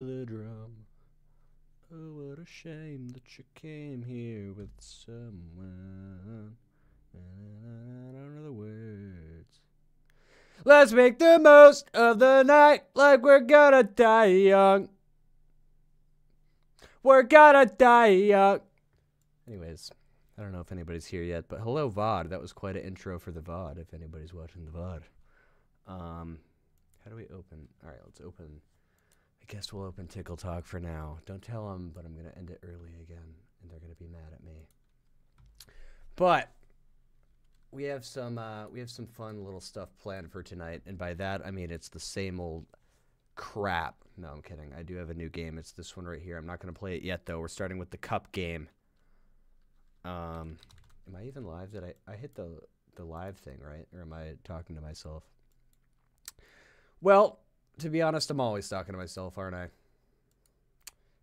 the drum. Oh, what a shame that you came here with someone. I don't know the words. Let's make the most of the night like we're gonna die young. We're gonna die young. Anyways, I don't know if anybody's here yet, but hello VOD. That was quite an intro for the VOD. If anybody's watching the VOD, um, how do we open? All right, let's open. Guess we'll open Tickle Talk for now. Don't tell them, but I'm gonna end it early again, and they're gonna be mad at me. But we have some uh, we have some fun little stuff planned for tonight, and by that I mean it's the same old crap. No, I'm kidding. I do have a new game. It's this one right here. I'm not gonna play it yet though. We're starting with the cup game. Um, am I even live? Did I I hit the the live thing right, or am I talking to myself? Well, to be honest, I'm always talking to myself, aren't I?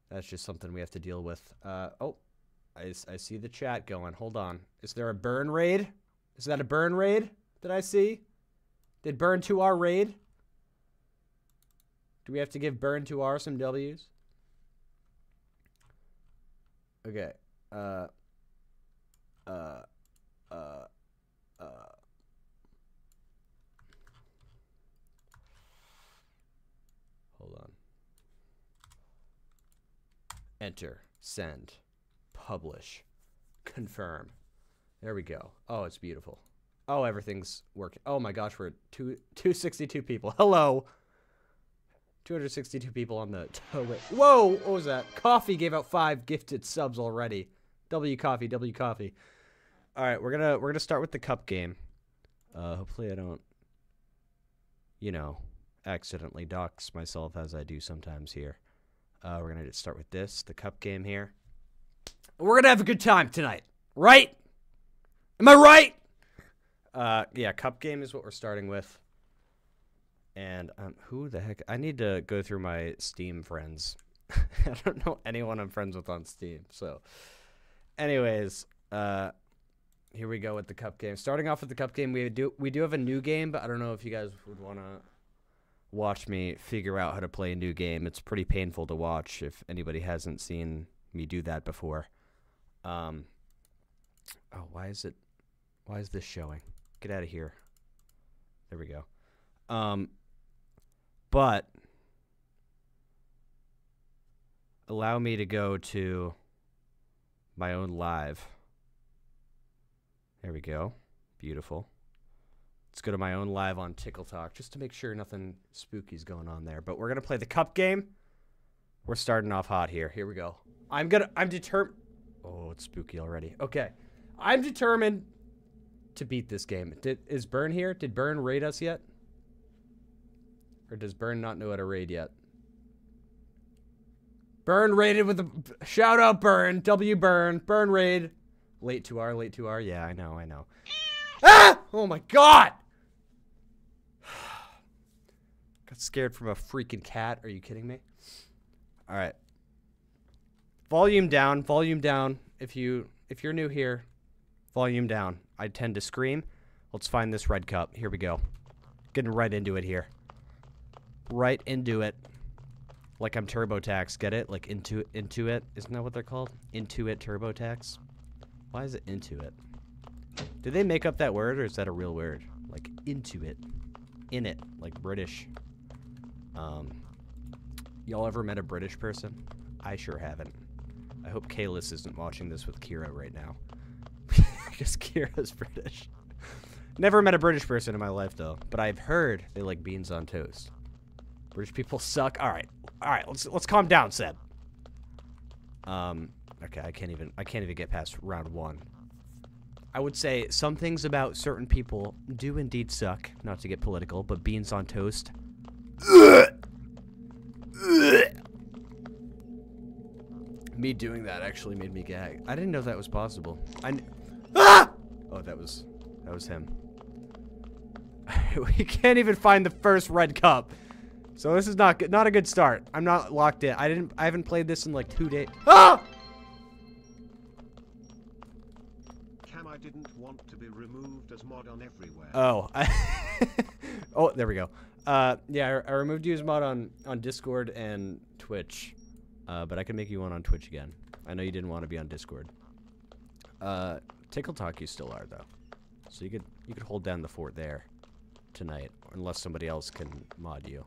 That's just something we have to deal with. Uh, oh, I see the chat going. Hold on. Is there a burn raid? Is that a burn raid that I see? Did burn 2R raid? Do we have to give burn 2R some W's? Okay. Uh. Uh. Uh. Hold on. Enter. Send. Publish. Confirm. There we go. Oh, it's beautiful. Oh, everything's working. Oh my gosh, we're at two, 262 people. Hello. 262 people on the toe. Whoa, what was that? Coffee gave out five gifted subs already. W coffee, W coffee. All right, we're gonna we're gonna start with the cup game. Uh, hopefully I don't, you know, accidentally dox myself as I do sometimes here. Uh, we're gonna start with this, the cup game here. We're gonna have a good time tonight, right? Am I right? Uh, yeah, cup game is what we're starting with. And um, who the heck? I need to go through my Steam friends. I don't know anyone I'm friends with on Steam. So, anyways, uh, here we go with the cup game. Starting off with the cup game, we do we do have a new game, but I don't know if you guys would want to watch me figure out how to play a new game. It's pretty painful to watch if anybody hasn't seen me do that before. Um. Oh, why is it? Why is this showing? Get out of here. There we go. Um. But allow me to go to my own live. There we go. Beautiful. Let's go to my own live on Tickle Talk just to make sure nothing spooky's going on there. But we're gonna play the cup game. We're starting off hot here. Here we go. I'm gonna. I'm determined. Oh, it's spooky already. Okay, I'm determined to beat this game. Did is Burn here? Did Burn raid us yet? Or does Burn not know how to raid yet? Burn raided with a shout out Burn. W Burn. Burn raid. Late 2R, late 2R. Yeah, I know, I know. Ah! Oh my god! Got scared from a freaking cat. Are you kidding me? All right. Volume down, volume down. If you if you're new here, volume down. I tend to scream. Let's find this red cup. Here we go. Getting right into it here. Right into it. Like I'm TurboTax, get it? Like into into it. Isn't that what they're called? Into Intuit TurboTax. Why is it into it? Did they make up that word or is that a real word? Like into it. In it. Like British. Um Y'all ever met a British person? I sure haven't. I hope Kalis isn't watching this with Kira right now. Because Kira's British. Never met a British person in my life though, but I've heard they like beans on toast. British people suck. All right, all right. Let's let's calm down, Seb. Um. Okay, I can't even I can't even get past round one. I would say some things about certain people do indeed suck. Not to get political, but beans on toast. Me doing that actually made me gag. I didn't know that was possible. I. Kn- ah! Oh, that was that was him. we can't even find the first red cup. So this is not good, not a good start. I'm not locked in. I didn't I haven't played this in like 2 days. Ah! Cam, I didn't want to be removed as mod on everywhere. Oh. I oh, there we go. Uh, yeah, I, I removed you as mod on on Discord and Twitch, uh, but I can make you one on Twitch again. I know you didn't want to be on Discord. Uh, Tickle Talk you still are though, so you could you could hold down the fort there tonight, unless somebody else can mod you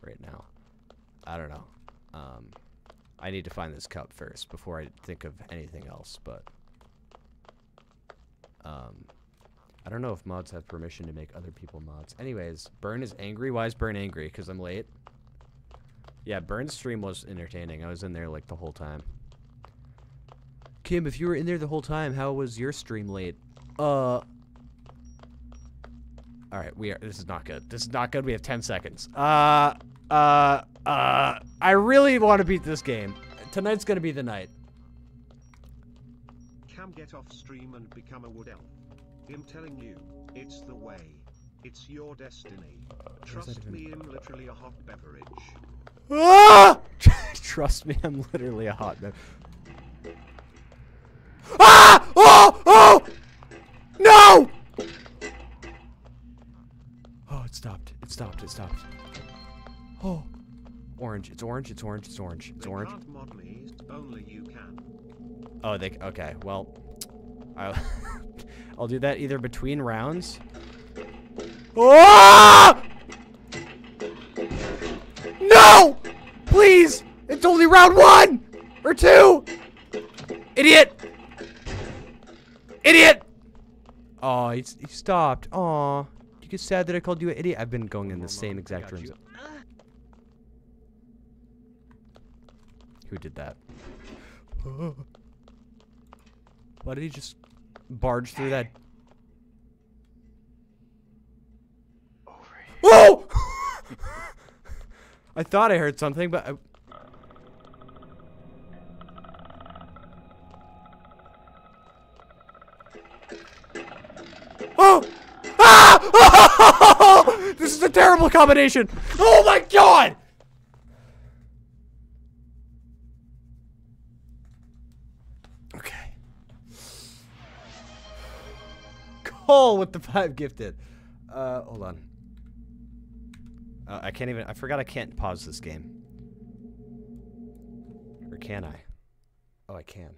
right now. I don't know. Um, I need to find this cup first before I think of anything else, but um, I don't know if mods have permission to make other people mods. Anyways, Burn is angry. Why is Burn angry? Because I'm late? Yeah, Burn's stream was entertaining. I was in there like the whole time. Kim, if you were in there the whole time, how was your stream late? Uh. Alright, we are. This is not good. This is not good. We have 10 seconds. Uh. Uh. Uh. I really want to beat this game. Tonight's gonna be the night. Cam get off stream and become a wood elf. I'm telling you, it's the way. It's your destiny. Trust me, I'm literally a hot beverage. Ah! Trust me, I'm literally a hot man. Ah! Oh! Oh! No! Oh, it stopped. It stopped. It stopped. Oh. Orange. It's orange. It's orange. It's orange. It's they orange. can't mod me, only you can. Oh, they. Okay. Well, I'll, I'll do that either between rounds. Ah! No! Please! It's only round one or two. Idiot! Idiot! Oh, he, he stopped. Aw. You get sad that I called you an idiot? I've been going in the same exact rooms. Who did that? Why did he just barge through that? Oh! I thought I heard something, but I... Oh! Ah! This is a terrible combination. Oh my god! Cole with the five gifted. Uh, hold on. Uh, I can't even. I forgot I can't pause this game. Or can I? Oh, I can.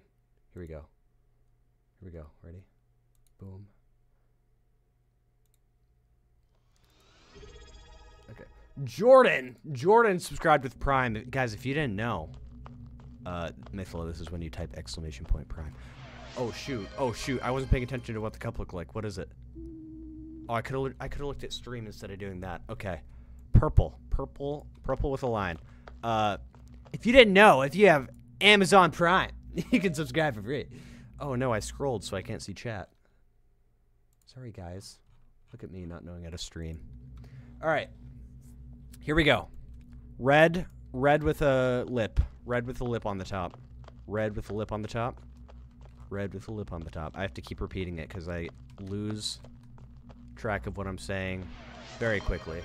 Here we go. Here we go. Ready? Boom. Okay. Jordan. Jordan subscribed with Prime. Guys, if you didn't know, uh, Mythlo, this is when you type exclamation point Prime. Oh shoot! Oh shoot! I wasn't paying attention to what the cup looked like. What is it? Oh, I could have. I could have looked at stream instead of doing that. Okay. Purple, purple, purple with a line. Uh, if you didn't know, if you have Amazon Prime, you can subscribe for free. Oh no, I scrolled so I can't see chat. Sorry guys. Look at me not knowing how to stream. All right. Here we go. Red, red with a lip. Red with a lip on the top. Red with a lip on the top. Red with a lip on the top. I have to keep repeating it because I lose track of what I'm saying very quickly.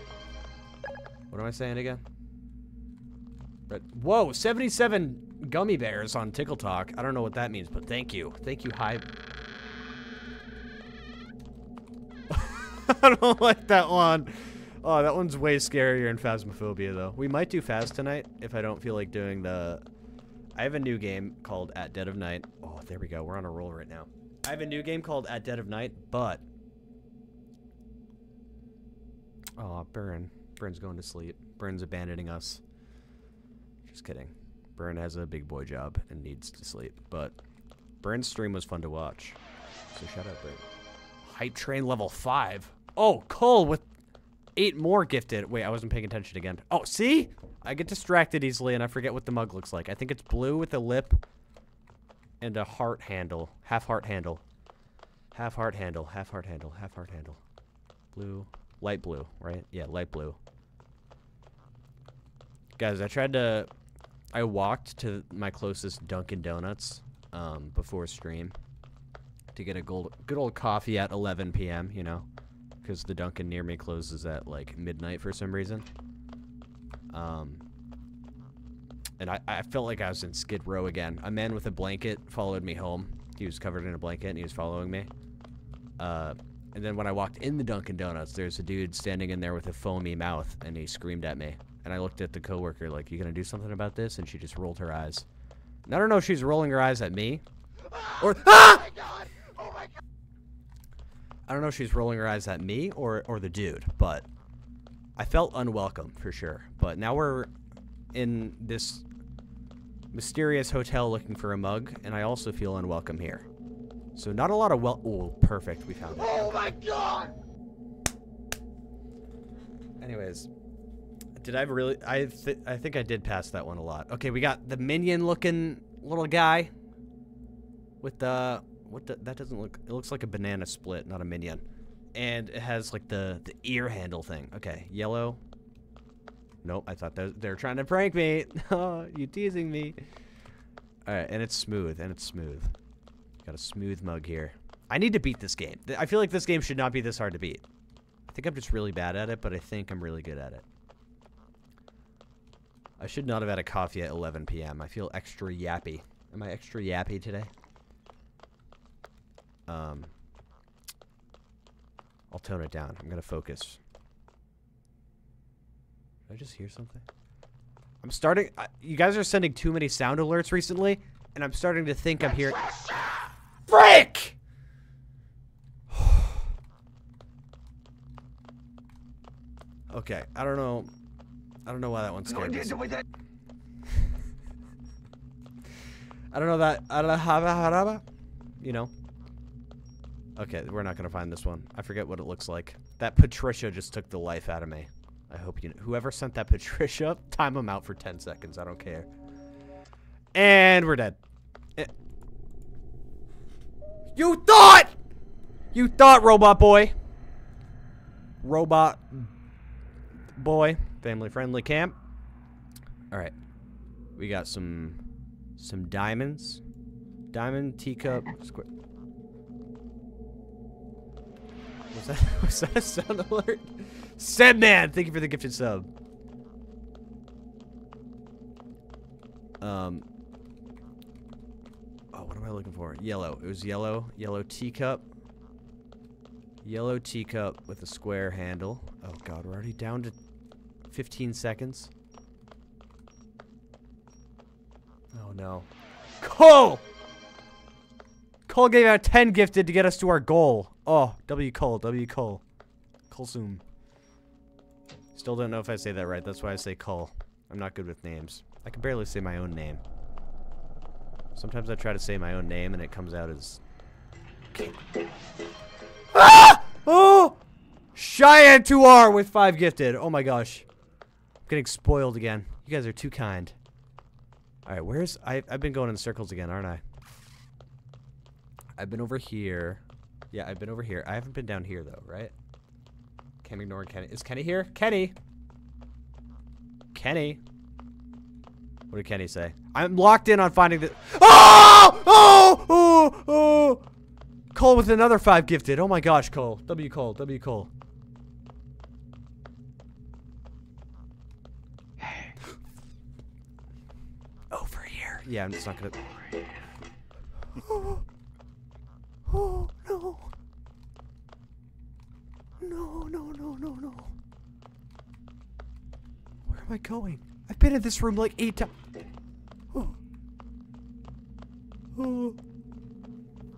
What am I saying again? But whoa, 77 gummy bears on Tickle Talk. I don't know what that means, but thank you. Thank you, Hi. I don't like that one. Oh, that one's way scarier in Phasmophobia, though. We might do Phas tonight if I don't feel like doing the... I have a new game called At Dead of Night. Oh, there we go. We're on a roll right now. I have a new game called At Dead of Night, but... Oh, Burn. Burn's going to sleep. Burn's abandoning us. Just kidding. Burn has a big boy job and needs to sleep, but Burn's stream was fun to watch. So shout out Burn. Hype train level 5. Oh, Cole with eight more gifted. Wait, I wasn't paying attention again. Oh, see? I get distracted easily and I forget what the mug looks like. I think it's blue with a lip and a heart handle. Half heart handle. Half heart handle. Half heart handle. Half heart handle. Blue. Light blue, right? Yeah, light blue. Guys, I tried to... I walked to my closest Dunkin' Donuts um, before stream to get a gold, good old coffee at 11 p.m., you know, because the Dunkin' near me closes at like midnight for some reason. Um, and I, I felt like I was in Skid Row again. A man with a blanket followed me home. He was covered in a blanket and he was following me. Uh, And then when I walked in the Dunkin' Donuts, there's a dude standing in there with a foamy mouth, and he screamed at me. And I looked at the coworker like, "You gonna do something about this?" And she just rolled her eyes. And I don't know if she's rolling her eyes at me, or ah! I don't know if she's rolling her eyes at me or or the dude, but I felt unwelcome for sure. But now we're in this mysterious hotel looking for a mug, and I also feel unwelcome here. So not a lot of well. Oh, perfect. We found it. Oh my god! Anyways, did I really? I th I think I did pass that one a lot. Okay, we got the minion-looking little guy with the what? The, that doesn't look. It looks like a banana split, not a minion. And it has like the the ear handle thing. Okay, yellow. Nope, I thought they're trying to prank me. oh, you teasing me. All right, and it's smooth, and it's smooth. Got a smooth mug here. I need to beat this game. I feel like this game should not be this hard to beat. I think I'm just really bad at it, but I think I'm really good at it. I should not have had a coffee at 11 p.m. I feel extra yappy. Am I extra yappy today? Um, I'll tone it down. I'm gonna focus. Did I just hear something? I'm starting. Uh, you guys are sending too many sound alerts recently, and I'm starting to think I'm hearing. Frick! okay, I don't know. I don't know why that one scared me. I don't know that. I don't know how. You know. Okay, we're not gonna find this one. I forget what it looks like. That Patricia just took the life out of me. I hope you. Whoever sent that Patricia, time them out for 10 seconds. I don't care. And we're dead. Eh. You thought! You thought, robot boy. Robot boy. Family friendly camp. Alright. We got some some diamonds. Diamond, teacup, square. Was that was that a sound alert? Seb man, thank you for the gifted sub. Um Oh, what am I looking for? Yellow. It was yellow. Yellow teacup. Yellow teacup with a square handle. Oh god, we're already down to 15 seconds. Oh no. Cole! Cole gave out 10 gifted to get us to our goal. Oh, W Cole, W Cole. Colsum. Still don't know if I say that right. That's why I say Cole. I'm not good with names. I can barely say my own name. Sometimes I try to say my own name and it comes out as. Ah! Oh! Cheyenne 2R with 5 gifted. Oh my gosh. I'm getting spoiled again. You guys are too kind. Alright, where's... I, I've been going in circles again, aren't I? I've been over here. Yeah, I've been over here. I haven't been down here, though, right? Can't ignore Kenny. Is Kenny here? Kenny! Kenny! What did Kenny say? I'm locked in on finding the- Oh! Oh! Oh! Oh! Cole with another five gifted. Oh my gosh, Cole. W Cole. W Cole. Over here. Yeah, I'm just not gonna. Oh. Oh, no. No, no, no, no, no. Where am I going? I've been in this room like eight times. Oh. Oh.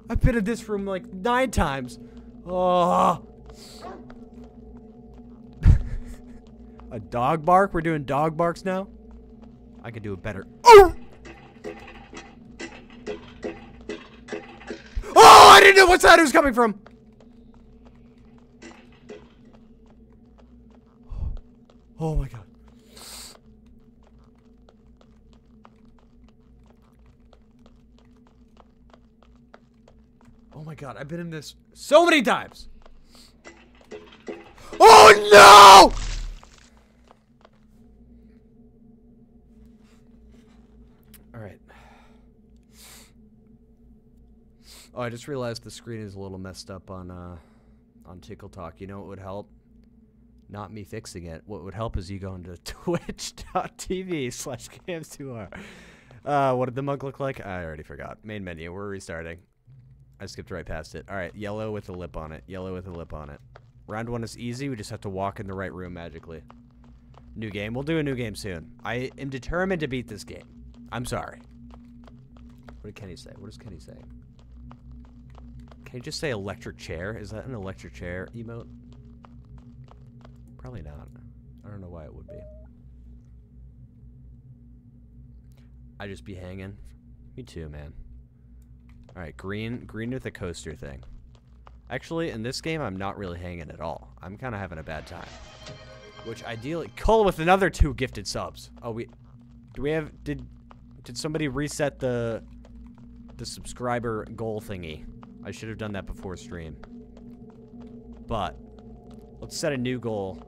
I've been in this room like nine times. Oh. A dog bark? We're doing dog barks now? I could do it better. Oh! Didn't know what side it was coming from. Oh my god. Oh my god, I've been in this so many times. Oh no! All right. Oh, I just realized the screen is a little messed up on uh on Tickle Talk. You know what would help? Not me fixing it. What would help is you going to twitch.tv slash cams2r. Uh, what did the mug look like? I already forgot. Main menu. We're restarting. I skipped right past it. All right, yellow with a lip on it. Yellow with a lip on it. Round one is easy. We just have to walk in the right room magically. New game. We'll do a new game soon. I am determined to beat this game. I'm sorry. What did Kenny say? What does Kenny saying? Can you just say electric chair? Is that an electric chair emote? Probably not. I don't know why it would be. I'd just be hanging. Me too, man. All right, green, green with the coaster thing. Actually, in this game, I'm not really hanging at all. I'm kind of having a bad time. Which ideally, Cole with another two gifted subs. Oh, we, do we have? Did, did somebody reset the, the subscriber goal thingy? I should have done that before stream. But, let's set a new goal.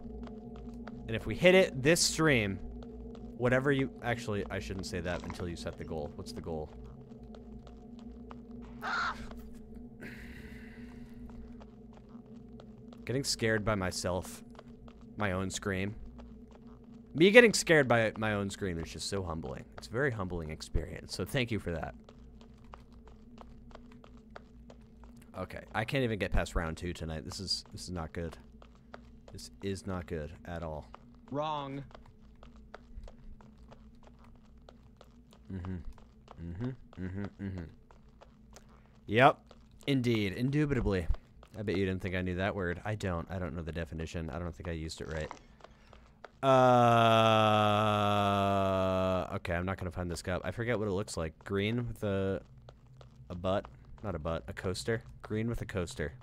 And if we hit it this stream, whatever you, actually, I shouldn't say that until you set the goal. What's the goal? Getting scared by myself, my own scream. Me getting scared by my own scream is just so humbling. It's a very humbling experience. So thank you for that. Okay, I can't even get past round two tonight. This is this is not good. This is not good at all. Wrong. Mm-hmm. Mm-hmm. Mm-hmm. Mm-hmm. Yep. Indeed. Indubitably. I bet you didn't think I knew that word. I don't. I don't know the definition. I don't think I used it right. Uh. Okay, I'm not gonna find this cup. I forget what it looks like. Green with a a butt, not a butt, a coaster. Green with a coaster.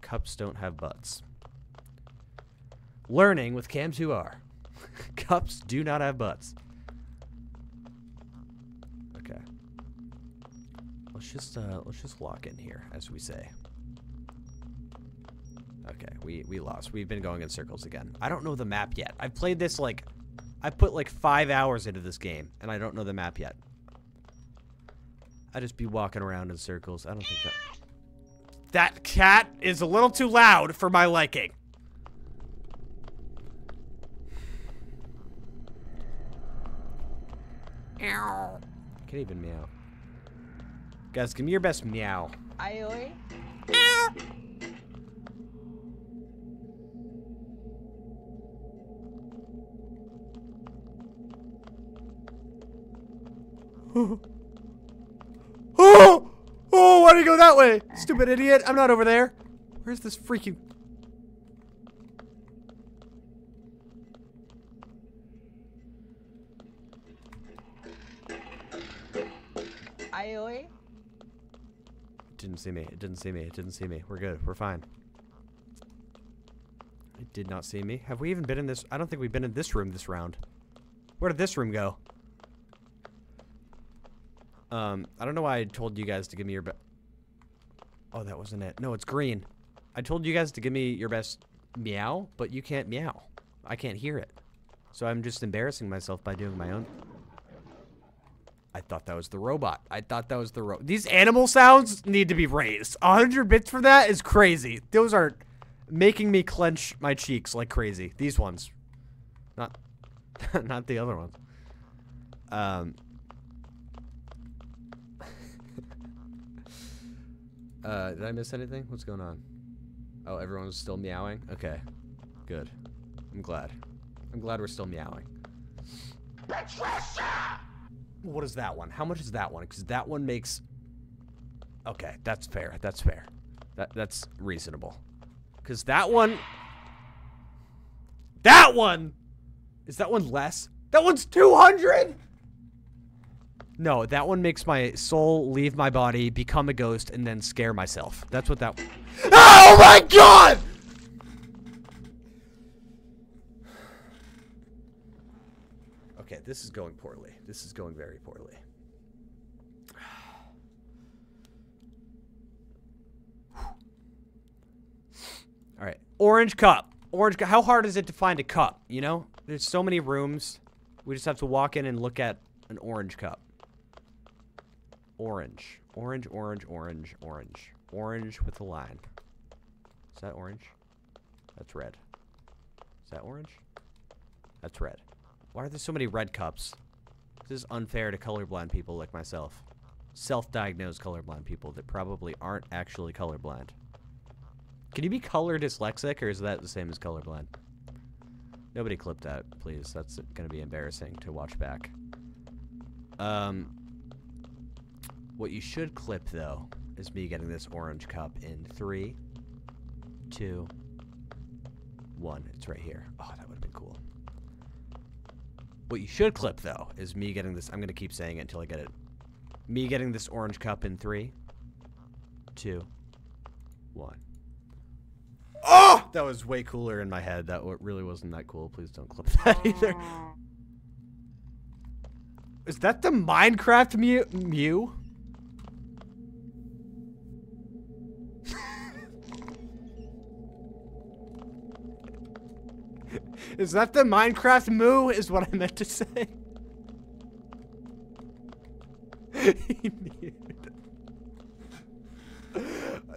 Cups don't have butts. Learning with Cam2R. Cups do not have butts. Okay. Let's just uh let's just lock in here, as we say. Okay, we we lost. We've been going in circles again. I don't know the map yet. I've played this like I put like five hours into this game, and I don't know the map yet. I just be walking around in circles. I don't think that. That cat is a little too loud for my liking. Ow. Can't even meow. Guys, give me your best meow. I Ay, oy. Oh, why go that way? Stupid idiot. I'm not over there. Where's this freaking... Ay. Didn't see me. It didn't see me. It didn't see me. We're good. We're fine. It did not see me. Have we even been in this? I don't think we've been in this room this round. Where did this room go? Um, I don't know why I told you guys to give me your. Oh, that wasn't it. No, it's green. I told you guys to give me your best meow, but you can't meow. I can't hear it. So I'm just embarrassing myself by doing my own. I thought that was the robot. I thought that was the ro- These animal sounds need to be raised. 100 bits for that is crazy. Those are making me clench my cheeks like crazy. These ones. Not not the other ones. Um Uh, did I miss anything? What's going on? Oh, everyone's still meowing? Okay. Good. I'm glad. I'm glad we're still meowing. Patricia! What is that one? How much is that one? Because that one makes. Okay, that's fair. That's fair. That that's reasonable. Because that one. That one. Is that one less? That one's two hundred. No, that one makes my soul leave my body, become a ghost, and then scare myself. That's what that. Oh my god! Okay, this is going poorly. This is going very poorly. All right, orange cup. Orange. cu- How hard is it to find a cup? You know, there's so many rooms. We just have to walk in and look at an orange cup. Orange, orange, orange, orange, orange, orange with a line. Is that orange? That's red. Is that orange? That's red. Why are there so many red cups? This is unfair to colorblind people like myself. self-diagnosed colorblind people that probably aren't actually colorblind. Can you be color dyslexic, or is that the same as colorblind? Nobody clip that, please. That's going to be embarrassing to watch back. Um, what you should clip, though, is me getting this orange cup in three, two, one. It's right here. Oh, that would have been cool. What you should clip, though, is me getting this. I'm going to keep saying it until I get it. Me getting this orange cup in three, two, one. Oh! That was way cooler in my head. That really wasn't that cool. Please don't clip that either. Is that the Minecraft Mew? Mew? Is that the Minecraft Moo? Is what I meant to say.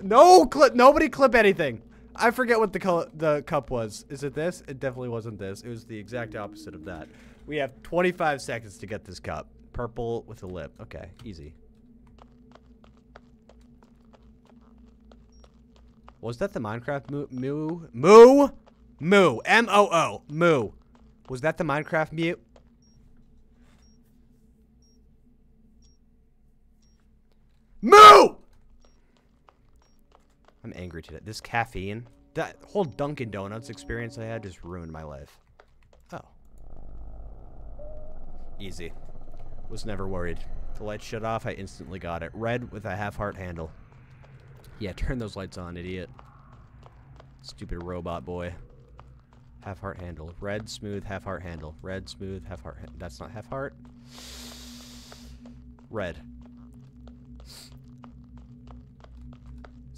No clip. Nobody clip anything. I forget what the the cup was. Is it this? It definitely wasn't this. It was the exact opposite of that. We have 25 seconds to get this cup. Purple with a lip. Okay, easy. Was that the Minecraft moo? Moo? Moo? Moo. M-O-O. Moo. Was that the Minecraft mute? Moo! I'm angry today. This caffeine, that whole Dunkin' Donuts experience I had just ruined my life. Oh. Easy. Was never worried. The lights shut off, I instantly got it. Red with a half heart handle. Yeah, turn those lights on, idiot. Stupid robot boy. Half heart handle. Red, smooth, half heart handle. Red, smooth, half heart. That's not half heart. Red. Is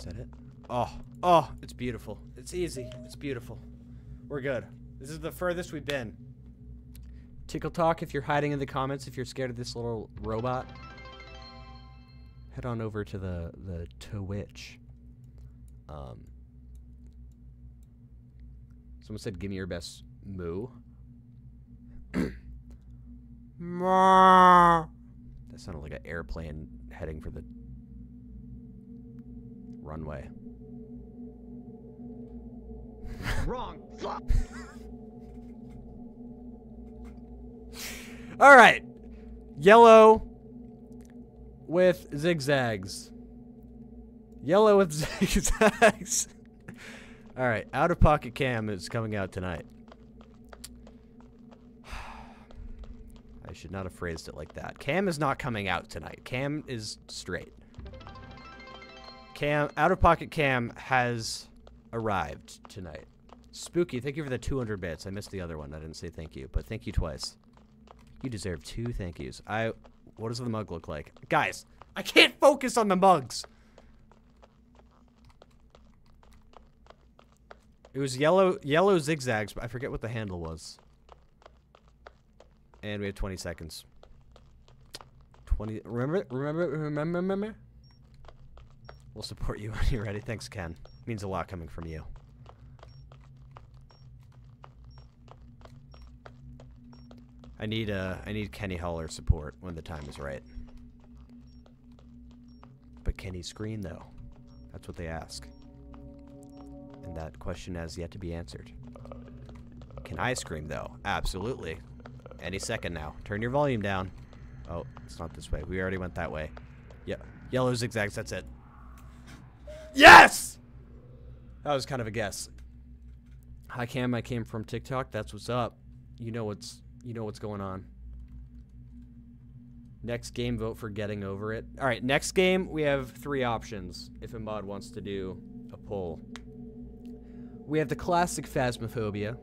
that it? Oh, oh, it's beautiful. It's easy. It's beautiful. We're good. This is the furthest we've been. Tickle Talk, if you're hiding in the comments, if you're scared of this little robot, head on over to the the Twitch. Um, someone said, "Give me your best moo." That sounded like an airplane heading for the runway. Wrong. All right. Yellow with zigzags. Yellow with zigzags. All right. Out of Pocket Cam is coming out tonight. I should not have phrased it like that. Cam is not coming out tonight. Cam is straight. Cam, Out of Pocket Cam has arrived tonight. Spooky, thank you for the 200 bits. I missed the other one. I didn't say thank you, but thank you twice. You deserve two thank yous. I. What does the mug look like? Guys, I can't focus on the mugs. It was yellow, yellow zigzags, but I forget what the handle was. And we have 20 seconds. 20. Remember, remember, remember, remember? We'll support you when you're ready. Thanks, Ken. Means a lot coming from you. I need uh I need Kenny Holler support when the time is right. But he scream though? That's what they ask. And that question has yet to be answered. Can I scream though? Absolutely. Any second now. Turn your volume down. Oh, it's not this way. We already went that way. Yeah. Yellow zigzags, that's it. Yes! That was kind of a guess. Hi Cam, I came from TikTok. That's what's up. You know what's you know what's going on. Next game, vote for getting over it. All right, next game we have three options. If a mod wants to do a poll, we have the classic Phasmophobia.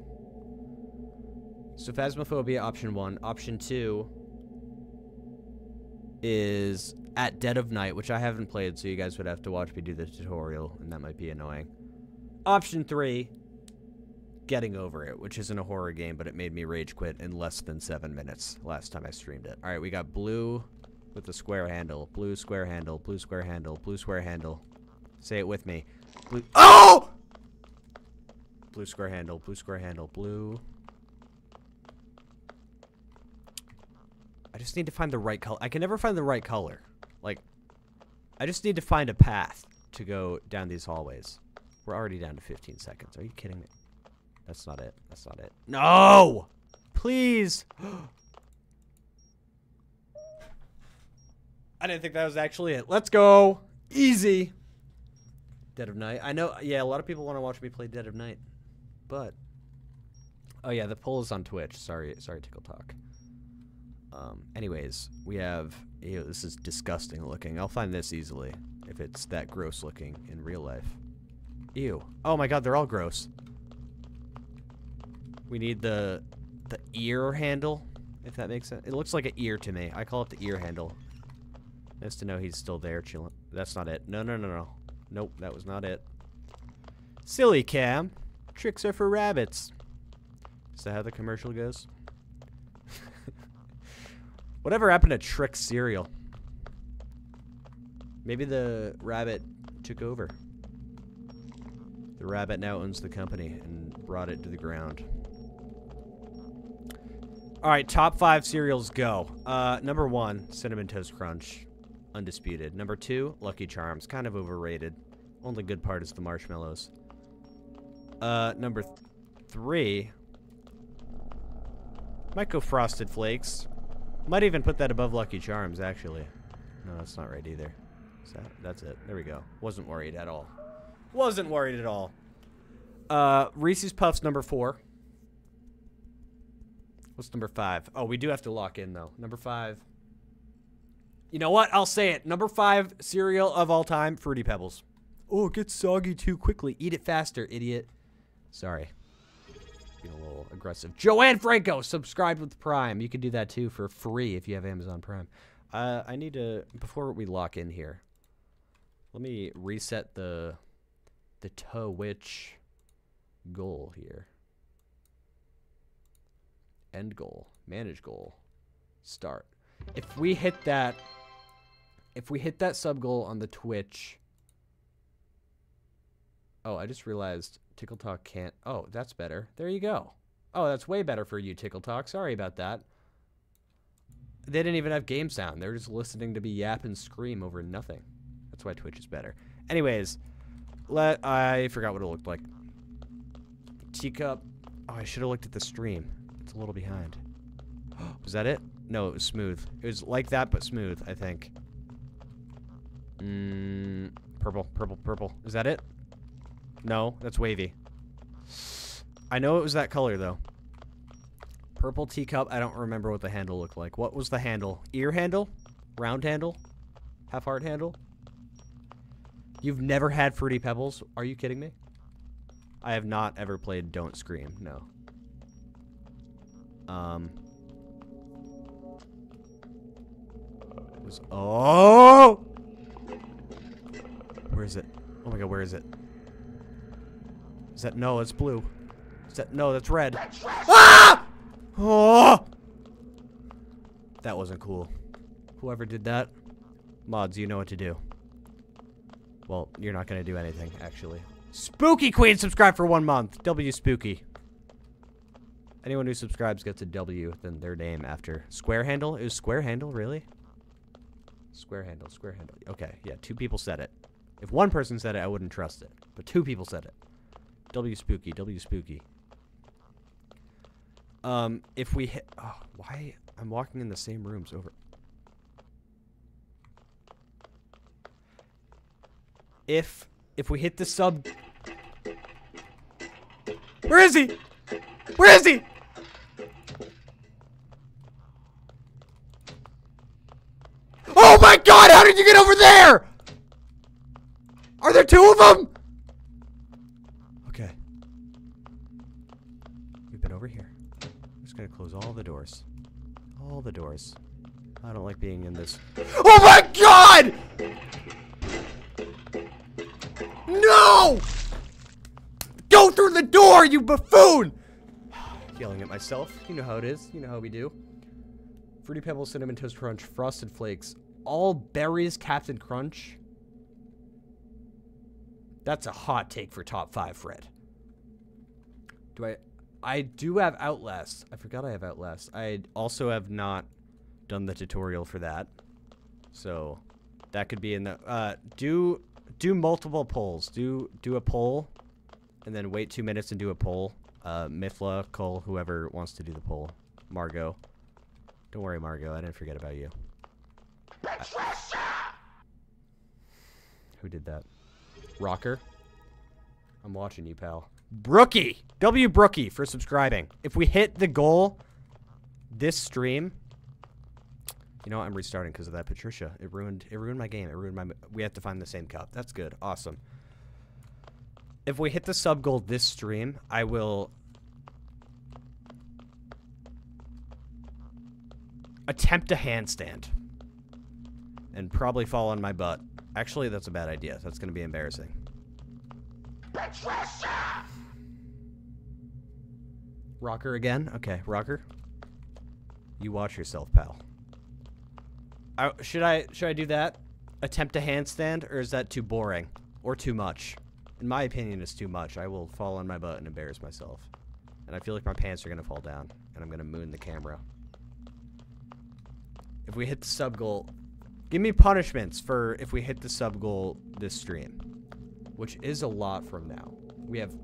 So Phasmophobia, option one. Option two is at Dead of Night, which I haven't played, so you guys would have to watch me do the tutorial, and that might be annoying. Option three, Getting Over It, which isn't a horror game, but it made me rage quit in less than seven minutes last time I streamed it. All right, we got blue with the square handle, blue square handle, blue square handle, blue square handle. Say it with me. Blue. Oh! Blue square handle, blue square handle, blue. I just need to find the right color. I can never find the right color. Like, I just need to find a path to go down these hallways. We're already down to 15 seconds. Are you kidding me? That's not it. That's not it. No! Please! I didn't think that was actually it. Let's go! Easy! Dead of Night. I know, yeah, a lot of people want to watch me play Dead of Night. But, oh yeah, the poll is on Twitch. Sorry, sorry, Tickle Talk. Um, anyways, we have, ew, this is disgusting looking. I'll find this easily if it's that gross looking in real life. Ew. Oh my god, they're all gross. We need the the ear handle, if that makes sense. It looks like an ear to me. I call it the ear handle. Nice to know he's still there chilling. That's not it. No, no, no, no. Nope, that was not it. Silly cam. Trix are for rabbits. Is that how the commercial goes? Whatever happened to Trix cereal? Maybe the rabbit took over. The rabbit now owns the company and brought it to the ground. All right, top five cereals go. Uh, number one, Cinnamon Toast Crunch, undisputed. Number two, Lucky Charms, kind of overrated. Only good part is the marshmallows. Uh, number th three, might go Frosted Flakes. Might even put that above Lucky Charms, actually. No, that's not right either. That, that's it. There we go. Wasn't worried at all. Wasn't worried at all. Uh, Reese's Puffs number four. What's number five? Oh, we do have to lock in though. Number five. You know what? I'll say it. Number five cereal of all time, Fruity Pebbles. Oh, it gets soggy too quickly. Eat it faster, idiot. Sorry. Being a little aggressive. Joanne Franco, subscribed with Prime. You can do that too for free if you have Amazon Prime. Uh, I need to, before we lock in here, let me reset the, the Twitch goal here. End goal, manage goal, start. If we hit that, if we hit that sub goal on the Twitch, oh, I just realized Tickle Talk can't, oh, that's better. There you go. Oh, that's way better for you, Tickle Talk. Sorry about that. They didn't even have game sound. They were just listening to me yap and scream over nothing. That's why Twitch is better. Anyways, let I forgot what it looked like. Teacup. Oh, I should have looked at the stream. It's a little behind. was that it? No, it was smooth. It was like that, but smooth, I think. Mmm, purple, purple, purple. Is that it? No, that's wavy. I know it was that color, though. Purple teacup. I don't remember what the handle looked like. What was the handle? Ear handle? Round handle? Half heart handle? You've never had Fruity Pebbles? Are you kidding me? I have not ever played Don't Scream. No. Um. Was, oh! Where is it? Oh my god, where is it? That no? It's blue. Is that no? That's red. Ah! Oh! That wasn't cool. Whoever did that, mods, you know what to do. Well, you're not gonna do anything, actually. Spooky Queen subscribe for one month. W Spooky. Anyone who subscribes gets a W, then their name after. Square handle? It was square handle, really? Square handle, square handle. Okay, yeah, two people said it. If one person said it, I wouldn't trust it. But two people said it. W Spooky, W Spooky. Um, if we hit... Oh, why? I'm walking in the same rooms over... If... If we hit the sub... Where is he? Where is he? Oh my god, how did you get over there? Are there two of them? Okay. We've been over here. I'm just gonna close all the doors. All the doors. I don't like being in this. Oh my god! No! Go through the door, you buffoon! Yelling at myself. You know how it is. You know how we do. Fruity Pebbles, Cinnamon Toast Crunch, Frosted Flakes, all berries, Captain Crunch. That's a hot take for top five, Fred. Do I... I do have Outlast. I forgot I have Outlast. I also have not done the tutorial for that. So, That could be in the uh do do multiple polls. Do do a poll and then wait 2 minutes and do a poll. Uh Mithla, Cole, whoever wants to do the poll. Margot. Don't worry, Margot. I didn't forget about you. Patricia! Who did that? Rocker. I'm watching you, pal. Brookie! W Brookie for subscribing. If we hit the goal this stream, you know what? I'm restarting because of that Patricia. It ruined it ruined my game. It ruined my we have to find the same cup. That's good. Awesome. If we hit the sub goal this stream, I will attempt a handstand and probably fall on my butt. Actually, that's a bad idea. That's going to be embarrassing. Rocker again? Okay, Rocker. You watch yourself, pal. Should I should I do that? Attempt a handstand, or is that too boring or too much? In my opinion, it's too much. I will fall on my butt and embarrass myself, and I feel like my pants are gonna fall down, and I'm gonna moon the camera. If we hit the sub goal, give me punishments for if we hit the sub goal this stream, which is a lot from now. We have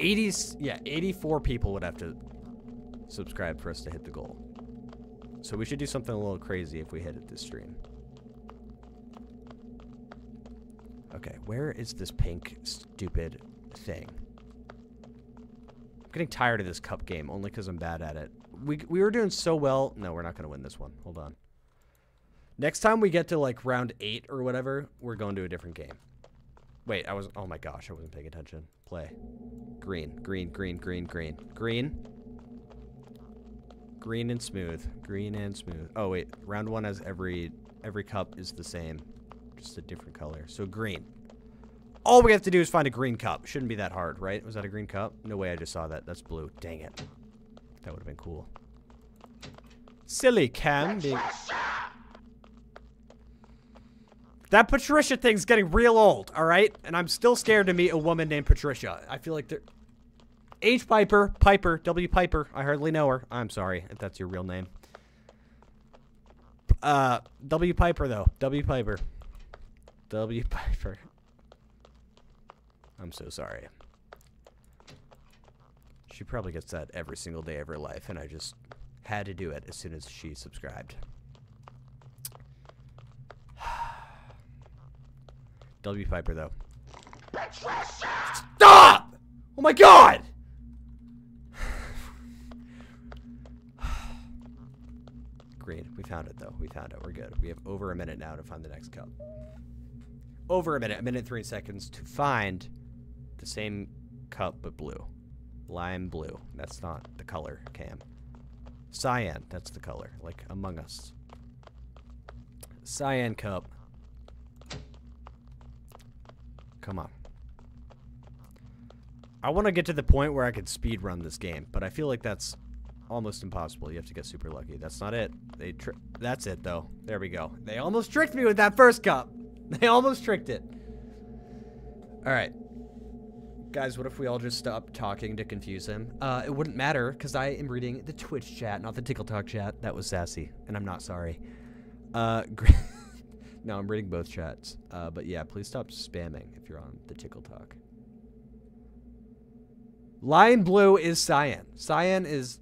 80, yeah, 84 people would have to subscribe for us to hit the goal. So we should do something a little crazy if we hit it this stream. Okay, where is this pink stupid thing? I'm getting tired of this cup game only because I'm bad at it. We, we were doing so well. No, we're not going to win this one. Hold on. Next time we get to like round eight or whatever, we're going to a different game. Wait, I was, oh my gosh, I wasn't paying attention. Play. Green, green, green, green, green, green. Green and smooth. Green and smooth. Oh wait, round one has every every cup is the same, just a different color. So green. All we have to do is find a green cup. Shouldn't be that hard, right? Was that a green cup? No way, I just saw that. That's blue. Dang it. That would have been cool. Silly Cam. That Patricia thing's getting real old, all right? And I'm still scared to meet a woman named Patricia. I feel like they're... H. Piper, Piper, W. Piper. I hardly know her. I'm sorry if that's your real name. Uh, W. Piper, though. W. Piper. W. Piper. I'm so sorry. She probably gets that every single day of her life, and I just had to do it as soon as she subscribed. W. Piper, though. Stop! Oh my god! Green. We found it, though. We found it. We're good. We have over a minute now to find the next cup. Over a minute, a minute three seconds to find the same cup but blue. Lime blue. That's not the color, Cam. Cyan. That's the color. Like Among Us. Cyan cup. Come on. I want to get to the point where I could speed run this game, but I feel like that's almost impossible. You have to get super lucky. That's not it. They That's it, though. There we go. They almost tricked me with that first cup. They almost tricked it. All right. Guys, what if we all just stop talking to confuse him? Uh, it wouldn't matter, because I am reading the Twitch chat, not the TikTok chat. That was sassy, and I'm not sorry. Uh, no, I'm reading both chats. Uh, but yeah, please stop spamming if you're on the Tickle Talk. Lion blue is cyan. Cyan is.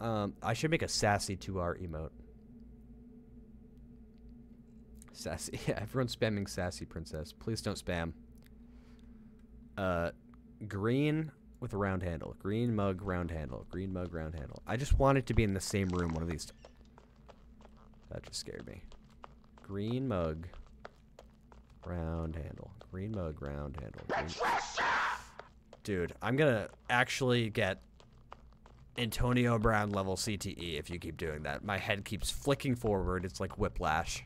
Um, I should make a sassy 2R emote. Sassy. Yeah, everyone's spamming sassy princess. Please don't spam. Uh, green with a round handle. Green mug, round handle. Green mug, round handle. I just want it to be in the same room one of these. That just scared me. Green mug, round handle. Green mug, round handle. Green... Dude, I'm gonna actually get Antonio Brown level CTE if you keep doing that. My head keeps flicking forward. It's like whiplash.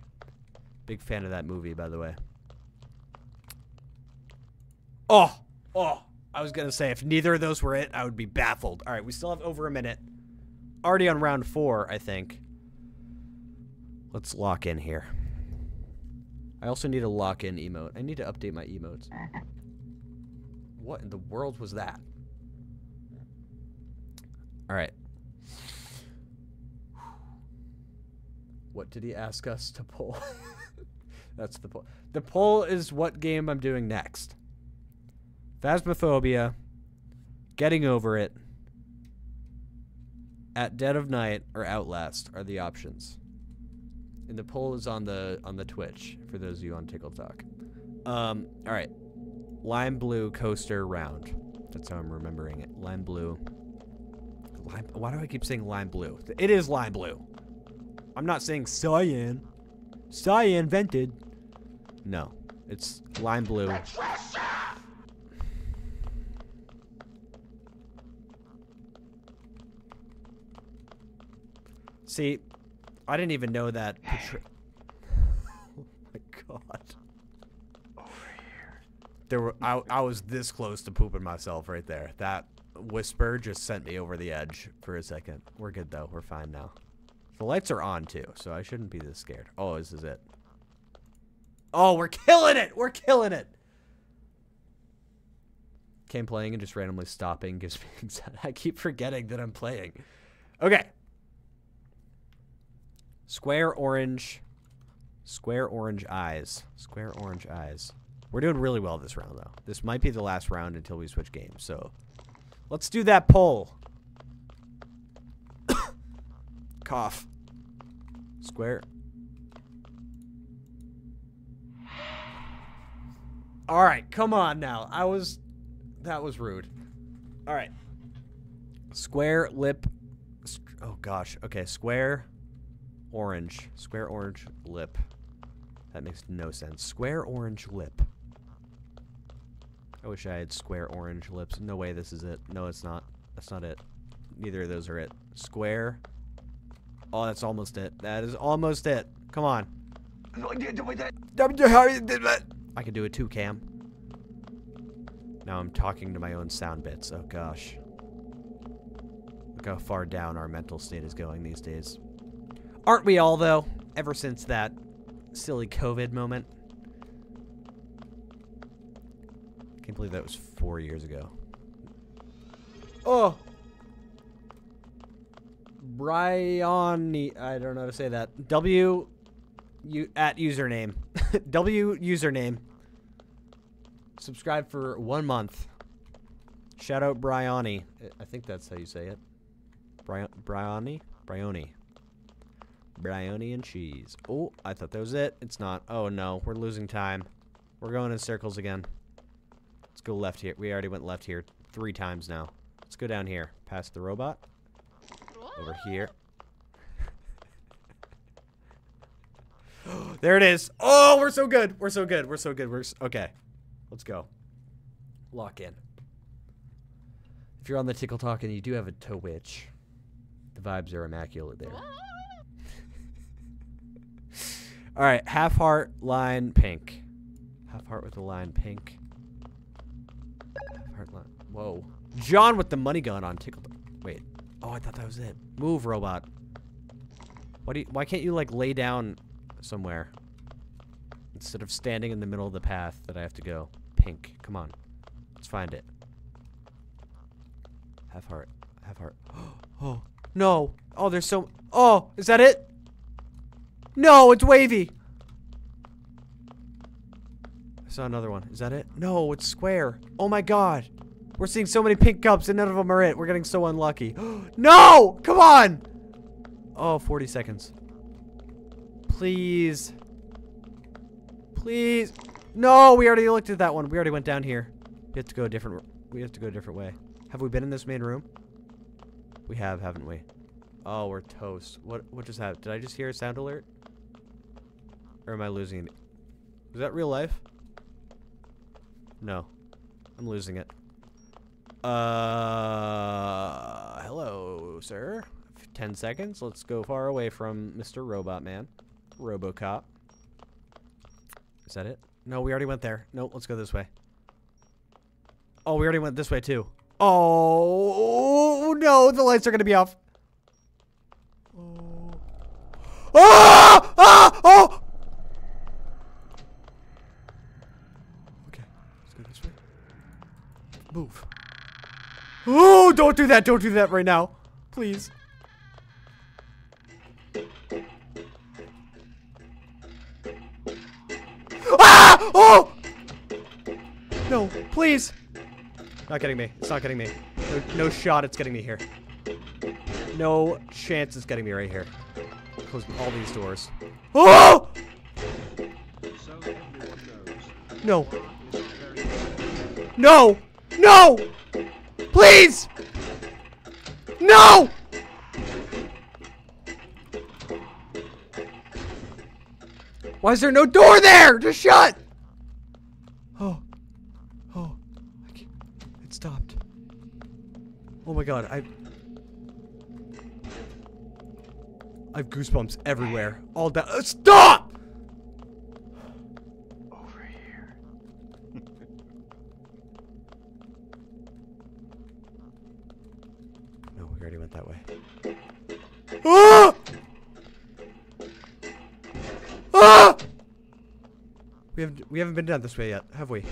Big fan of that movie, by the way. Oh, oh. I was to say, if neither of those were it, I would be baffled. All right, we still have over a minute. Already on round four, I think. Let's lock in here. I also need a lock in emote. I need to update my emotes. What in the world was that? All right. What did he ask us to pull? That's the poll. The poll is what game I'm doing next. Phasmophobia, Getting Over It, At Dead of Night, or Outlast are the options. And the poll is on the on the Twitch for those of you on Tickle Talk. Um, all right, lime blue coaster round. That's how I'm remembering it. Lime blue. Lime, why do I keep saying lime blue? It is lime blue. I'm not saying cyan. Cyan vented. No, it's lime blue. See, I didn't even know that. Patri- oh my god. There were I, I was this close to pooping myself right there. That whisper just sent me over the edge for a second. We're good though. We're fine now. The lights are on too, so I shouldn't be this scared. Oh, this is it. Oh, we're killing it! We're killing it! Came playing and just randomly stopping gives me anxiety. I keep forgetting that I'm playing. Okay. Square orange. Square orange eyes. Square orange eyes. We're doing really well this round, though. This might be the last round until we switch games, so let's do that poll. Cough. Square. All right, come on now. I was that was rude. All right. Square lip Oh gosh. Okay, square orange. Square orange lip. That makes no sense. Square orange lip. I wish I had square orange lips. No way this is it. No, it's not. That's not it. Neither of those are it. Square. Oh, that's almost it. That is almost it. Come on. I can do it too, Cam. Now I'm talking to my own sound bits. Oh gosh. Look how far down our mental state is going these days. Aren't we all, though? Ever since that silly COVID moment. Can't believe that was four years ago. Oh! Bryony. I don't know how to say that. W. U, at username. w username. Subscribe for one month. Shout out Bryony. I think that's how you say it. Bry Bryony? Bryony. Bryony and cheese. Oh, I thought that was it. It's not. Oh no, we're losing time. We're going in circles again. Let's go left here. We already went left here three times now. Let's go down here. Past the robot. Over here. there it is. Oh, we're so good. We're so good. We're so good. We're s okay. Let's go. Lock in. If you're on the Tickle Talk and you do have a toe witch, the vibes are immaculate there. All right, half heart line pink. Half heart with the line pink. Half heart line. Whoa. John with the money gun on Tickle. Wait. Oh, I thought that was it. Move, robot. Why do you, why can't you like lay down somewhere instead of standing in the middle of the path that I have to go? Pink. Come on. Let's find it. Half heart. Half heart. Oh, no. Oh, there's so Oh, is that it? No, it's wavy. I saw another one. Is that it? No, it's square. Oh my god. We're seeing so many pink cups and none of them are it. We're getting so unlucky. no! Come on! Oh, 40 seconds. Please. Please. No, we already looked at that one. We already went down here. We have to go a different we have to go a different way. Have we been in this main room? We have, haven't we? Oh, we're toast. What what just happened? Did I just hear a sound alert? Or am I losing it? Is that real life? No. I'm losing it. Uh, hello, sir. 10 seconds. Let's go far away from Mr. Robot Man. Robocop. Is that it? No, we already went there. No, let's go this way. Oh, we already went this way too. Oh, no, the lights are going to be off. Oh. Ah! Ah! Oh! don't do that. Don't do that right now. Please. Ah! Oh! No, please. Not getting me. It's not getting me. No, no shot it's getting me here. No chance it's getting me right here. Close all these doors. Oh! No. No! No! Please! No! Why is there no door there? Just shut! Oh. Oh. It stopped. Oh my god, I... I have goosebumps everywhere. All down. Uh, stop! We haven't we haven't been down this way yet, have we?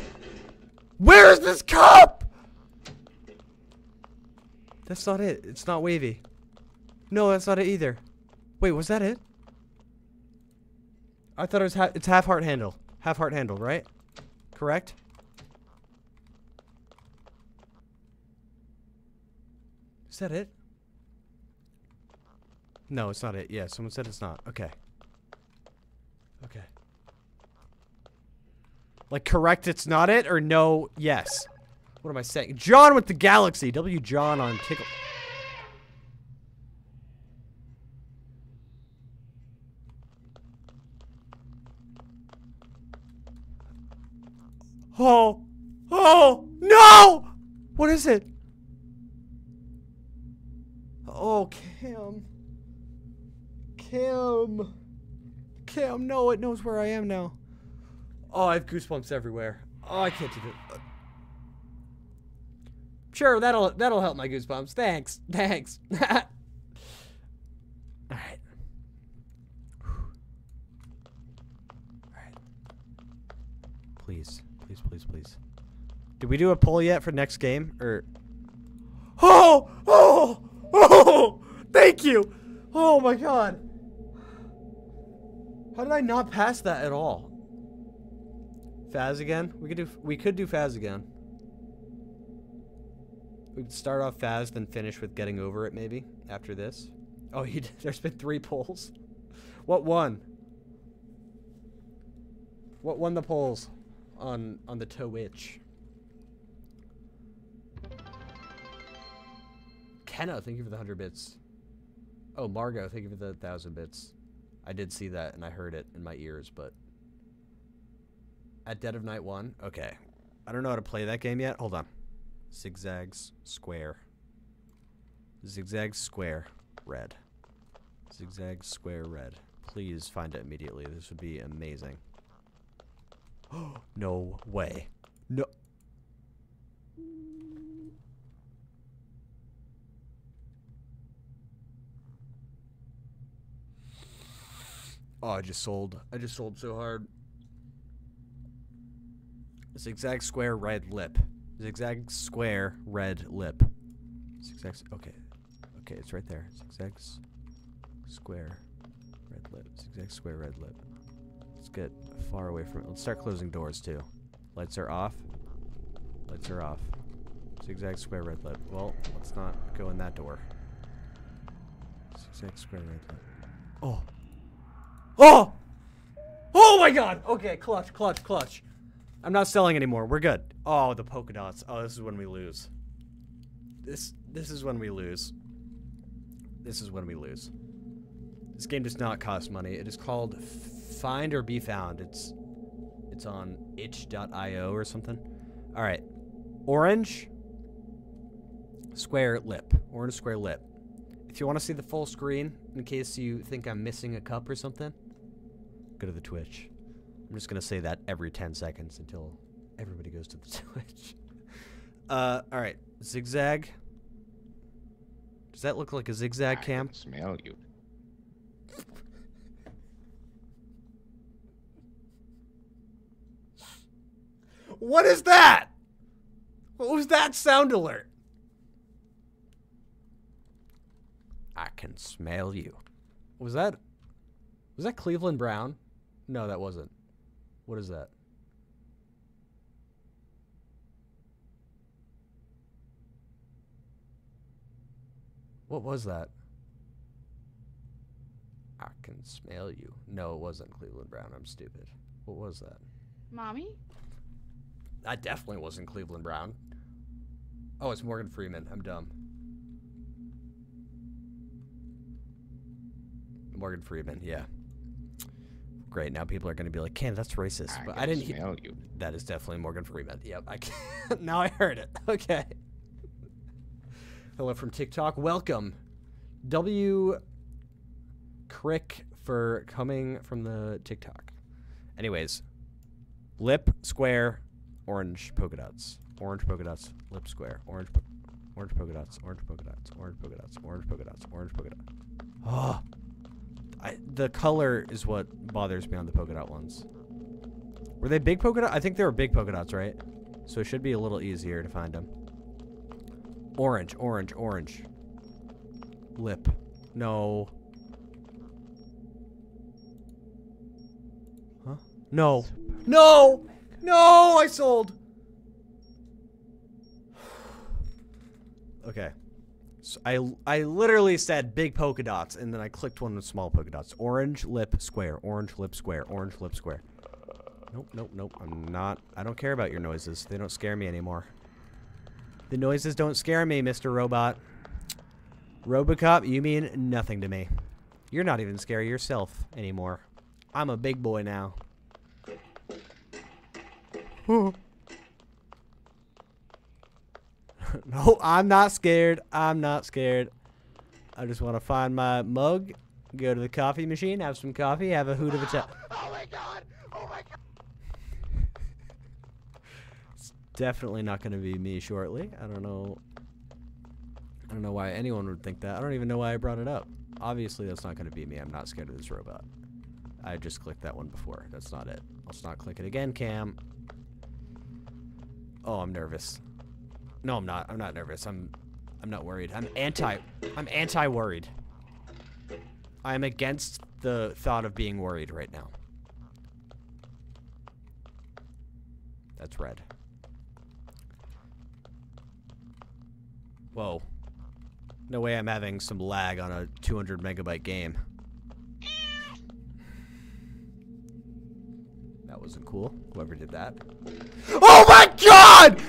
Where is this cup? That's not it. It's not wavy. No, that's not it either. Wait, was that it? I thought it was ha it's half heart handle. Half heart handle, right? Correct? Is that it? No, it's not it. Yeah, someone said it's not. Okay. Okay. Like, correct, it's not it, or no, yes? What am I saying? John with the galaxy. W. John on Tickle. Oh! Oh! No! What is it? Oh, Kim. Kim. Kim, no, it knows where I am now. Oh, I have goosebumps everywhere. Oh, I can't do it. Sure, that'll that'll help my goosebumps. Thanks. Thanks. All right. Please, please, please, please. Did we do a poll yet for next game or Oh! Oh! Oh! Thank you. Oh my god. How did I not pass that at all? Faz again? We could do we could do Faz again. We could start off Faz then finish with getting over it maybe after this. Oh, he did, there's been 3 polls. What won? What won the polls on on the Twitch? Kenna, thank you for the 100 bits. Oh, Margot, thank you for the 1000 bits. I did see that and I heard it in my ears, but. At Dead of Night 1? Okay. I don't know how to play that game yet. Hold on. Zigzags, square. Zigzag, square, red. Zigzag, square, red. Please find it immediately. This would be amazing. no way. No. Oh, I just sold. I just sold so hard. Zigzag square red lip. Zigzag square red lip. Zigzag. Okay. Okay, it's right there. Zigzag square red lip. Zigzag square red lip. Let's get far away from it. Let's start closing doors too. Lights are off. Lights are off. Zigzag square red lip. Well, let's not go in that door. Zigzag square red lip. Oh. Oh! Oh my god! Okay, clutch, clutch, clutch. I'm not selling anymore. We're good. Oh, the polka dots. Oh, this is when we lose. This this is when we lose. This is when we lose. This game does not cost money. It is called Find or Be Found. It's it's on itch.io or something. All right. Orange square lip. Orange square lip. If you want to see the full screen in case you think I'm missing a cup or something, go to the Twitch. I'm just gonna say that every 10 seconds until everybody goes to the switch. Uh, all right, zigzag. Does that look like a zigzag I cam? can smell you. What is that? What was that sound alert? I can smell you. Was that? Was that Cleveland Brown? No, that wasn't. What is that? What was that? I can smell you. No, it wasn't Cleveland Brown. I'm stupid. What was that? Mommy? That definitely wasn't Cleveland Brown. Oh, it's Morgan Freeman. I'm dumb. Morgan Freeman, yeah. Great. Now people are going to be like, "Ken, that's racist." but I didn't. he- you. that is definitely Morgan Freeman. Yep. I can- now I heard it. Okay. Hello from TikTok. Welcome, W. Crick for coming from the TikTok. Anyways, lip square, orange polka dots, orange polka dots, lip square, orange, po- orange polka dots, orange polka dots, orange polka dots, orange polka dots, orange polka dot. Oh, ah. I, the color is what bothers me on the polka dot ones. Were they big polka dot? I think they were big polka dots, right? So it should be a little easier to find them. Orange, orange, orange. Lip. No. Huh? No. No! No! I sold! okay. So I, I literally said big polka dots, and then I clicked one with small polka dots. Orange, lip, square. Orange, lip, square. Orange, lip, square. Nope, nope, nope. I'm not. I don't care about your noises. They don't scare me anymore. The noises don't scare me, Mr. Robot. Robocop, you mean nothing to me. You're not even scary yourself anymore. I'm a big boy now. no, I'm not scared. I'm not scared. I just want to find my mug, go to the coffee machine, have some coffee, have a hoot of a chat. Oh my god! Oh my god! It's definitely not going to be me shortly. I don't know. I don't know why anyone would think that. I don't even know why I brought it up. Obviously, that's not going to be me. I'm not scared of this robot. I just clicked that one before. That's not it. Let's not click it again, Cam. Oh, I'm nervous. No, I'm not. I'm not nervous. I'm I'm not worried. I'm anti I'm anti-worried. I am against the thought of being worried right now. That's red. Whoa. No way I'm having some lag on a 200 megabyte game. That wasn't cool. Whoever did that. Oh my god!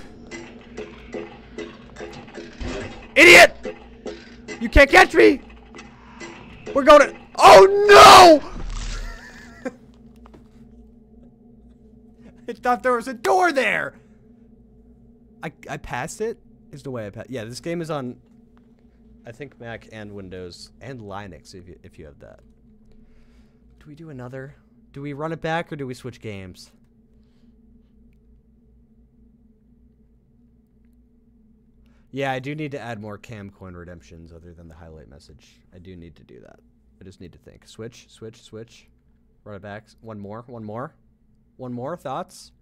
Idiot! You can't catch me! We're going to. Oh no! I thought there was a door there! I, I passed it? Is the way I passed. Yeah, this game is on, I think, Mac and Windows and Linux if you, if you have that. Do we do another? Do we run it back or do we switch games? Yeah, I do need to add more Camcoin redemptions other than the highlight message. I do need to do that. I just need to think. Switch, switch, switch. Run it back. One more, one more. One more. Thoughts?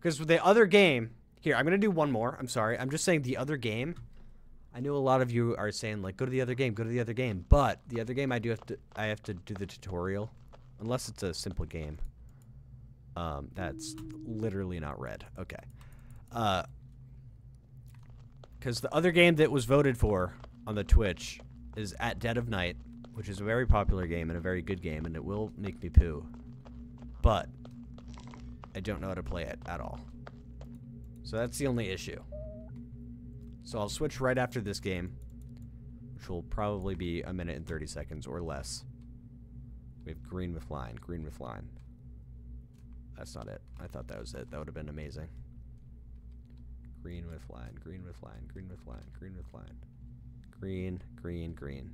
Because the other game, here, I'm going to do one more. I'm sorry. I'm just saying the other game. I know a lot of you are saying like go to the other game, go to the other game, but the other game I do have to I have to do the tutorial unless it's a simple game. Um that's literally not red. Okay. Uh cuz the other game that was voted for on the Twitch is At Dead of Night, which is a very popular game and a very good game and it will make me poo. But I don't know how to play it at all. So that's the only issue. So I'll switch right after this game, which will probably be a minute and 30 seconds or less. We have green with line, green with line. That's not it. I thought that was it. That would have been amazing. Green with line, green with line, green with line, green with line. Green, green, green.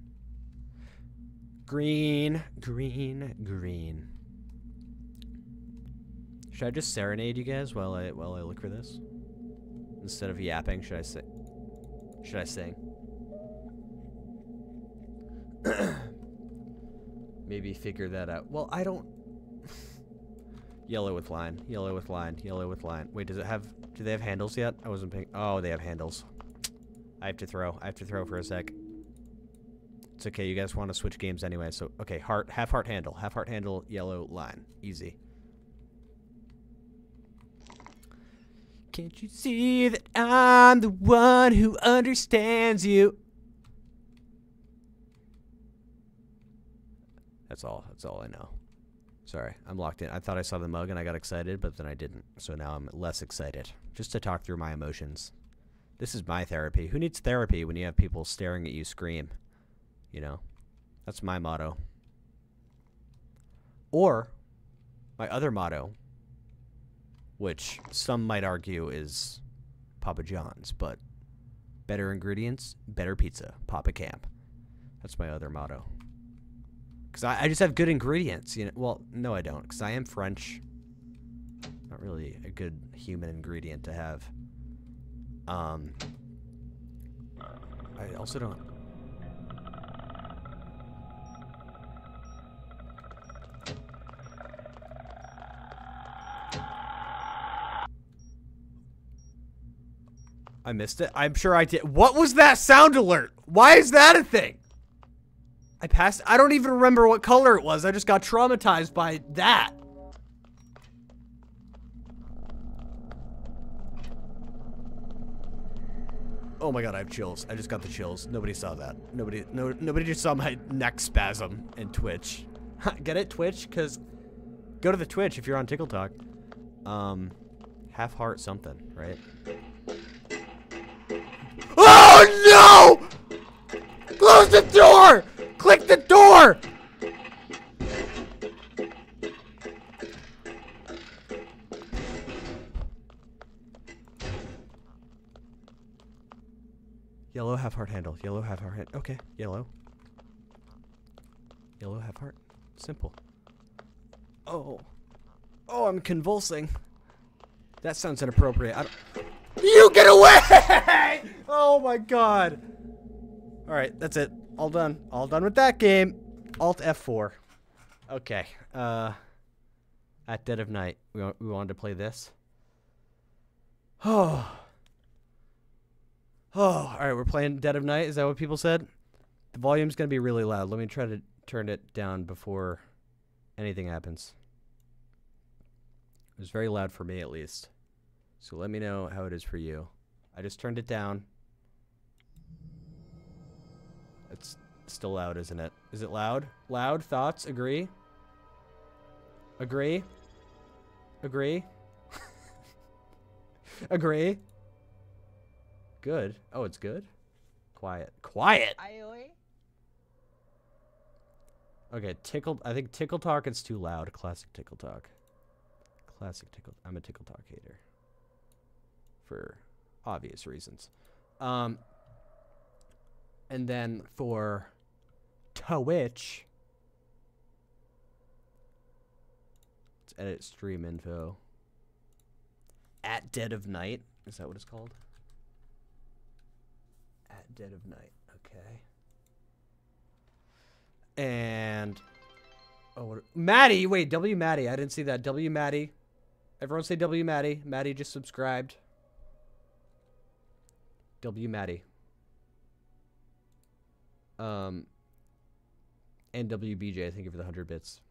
Green, green, green. Should I just serenade you guys while I while I look for this? Instead of yapping, should I say should I sing? Maybe figure that out. Well, I don't. Yellow with line, yellow with line, yellow with line. Wait, does it have, do they have handles yet? I wasn't paying, oh, they have handles. I have to throw, I have to throw for a sec. It's okay, you guys want to switch games anyway, so, okay, heart, half heart handle, half heart handle, yellow line. Easy. Can't you see that I'm the one who understands you? That's all, that's all I know. Sorry, I'm locked in. I thought I saw the mug and I got excited, but then I didn't. So now I'm less excited. Just to talk through my emotions. This is my therapy. Who needs therapy when you have people staring at you scream? You know? That's my motto. Or my other motto, which some might argue is Papa John's, but better ingredients, better pizza, Papa Camp. That's my other motto. Because I, I just have good ingredients. You know, well, no, I don't. Because I am French. Not really a good human ingredient to have. Um, I also don't. I missed it. I'm sure I did. What was that sound alert? Why is that a thing? I passed. I don't even remember what color it was. I just got traumatized by that. Oh my god, I have chills. I just got the chills. Nobody saw that. Nobody no nobody just saw my neck spasm in Twitch. Get it, Twitch? Cause go to the Twitch if you're on Tickle Talk. Um half heart something, right? Oh no! Close the door! Click the door! Yellow half heart handle. Yellow half heart hand. Okay, yellow. Yellow half heart. Simple. Oh. Oh, I'm convulsing. That sounds inappropriate. You get away! oh my god. Alright, that's it. All done. All done with that game. Alt F4. Okay. Uh, at dead of night, we, we wanted to play this. Oh. Oh, all right, we're playing Dead of Night. Is that what people said? The volume's going to be really loud. Let me try to turn it down before anything happens. It was very loud for me, at least. So let me know how it is for you. I just turned it down. Still loud, isn't it? Is it loud? Loud? Thoughts? Agree? Agree? Agree? Agree? Good. Oh, it's good? Quiet. Quiet! Okay, tickle. I think tickle talk is too loud. Classic tickle talk. Classic tickle. I'm a tickle talk hater. For obvious reasons. Um. And then for Twitch. Let's edit stream info. At dead of night. Is that what it's called? At dead of night. Okay. And oh, what, Maddie, wait, W Maddie, I didn't see that. W Maddie, everyone say W Maddie. Maddie just subscribed. W Maddie. Um. And WBJ, thank you for the hundred bits.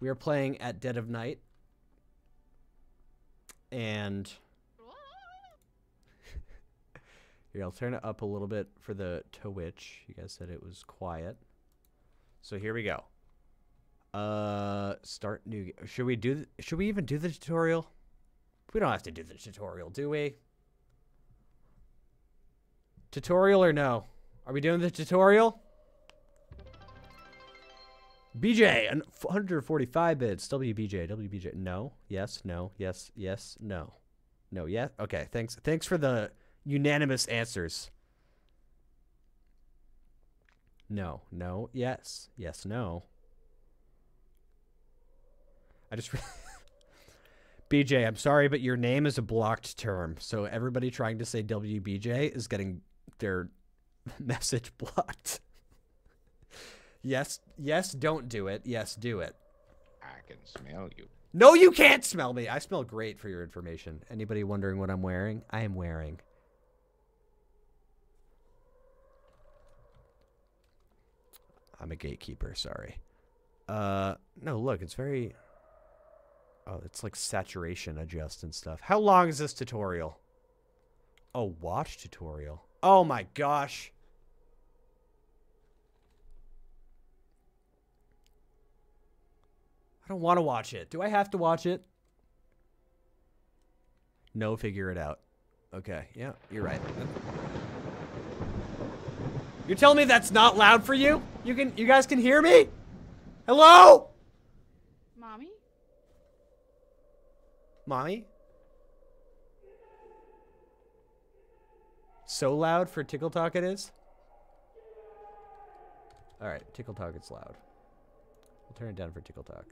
We are playing at dead of night, and here I'll turn it up a little bit for the Twitch. You guys said it was quiet, so here we go. Uh, start new. Should we do? Should we even do the tutorial? We don't have to do the tutorial, do we? Tutorial or no? Are we doing the tutorial? BJ, and 145 bits. WBJ, WBJ. No, yes, no, yes, yes, no. No, yeah. Okay, thanks. Thanks for the unanimous answers. No, no, yes, yes, no. I just. BJ, I'm sorry, but your name is a blocked term. So everybody trying to say WBJ is getting their message blocked. Yes, yes, don't do it. Yes, do it. I can smell you. No, you can't smell me. I smell great for your information. Anybody wondering what I'm wearing? I am wearing. I'm a gatekeeper, sorry. Uh, no, look, it's very. Oh, it's like saturation adjust and stuff. How long is this tutorial? Oh, watch tutorial. Oh my gosh. Don't want to watch it. Do I have to watch it? No, figure it out. Okay, yeah, you're right. You're telling me that's not loud for you? You can you guys can hear me? Hello? Mommy? Mommy? So loud for Tickle Talk it is? Alright, Tickle Talk it's loud. We'll turn it down for Tickle Talk.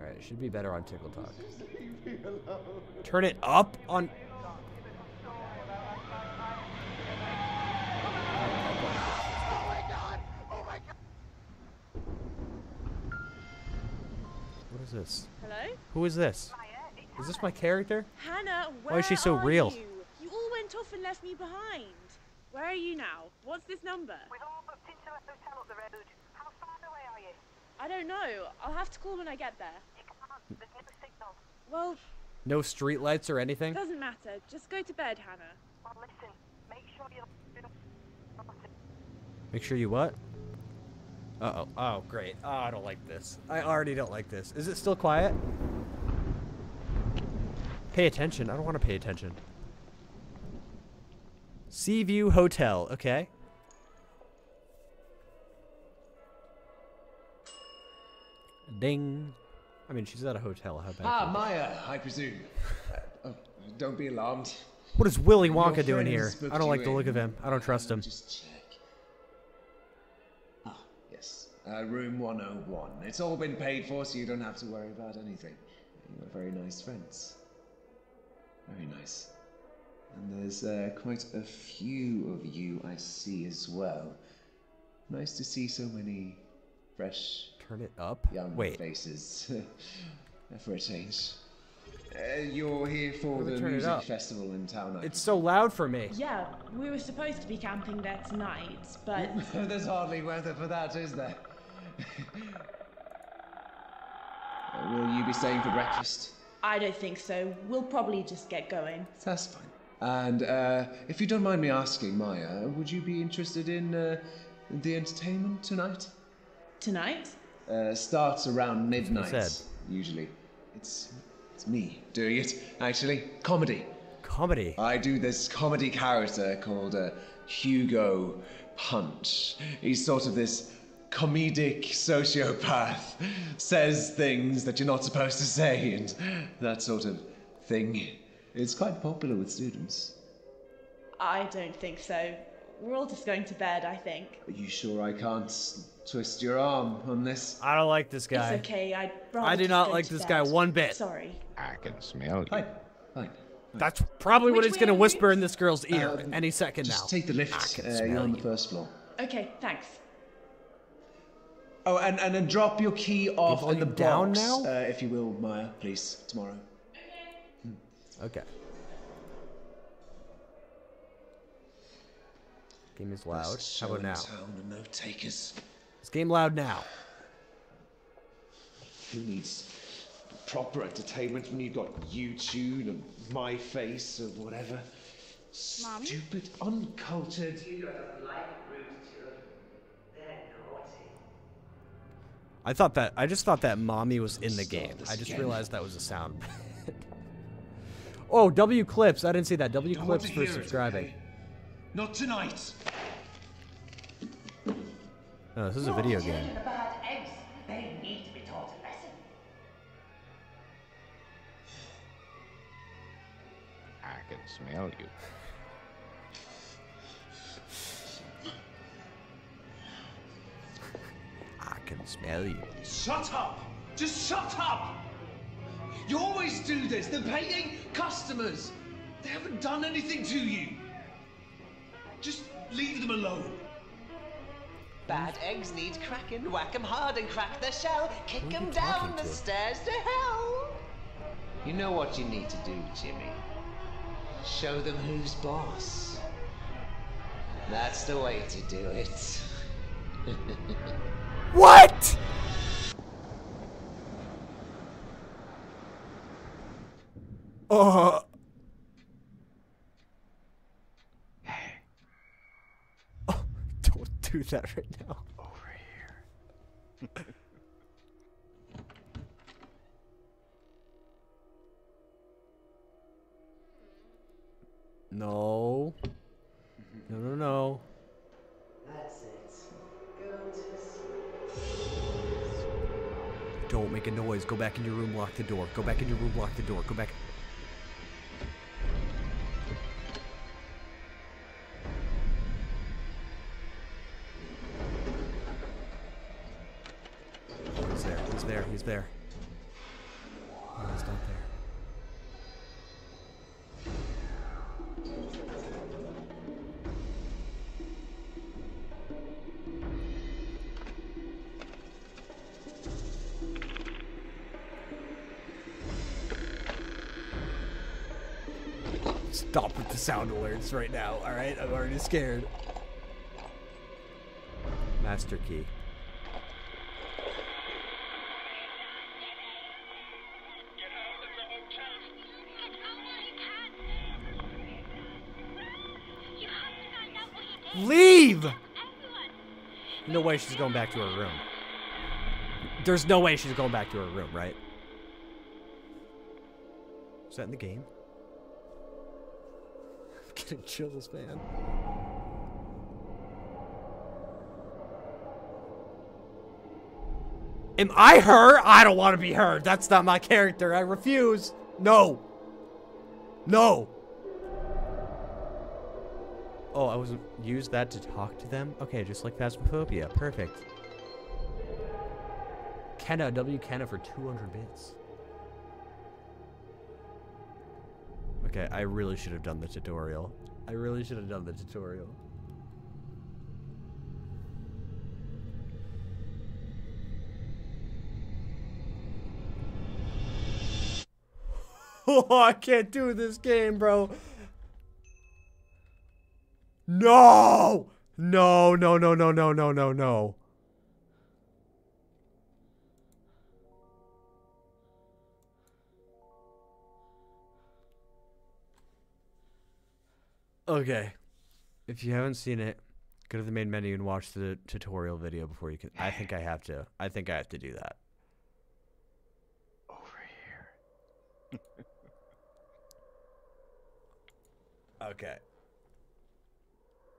Alright, it should be better on Tickle Talk. Turn it up on What is this? Hello? Who is this? Is this my character? Hannah, where Why is she so are real? You? You all went off and left me behind. Where are you now? What's this number? We've all booked into a hotel up the road. How far away are you? I don't know. I'll have to call when I get there. You can't. There's no signal. Well, No streetlights or anything? doesn't matter. Just go to bed, Hannah. Well, listen. Make sure you Make sure you what? Uh oh. Oh, great. Oh, I don't like this. I already don't like this. Is it still quiet? Pay attention. I don't want to pay attention. Seaview Hotel. Okay. Ding. I mean, she's at a hotel. How bad? Ah, Maya, I presume. Uh, oh, don't be alarmed. what is Willy Wonka doing here? I don't like the look of him. I don't trust him. Just check. Ah, yes. Uh, room 101. It's all been paid for, so you don't have to worry about anything. You are very nice friends. Very nice. And there's uh, quite a few of you I see as well. Nice to see so many fresh Turn it up. young Wait. faces for a change. Uh, you're here for the music festival in town. I It's so loud for me. Yeah, we were supposed to be camping there tonight, but There's hardly weather for that, is there? Will you be staying for breakfast? I don't think so. We'll probably just get going. That's fine. And uh, if you don't mind me asking, Maya, would you be interested in uh, the entertainment tonight? Tonight? Uh, starts around midnight, said. usually. It's it's me doing it, actually. Comedy. Comedy. I do this comedy character called uh, Hugo Punch. He's sort of this comedic sociopath, says things that you're not supposed to say, and that sort of thing. It's quite popular with students. I don't think so. We're all just going to bed, I think. Are you sure I can't s- twist your arm on this? I don't like this guy. It's okay. I'd rather I do not like this bed. guy one bit. Sorry. I can smell you. Fine, fine. That's probably what he's gonna are we? whisper in this girl's ear Um, any second now. Just take the lift. I can Uh, smell you're on the you. first floor. Okay, thanks. Oh, and, and then drop your key off in the volume down box, now? Uh, if you will, Maya, please, tomorrow. Okay. Game is loud. How about now? Town and no takers. Is game loud now? Who needs proper entertainment when you've got YouTube and My Face or whatever? Mommy? Stupid, uncultured. I thought that. I just thought that mommy was in the game. I just realized that was a sound. oh, W clips. I didn't see that. W clips for hear it, subscribing. okay? Not tonight. No, this is a video game. The eggs. They need to be taught a lesson. I can smell you. I can smell you. Shut up! Just shut up! You always do this. They're paying customers. They haven't done anything to you. Just leave them alone. Bad eggs need cracking. Whack 'em hard and crack their shell. Kick Who are 'em you down the to? stairs to hell. You know what you need to do, Jimmy. Show them who's boss. That's the way to do it. What? Uh. Do that right now. Over here. No. No, no, no. Don't make a noise. Go back in your room, lock the door. Go back in your room, lock the door. Go back. There. Not there. Stop with the sound alerts right now, alright? I'm already scared. Master key. No way she's going back to her room. There's no way she's going back to her room, right? Is that in the game? I'm getting chills, man. Am I her? I don't want to be her. That's not my character. I refuse. No. No. Oh, I wasn't use that to talk to them? Okay, just like Phasmophobia. Perfect. Kenna, W Kenna for 200 bits. Okay, I really should have done the tutorial. I really should have done the tutorial. Oh, I can't do this game, bro. No! No, no, no, no, no, no, no, no. Okay. If you haven't seen it, go to the main menu and watch the tutorial video before you can. I think I have to. I think I have to do that. Over here. Okay.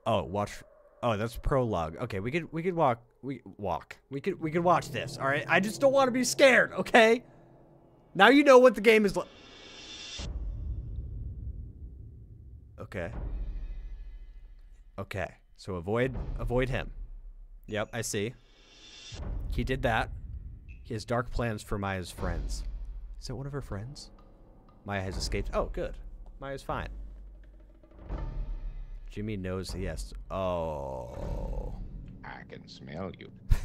Oh, watch. Oh, that's prologue. Okay, we could we could walk. We walk. We could we could watch this. All right. I just don't want to be scared. Okay. Now you know what the game is like. Okay. Okay. So avoid avoid him. Yep, I see. He did that. He has dark plans for Maya's friends. Is that one of her friends? Maya has escaped. Oh, good. Maya's fine. Jimmy knows he has to. Oh. I can smell you.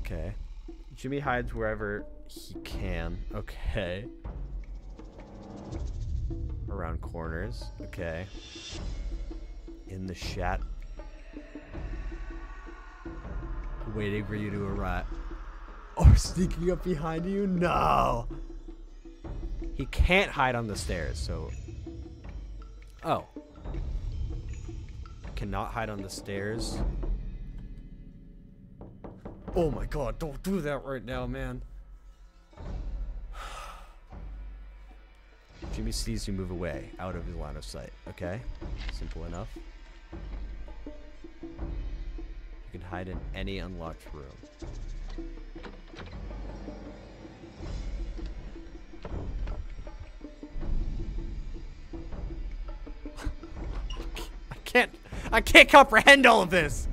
Okay. Jimmy hides wherever he can. Okay. Around corners. Okay. In the shat. Waiting for you to arrive. Or sneaking up behind you? No. He can't hide on the stairs, so. Oh. Cannot hide on the stairs. Oh my god, don't do that right now, man. Jimmy sees you move away, out of his line of sight. Okay? Simple enough. You can hide in any unlocked room. Can't I can't comprehend all of this.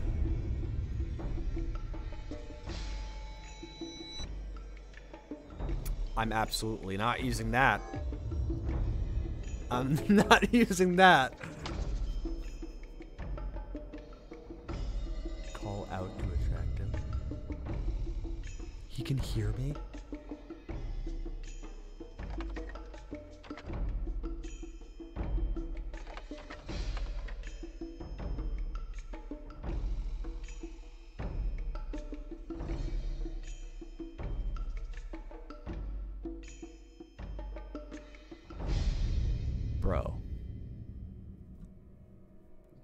I'm absolutely not using that. I'm not using that. Call out to attract him. He can hear me?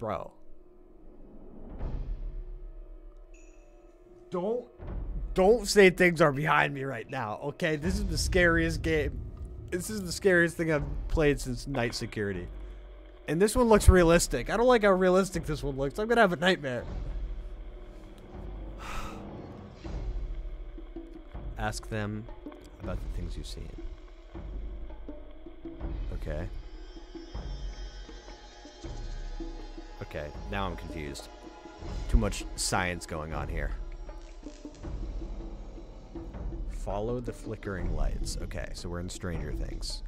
Bro. Don't don't say things are behind me right now, okay? This is the scariest game. This is the scariest thing I've played since Night Security. And this one looks realistic. I don't like how realistic this one looks. I'm gonna have a nightmare. Ask them about the things you've seen. Okay. Okay, now I'm confused. Too much science going on here. Follow the flickering lights. Okay, so we're in Stranger Things.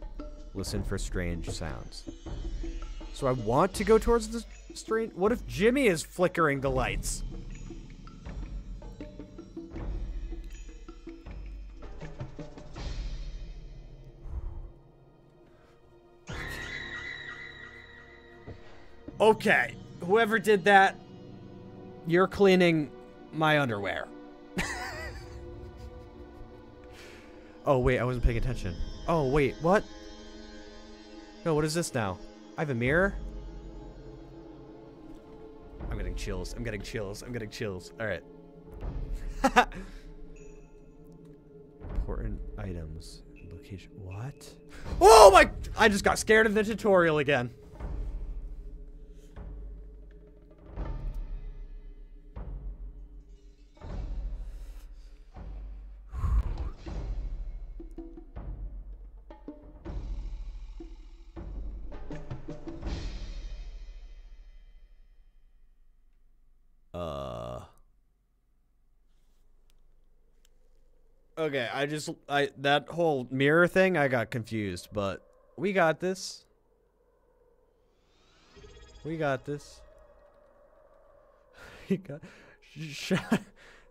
Listen for strange sounds. So I want to go towards the strange. What if Jimmy is flickering the lights? Okay, whoever did that, you're cleaning my underwear. oh, wait, I wasn't paying attention. Oh, wait, what? No, what is this now? I have a mirror? I'm getting chills. I'm getting chills. I'm getting chills. All right. Important items. Location. What? Oh my! I just got scared of the tutorial again. Okay, I just I that whole mirror thing I got confused, but we got this. We got this. We got.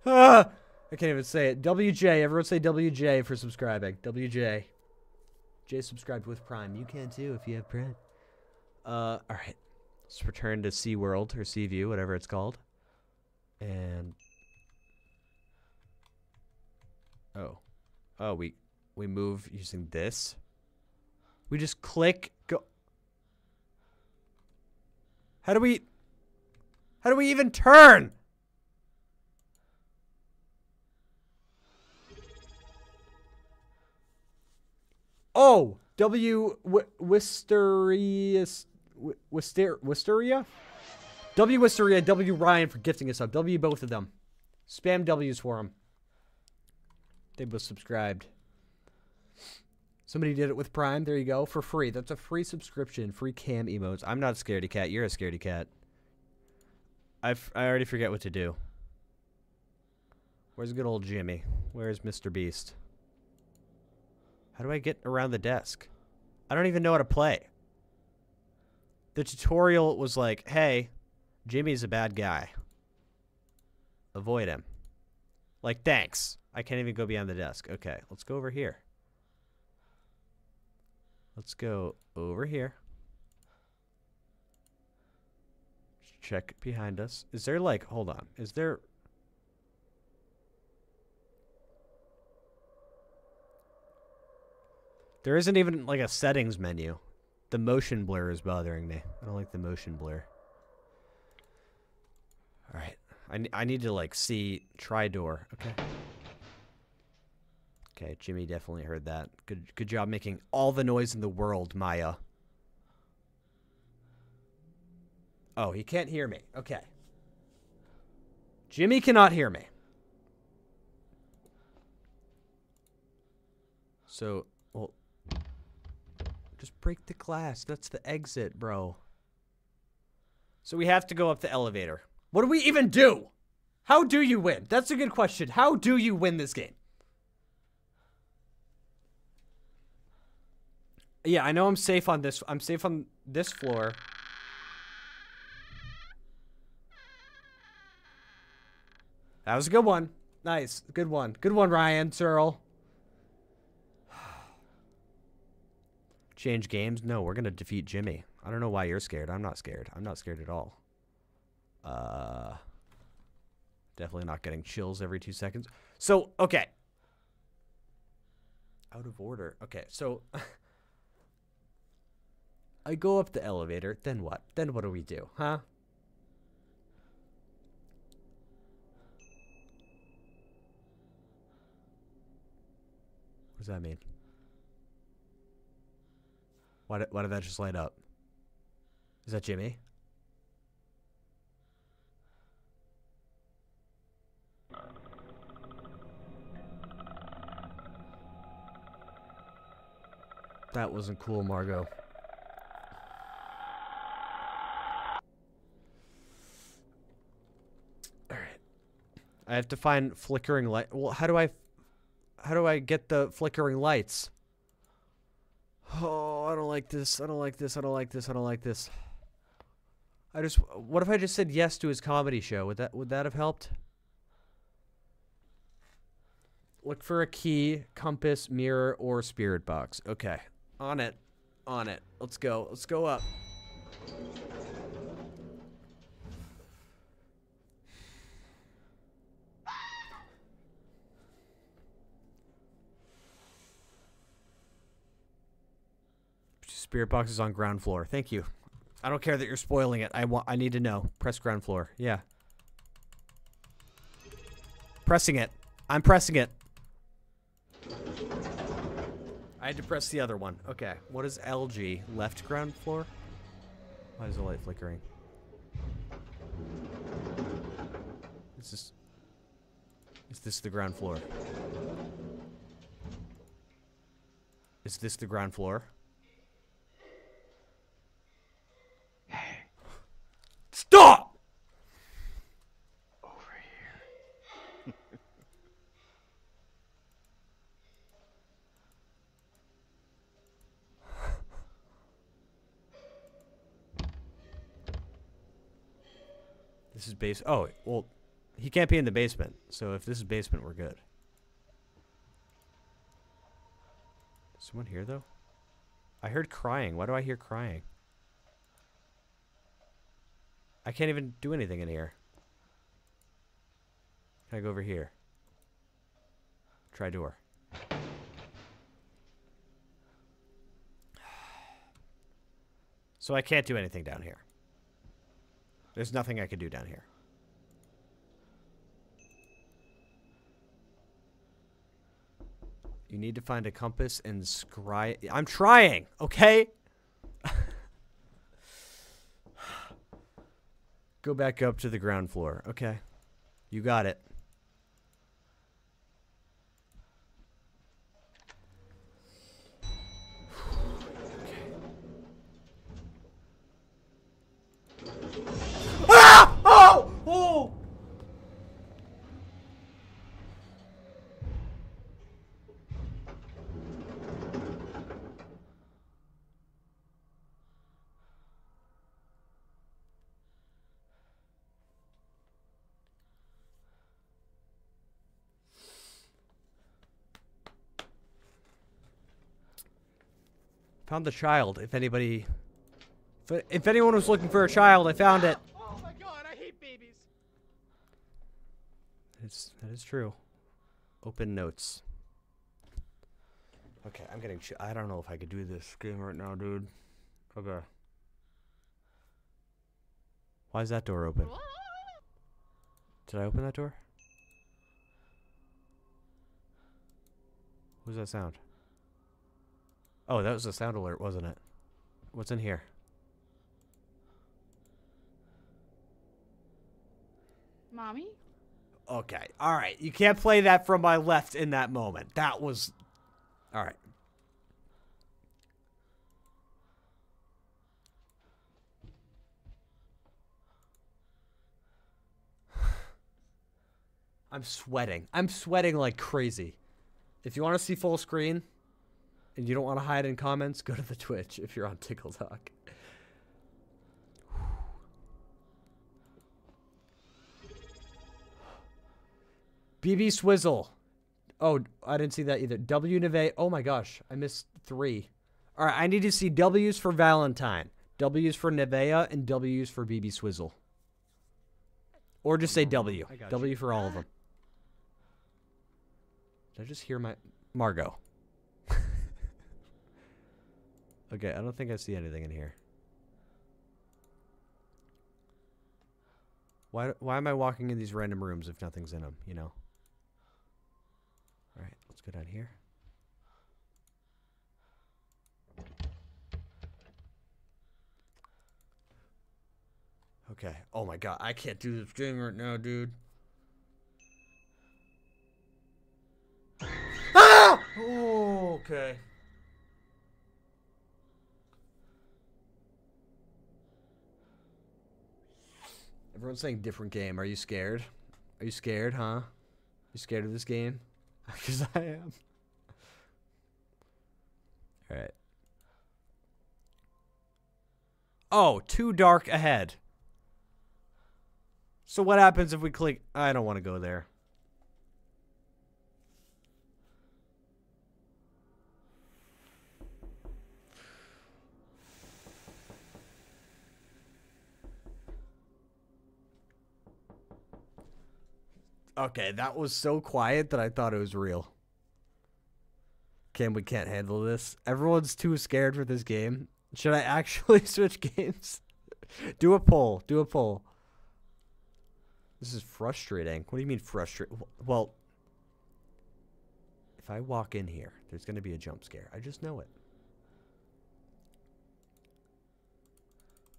Ah, I can't even say it. WJ, everyone say WJ for subscribing. WJ. Jay subscribed with Prime. You can too if you have Prime. Uh, all right. Let's return to SeaWorld or Seaview, whatever it's called. And oh, oh, we we move using this. We just click go. How do we? How do we even turn? Oh, W Wisteria Wisteria? W Wisteria, W Ryan for gifting us up. W both of them. Spam W's for them. They both subscribed. Somebody did it with Prime. There you go. For free. That's a free subscription. Free cam emotes. I'm not a scaredy cat. You're a scaredy cat. I, I already forget what to do. Where's good old Jimmy? Where's Mr. Beast? How do I get around the desk? I don't even know how to play. The tutorial was like, hey, Jimmy's a bad guy. Avoid him. Like, thanks. I can't even go beyond the desk. Okay, let's go over here. Let's go over here. Check behind us. Is there like, hold on. Is there. There isn't even like a settings menu. The motion blur is bothering me. I don't like the motion blur. All right. I, I need to like see try door. Okay. Okay, Jimmy definitely heard that. Good good job making all the noise in the world, Maya. Oh, he can't hear me. Okay. Jimmy cannot hear me. So, well, just break the glass. That's the exit, bro. So we have to go up the elevator. What do we even do? How do you win? That's a good question. How do you win this game? Yeah, I know I'm safe on this. I'm safe on this floor. That was a good one. Nice. Good one. Good one, Ryan Searle. Change games? No, we're going to defeat Jimmy. I don't know why you're scared. I'm not scared. I'm not scared at all. Uh definitely not getting chills every 2 seconds. So, okay. Out of order. Okay, so I go up the elevator, then what? Then what do we do, huh? What does that mean? Why did, why did that just light up? Is that Jimmy? That wasn't cool, Margot. I have to find flickering light. Well, how do I how do I get the flickering lights? Oh, I don't like this. I don't like this. I don't like this. I don't like this. I just what if I just said yes to his comedy show? Would that would that have helped? Look for a key, compass, mirror, or spirit box. Okay. On it. On it. Let's go. Let's go up. Spirit box is on ground floor. Thank you. I don't care that you're spoiling it. I want I need to know. Press ground floor. Yeah. Pressing it. I'm pressing it. I had to press the other one. Okay. What is LG? Left ground floor? Why is the light flickering? Is this Is this the ground floor? Is this the ground floor? Base. Oh, well, he can't be in the basement. So if this is basement, we're good. Someone here though? I heard crying. Why do I hear crying? I can't even do anything in here. Can I go over here? Try door. So I can't do anything down here. There's nothing I can do down here. You need to find a compass and scry. I'm trying, okay? Go back up to the ground floor. Okay. You got it. ah! Oh! Oh! Found the child. If anybody, if, if anyone was looking for a child, I found it. Oh my god, I hate babies. It's that is true. Open notes. Okay, I'm getting. Ch- I don't know if I could do this game right now, dude. Okay. Why is that door open? Did I open that door? What was that sound? Oh, that was a sound alert, wasn't it? What's in here? Mommy? Okay. All right. You can't play that from my left in that moment. That was. All right. I'm sweating. I'm sweating like crazy. If you want to see full screen and you don't want to hide in comments, go to the Twitch if you're on Tickle Talk. BB Swizzle. Oh, I didn't see that either. W Neve. Oh my gosh, I missed three. All right, I need to see W's for Valentine, W's for Nevea, and W's for BB Swizzle. Or just say W. W for all of them. Did I just hear my Margot? Okay, I don't think I see anything in here. Why, why am I walking in these random rooms if nothing's in them, you know? Alright, let's go down here. Okay. Oh my god, I can't do this game right now, dude. Ah! Oh, okay. Everyone's saying different game. Are you scared? Are you scared, huh? You scared of this game? Because I am. Alright. Oh, too dark ahead. So what happens if we click... I don't want to go there. Okay, that was so quiet that I thought it was real. Cam, we can't handle this. Everyone's too scared for this game. Should I actually switch games? do a poll. Do a poll. This is frustrating. What do you mean frustrating? Well, if I walk in here, there's going to be a jump scare. I just know it.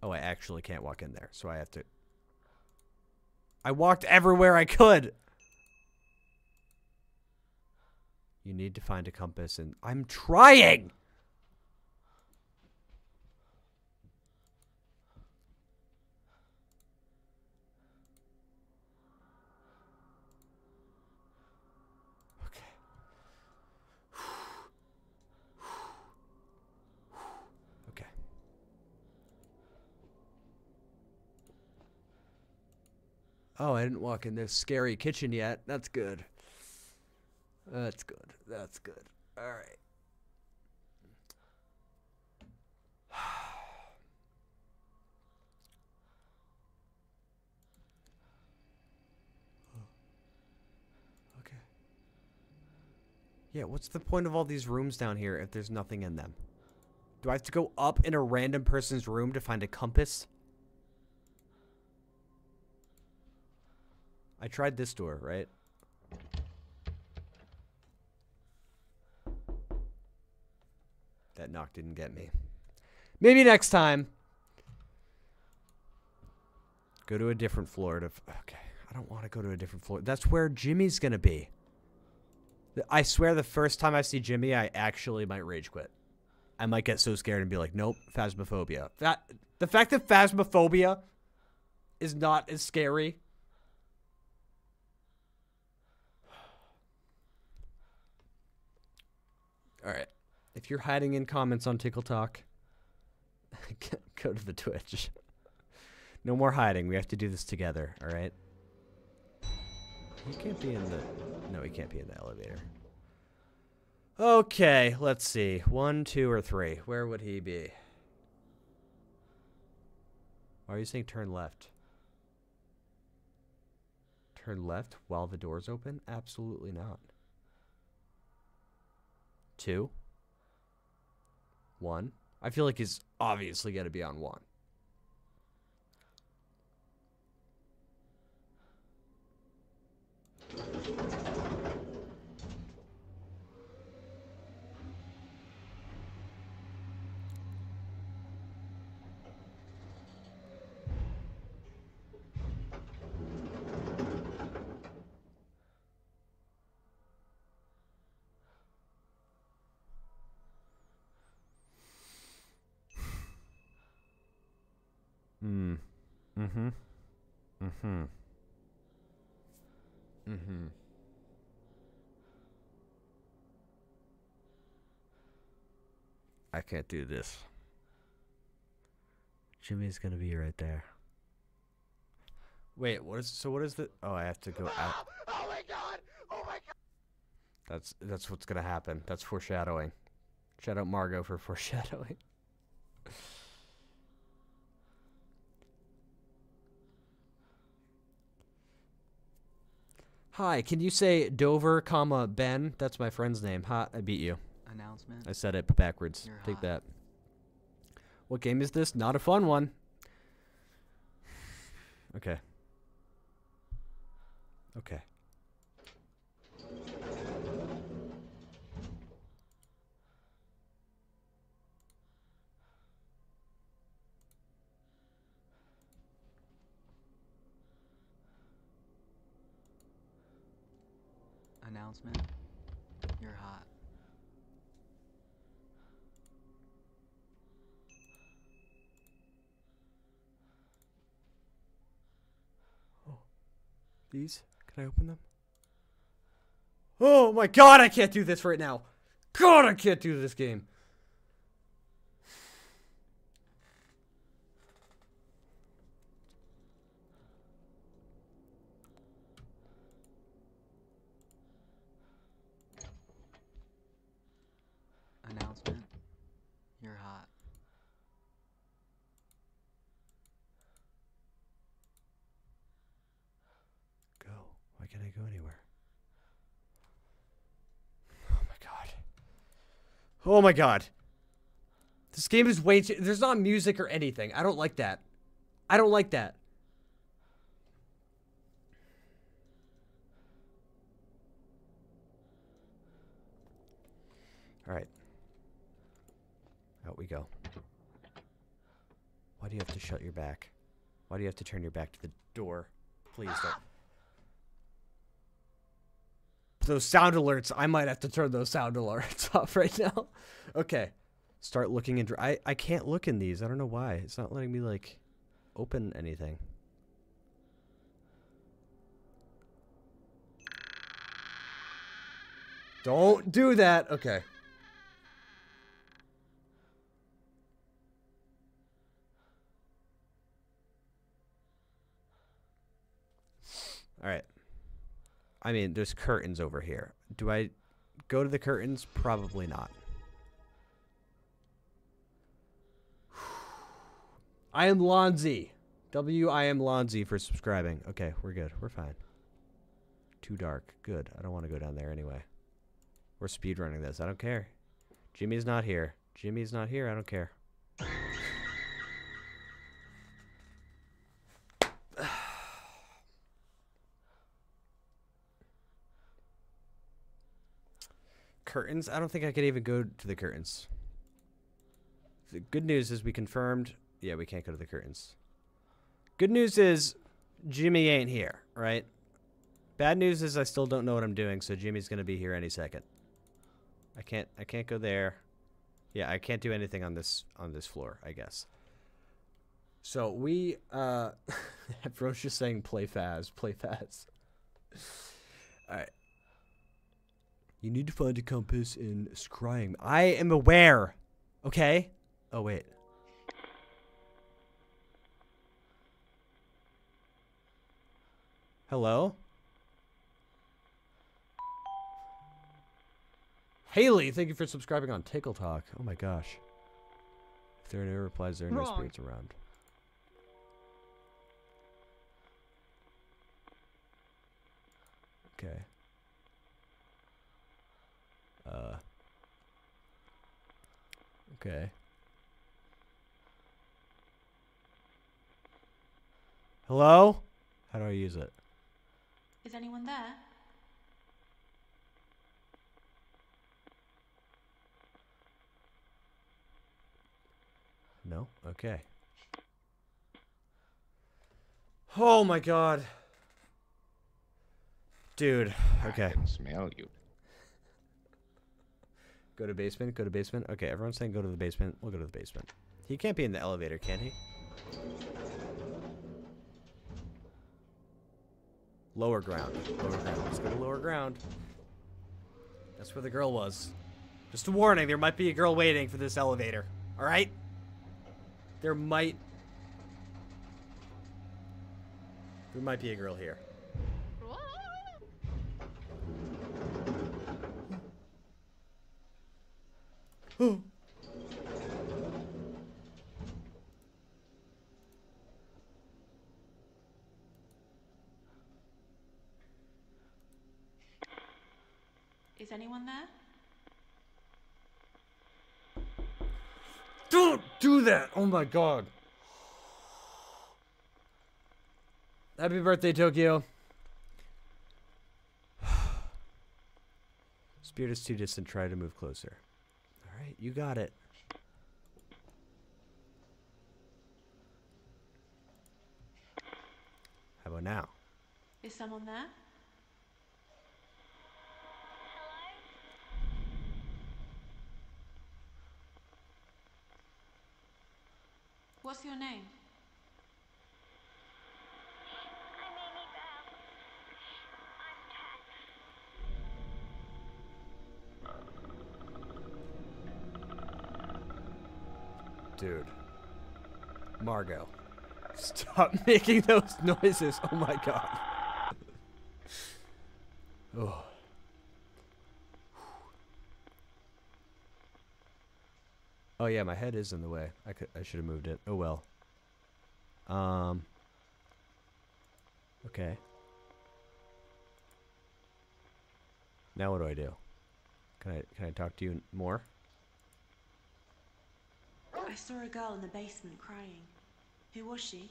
Oh, I actually can't walk in there, so I have to. I walked everywhere I could. You need to find a compass, and I'm trying. Oh, I didn't walk in this scary kitchen yet. That's good. That's good. That's good. All right. okay. Yeah, what's the point of all these rooms down here if there's nothing in them? Do I have to go up in a random person's room to find a compass? I tried this door, right? That knock didn't get me. Maybe next time. Go to a different floor to. Okay. I don't want to go to a different floor. That's where Jimmy's going to be. I swear the first time I see Jimmy, I actually might rage quit. I might get so scared and be like, nope, phasmophobia. That, the fact that phasmophobia is not as scary. All right. If you're hiding in comments on Tickle Talk, go to the Twitch. no more hiding. We have to do this together, all right? He can't be in the... No, he can't be in the elevator. Okay, let's see. One, two, or three. Where would he be? Why are you saying turn left? Turn left while the door's open? Absolutely not. Two? One. I feel like he's obviously going to be on one. Hmm. Mm-hmm. Mm-hmm. Mm-hmm. I can't do this. Jimmy's gonna be right there. Wait, what is so what is the oh I have to go out. Oh my god! Oh my god! That's that's what's gonna happen. That's foreshadowing. Shout out Margot for foreshadowing. Hi, can you say Dover, comma Ben? That's my friend's name. Ha, I beat you. Announcement. I said it backwards. You're Take hot. that. What game is this? Not a fun one. Okay. Okay. Announcement. You're hot. Oh. These? Can I open them? Oh my god, I can't do this right now. God, I can't do this game. Announcement. You're hot. Go. Why can't I go anywhere? Oh my god. Oh my god. This game is way too. There's not music or anything. I don't like that. I don't like that. All right. Out we go. Why do you have to shut your back? Why do you have to turn your back to the door? Please don't. Those sound alerts, I might have to turn those sound alerts off right now. Okay. Start looking in. dr- I, I can't look in these. I don't know why. It's not letting me, like, open anything. Don't do that. Okay. All right. I mean, there's curtains over here. Do I go to the curtains? Probably not. I am Lonzy. W I am Lonzy for subscribing. Okay, we're good. We're fine. Too dark. Good. I don't want to go down there anyway. We're speedrunning this. I don't care. Jimmy's not here. Jimmy's not here. I don't care. Curtains. I don't think I could even go to the curtains. The good news is we confirmed. Yeah, we can't go to the curtains. Good news is Jimmy ain't here, right? Bad news is I still don't know what I'm doing, so Jimmy's gonna be here any second. I can't. I can't go there. Yeah, I can't do anything on this on this floor. I guess. So we. uh Everyone's just saying play fast, play fast. All right. You need to find a compass in scrying. I am aware. Okay? Oh, wait. Hello? Haley, thank you for subscribing on Tickle Talk. Oh my gosh. If there are no replies, there are no spirits around. Okay. Uh. Okay. Hello? How do I use it? Is anyone there? No? Okay. Oh my god. Dude, okay. I can smell you. Go to basement, go to basement. Okay, everyone's saying go to the basement. We'll go to the basement. He can't be in the elevator, can he? Lower ground. Lower ground. Let's go to lower ground. That's where the girl was. Just a warning, there might be a girl waiting for this elevator. Alright? There might... There might be a girl here. Hmm. Is anyone there? Don't do that! Oh my god. Happy birthday, Tokyo. Spirit is too distant. Try to move closer. You got it. How about now? Is someone there? What's your name? Dude. Margot. Stop making those noises. Oh my god. oh. Oh yeah, my head is in the way. I could I should have moved it. Oh well. Um Okay. Now what do I do? Can I can I talk to you more? I saw a girl in the basement crying. Who was she? It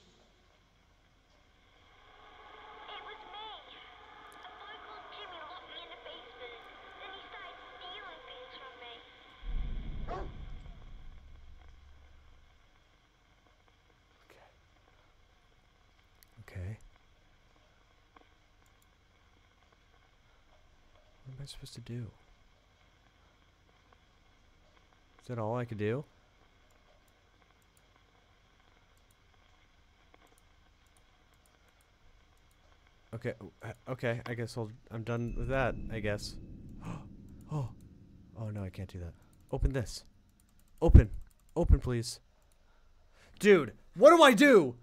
was me. A boy called Jimmy locked me in the basement. Then he started stealing things from me. Okay. What am I supposed to do? Is that all I could do? Okay, uh, okay, I guess I'll, I'm done with that, I guess. oh, oh no, I can't do that. Open this. Open. Open, please. Dude, what do I do?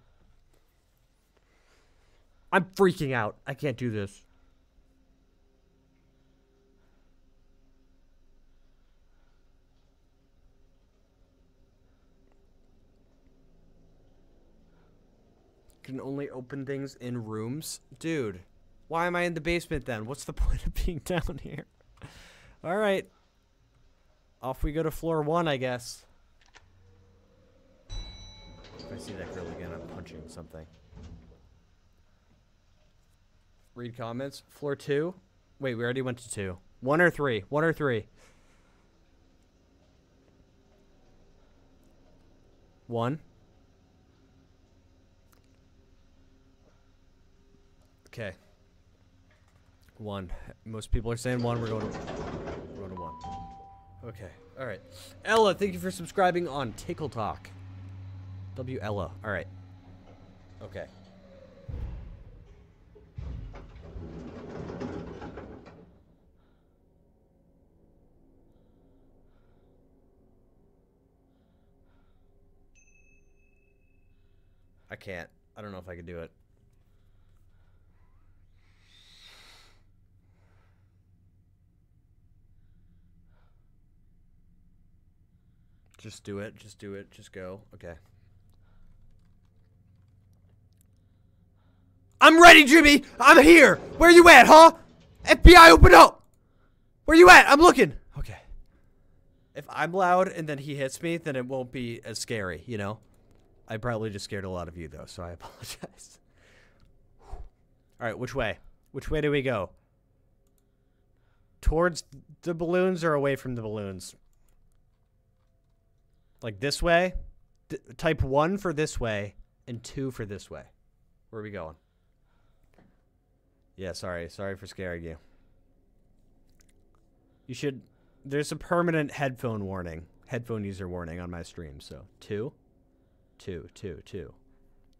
I'm freaking out. I can't do this. Can only open things in rooms? Dude, why am I in the basement then? What's the point of being down here? Alright. Off we go to floor one, I guess. If I see that girl again, I'm punching something. Read comments. Floor two. Wait, we already went to two. One or three. One or three. One. Okay. One. Most people are saying one. We're going to, we're going to one. Okay. All right. Ella, thank you for subscribing on Tickle Talk. W Ella. All right. Okay. I can't. I don't know if I could do it. Just do it. Just do it. Just go. Okay. I'm ready, Jimmy. I'm here. Where are you at, huh? FBI, open up. Where are you at? I'm looking. Okay. If I'm loud and then he hits me, then it won't be as scary, you know? I probably just scared a lot of you, though, so I apologize. All right, which way? Which way do we go? Towards the balloons or away from the balloons? Like this way? D- type 1 for this way and 2 for this way. Where are we going? Yeah, sorry. Sorry for scaring you. You should. There's a permanent headphone warning, headphone user warning on my stream. So, 2, 2, 2, 2.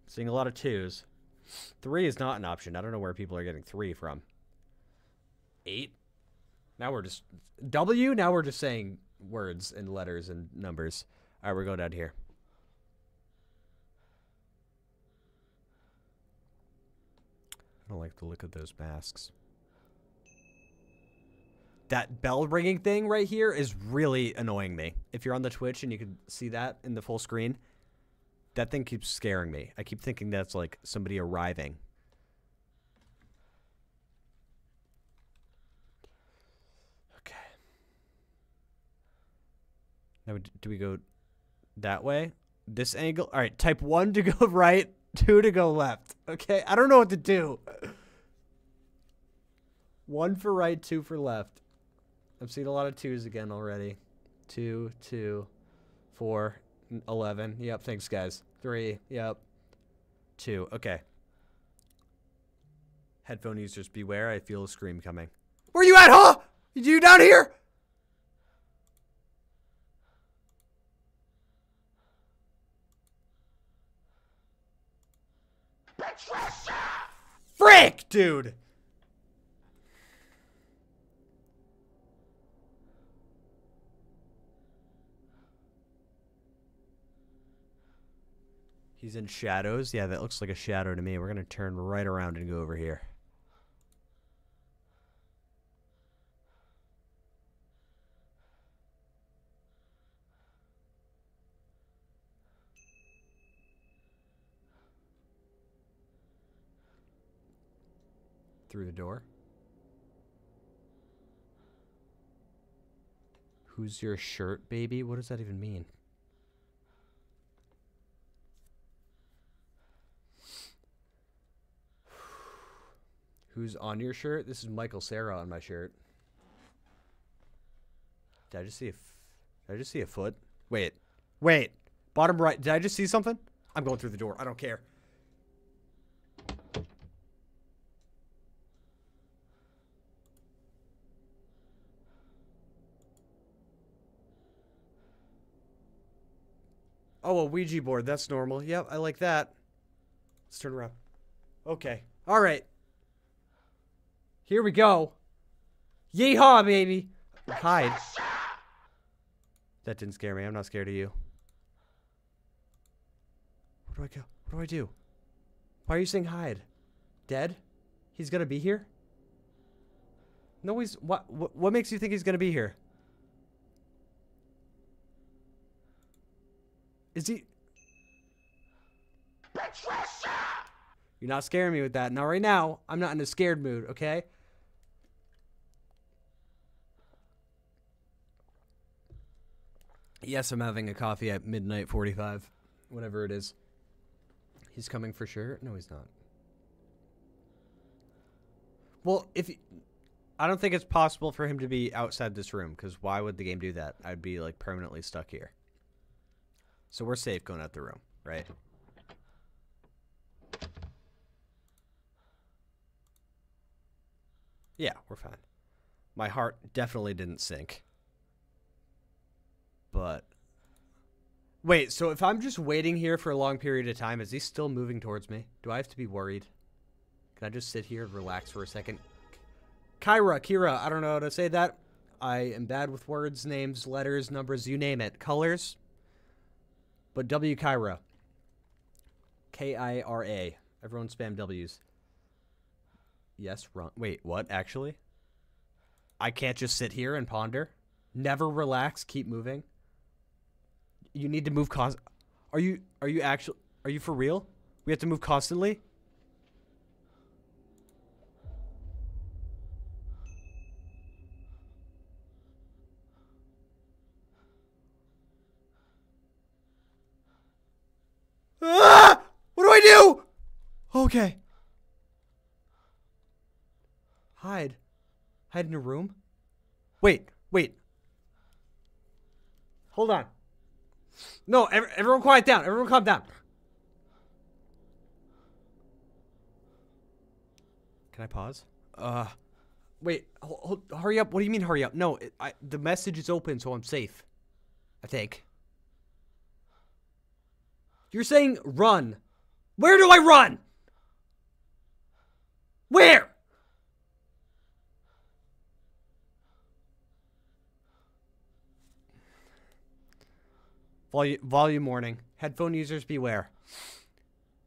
Seeing a lot of twos. Three is not an option. I don't know where people are getting three from. Eight. Now we're just W. Now we're just saying words and letters and numbers. All right, we're going down here. I don't like the look of those masks. That bell ringing thing right here is really annoying me. If you're on the Twitch and you can see that in the full screen, that thing keeps scaring me. I keep thinking that's like somebody arriving. Okay. Now, do we go that way? This angle? All right, type 1 to go right, 2 to go left. Okay, I don't know what to do. 1 for right, 2 for left. I've seen a lot of 2s again already. Two, two, four, 11. Yep, thanks, guys. 3, yep. 2, okay. Headphone users, beware. I feel a scream coming. Where you at, huh? You down here? Dude! He's in shadows. Yeah, that looks like a shadow to me. We're going to turn right around and go over here. Through the door. Who's your shirt, baby? What does that even mean? Who's on your shirt? This is Michael Cera on my shirt. Did I just see did I just see a foot? Wait, wait. Bottom right. Did I just see something? I'm going through the door. I don't care. Oh, a Ouija board. That's normal. Yep, I like that. Let's turn around. Okay. All right. Here we go. Yeehaw, baby. Hide. That didn't scare me. I'm not scared of you. Where do I go? What do I do? Why are you saying hide? Dead? He's gonna be here? No, he's what? What, what makes you think he's gonna be here? Is he? Patricia! You're not scaring me with that. Now, right now, I'm not in a scared mood. Okay. Yes, I'm having a coffee at midnight 45, whatever it is. He's coming for sure. No, he's not. Well, if he, I don't think it's possible for him to be outside this room because why would the game do that? I'd be like permanently stuck here. So we're safe going out the room, right? Yeah, we're fine. My heart definitely didn't sink. But wait, so if I'm just waiting here for a long period of time, is he still moving towards me? Do I have to be worried? Can I just sit here and relax for a second? Kyra, Kira, I don't know how to say that. I am bad with words, names, letters, numbers, you name it. Colors. But W Kyra. K I R A. Everyone spam W's. Yes, wrong. Wait, what? Actually? I can't just sit here and ponder? Never relax, keep moving? You need to move cons Are you are you actually are you for real? We have to move constantly? Ah! What do I do? Okay. Hide. Hide in a room? Wait, wait. Hold on. No, ev- everyone quiet down. Everyone calm down. Can I pause? Uh, wait. Hold, hold, hurry up. What do you mean hurry up? No, it, I, the message is open, so I'm safe. I think. You're saying run. Where do I run? Where? Volume, volume warning. Headphone users beware.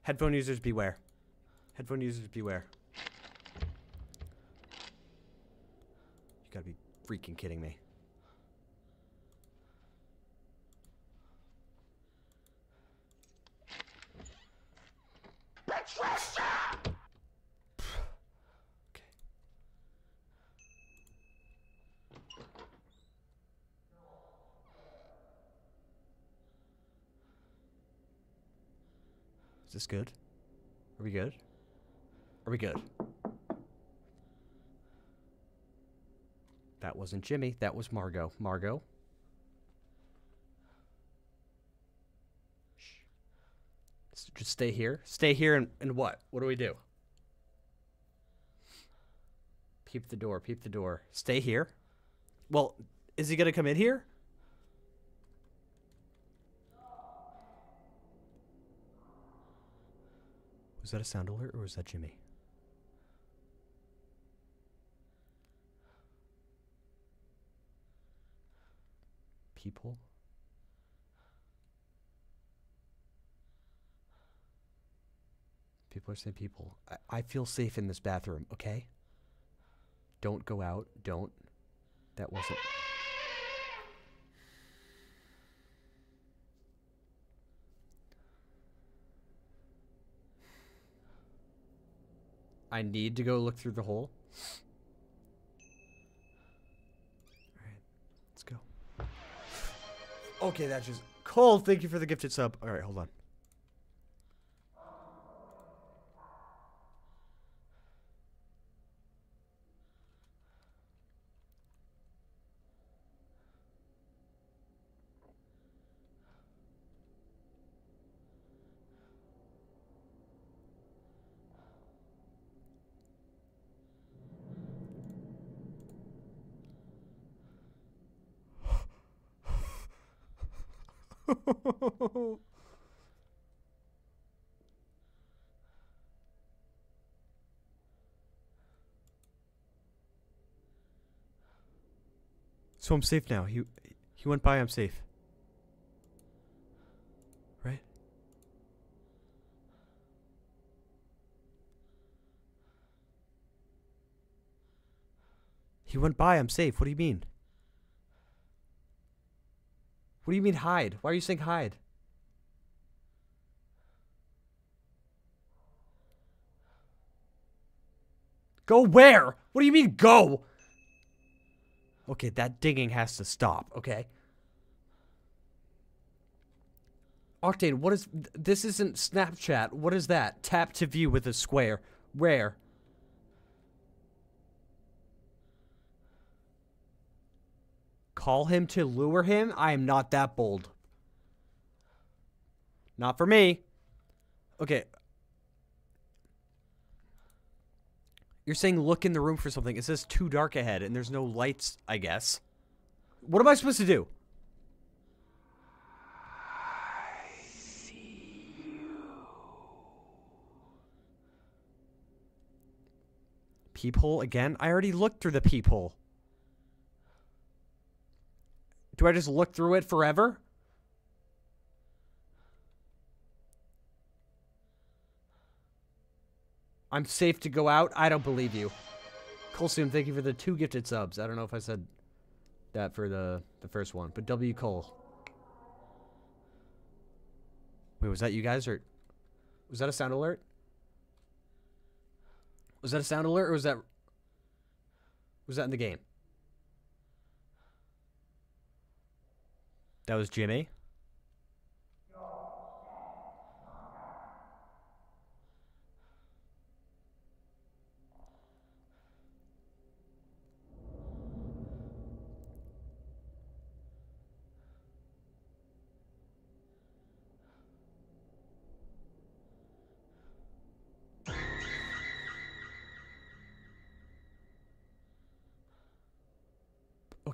Headphone users beware. Headphone users beware. You gotta be freaking kidding me. Is this good? Are we good? Are we good? That wasn't Jimmy. That was Margot. Margot? Shh. Just stay here. Stay here and, and what? What do we do? Peep the door. Peep the door. Stay here? Well, is he going to come in here? Was that a sound alert or was that Jimmy? People? People are saying people. I, I feel safe in this bathroom, okay? Don't go out. Don't. That wasn't. I need to go look through the hole. Alright, let's go. Okay, that's just. Cole, thank you for the gifted sub. Alright, hold on. So I'm safe now. He he went by. I'm safe. Right? He went by. I'm safe. What do you mean? What do you mean hide? Why are you saying hide? Go where? What do you mean go? Okay, that digging has to stop, okay? Octane, what is... th- This isn't Snapchat. What is that? Tap to view with a square. Where? Call him to lure him? I am not that bold. Not for me. Okay. You're saying look in the room for something. It says too dark ahead and there's no lights, I guess. What am I supposed to do? Peephole again? I already looked through the peephole. Do I just look through it forever? I'm safe to go out? I don't believe you. Colsoon, thank you for the two gifted subs. I don't know if I said that for the, the first one, but W. Cole. Wait, was that you guys or was that a sound alert? Was that a sound alert or was that was that in the game? That was Jimmy.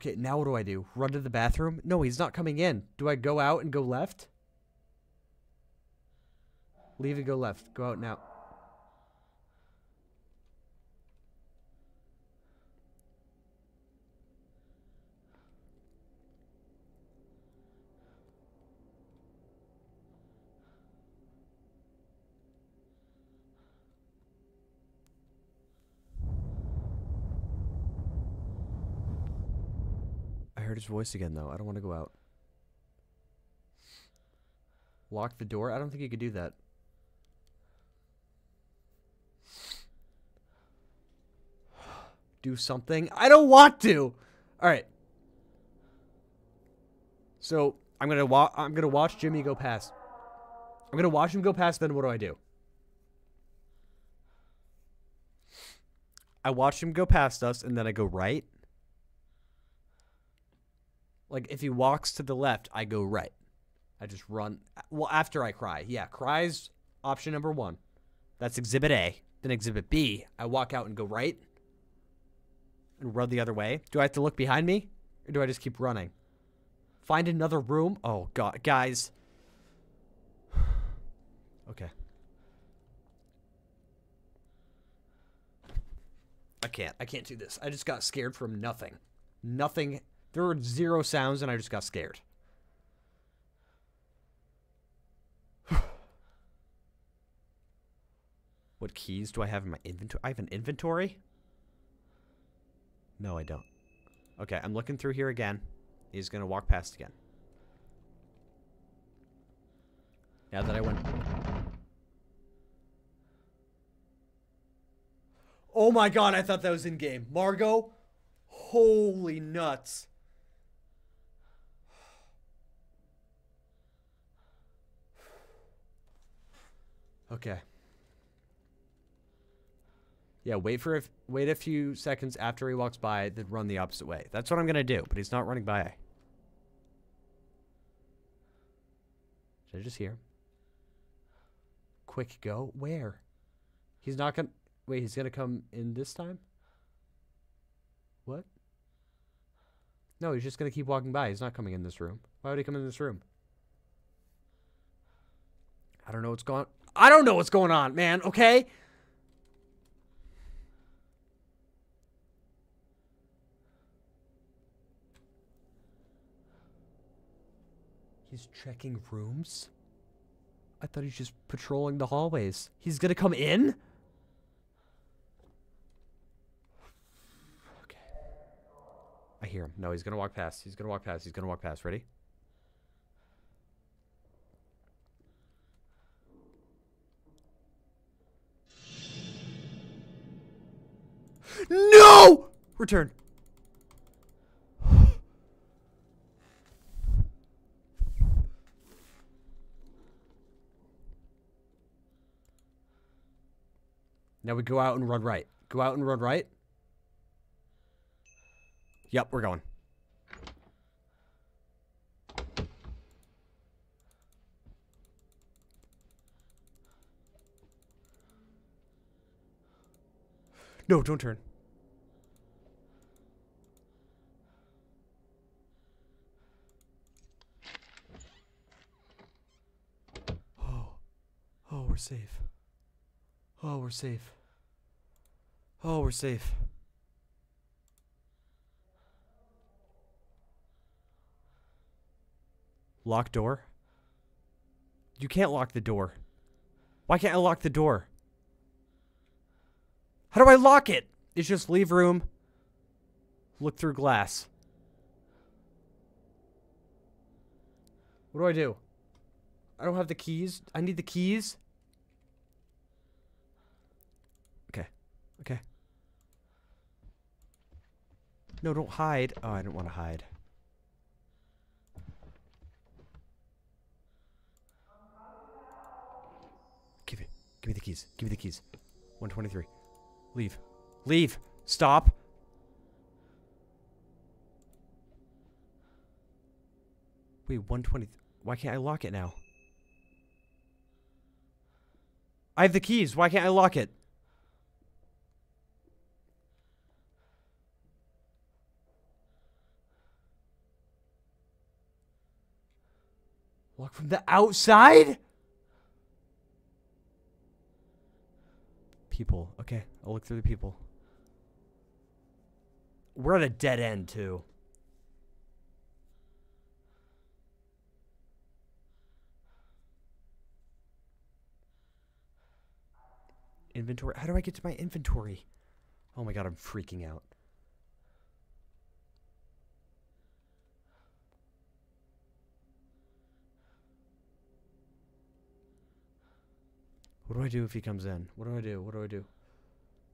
Okay, now what do I do? Run to the bathroom? No, he's not coming in. Do I go out and go left? Leave and go left. Go out now. Voice again, though. I don't want to go out. Lock the door? I don't think you could do that. Do something? I don't want to! Alright. So, I'm gonna wa- I'm gonna watch Jimmy go past. I'm gonna watch him go past, then what do I do? I watch him go past us, and then I go right. Like if he walks to the left, I go right. I just run. Well, after I cry. Yeah, cries option number one. That's exhibit A. Then exhibit B, I walk out and go right and run the other way. Do I have to look behind me? Or do I just keep running? Find another room? Oh, God. Guys. okay. I can't. I can't do this. I just got scared from nothing. Nothing there were zero sounds and I just got scared. what keys do I have in my inventory? I have an inventory? No, I don't. Okay, I'm looking through here again. He's going to walk past again. Now that I went... Oh my god, I thought that was in-game. Margot? Holy nuts. Okay. Yeah, wait for a, wait a few seconds after he walks by, then run the opposite way. That's what I'm gonna do, but he's not running by. Did I just hear? Quick go? Where? He's not gonna wait, he's gonna come in this time? What? No, he's just gonna keep walking by. He's not coming in this room. Why would he come in this room? I don't know what's going I don't know what's going on, man, okay? He's checking rooms? I thought he's just patrolling the hallways. He's gonna come in? Okay. I hear him. No, he's gonna walk past. He's gonna walk past. He's gonna walk past. Ready? No! Return. Now we go out and run right. Go out and run right. Yep, we're going. No, don't turn. Oh. Oh, we're safe. Oh, we're safe. Oh, we're safe. Lock door? You can't lock the door. Why can't I lock the door? How do I lock it? It's just leave room. Look through glass. What do I do? I don't have the keys. I need the keys. Okay. Okay. No, don't hide. Oh, I didn't want to hide. Give it. Give me the keys. Give me the keys. 123. Leave. Leave. Stop. Wait, 120. Why can't I lock it now? I have the keys. Why can't I lock it? From the outside? People. Okay, I'll look through the people. We're at a dead end, too. Inventory. How do I get to my inventory? Oh my god, I'm freaking out. What do I do if he comes in? What do I do? What do I do?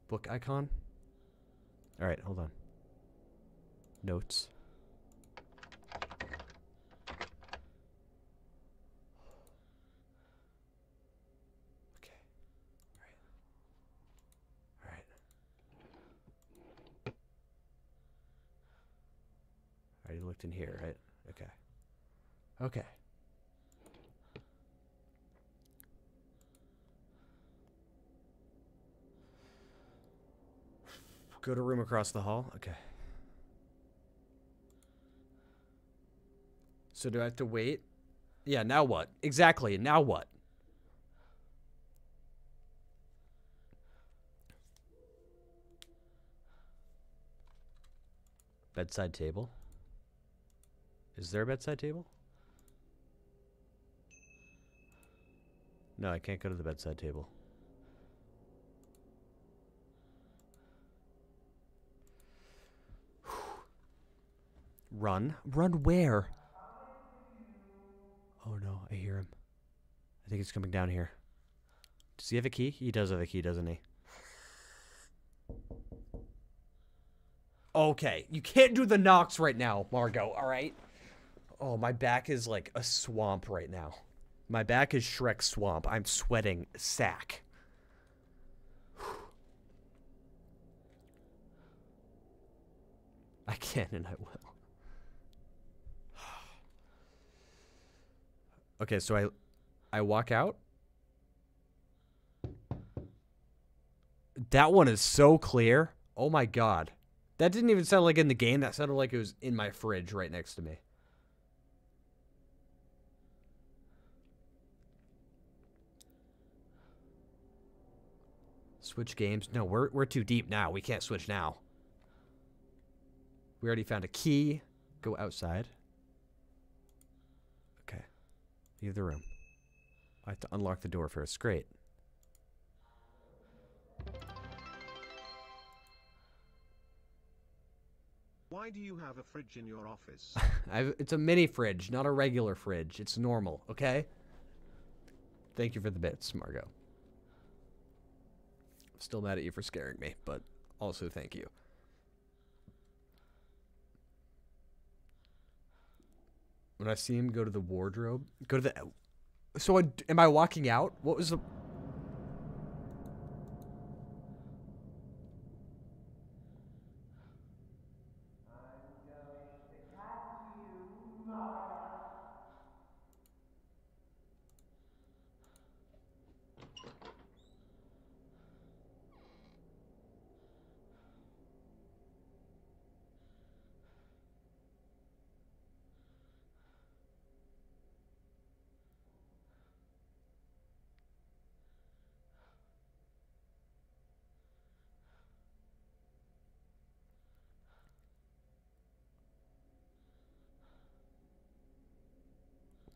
Book icon? Alright, hold on. Notes. Okay. Alright. Alright. Alright, you looked in here, right? Okay. Okay. Go to room across the hall? Okay. So do I have to wait? Yeah, now what? Exactly, now what? Bedside table? Is there a bedside table? No, I can't go to the bedside table. Run? Run where? Oh no, I hear him. I think he's coming down here. Does he have a key? He does have a key, doesn't he? Okay, you can't do the knocks right now, Margot, alright? Oh, my back is like a swamp right now. My back is Shrek swamp. I'm sweating sack. I can and I will. Okay, so I I walk out. That one is so clear. Oh my god. That didn't even sound like in the game. That sounded like it was in my fridge right next to me. Switch games? No, we're we're too deep now. We can't switch now. We already found a key. Go outside. Okay. Leave the room. I have to unlock the door first. Great. Why do you have a fridge in your office? It's a mini fridge, not a regular fridge. It's normal, okay? Thank you for the bits, Margot. I'm still mad at you for scaring me, but also thank you. When I see him go to the wardrobe, go to the. So, I, am I walking out? What was the.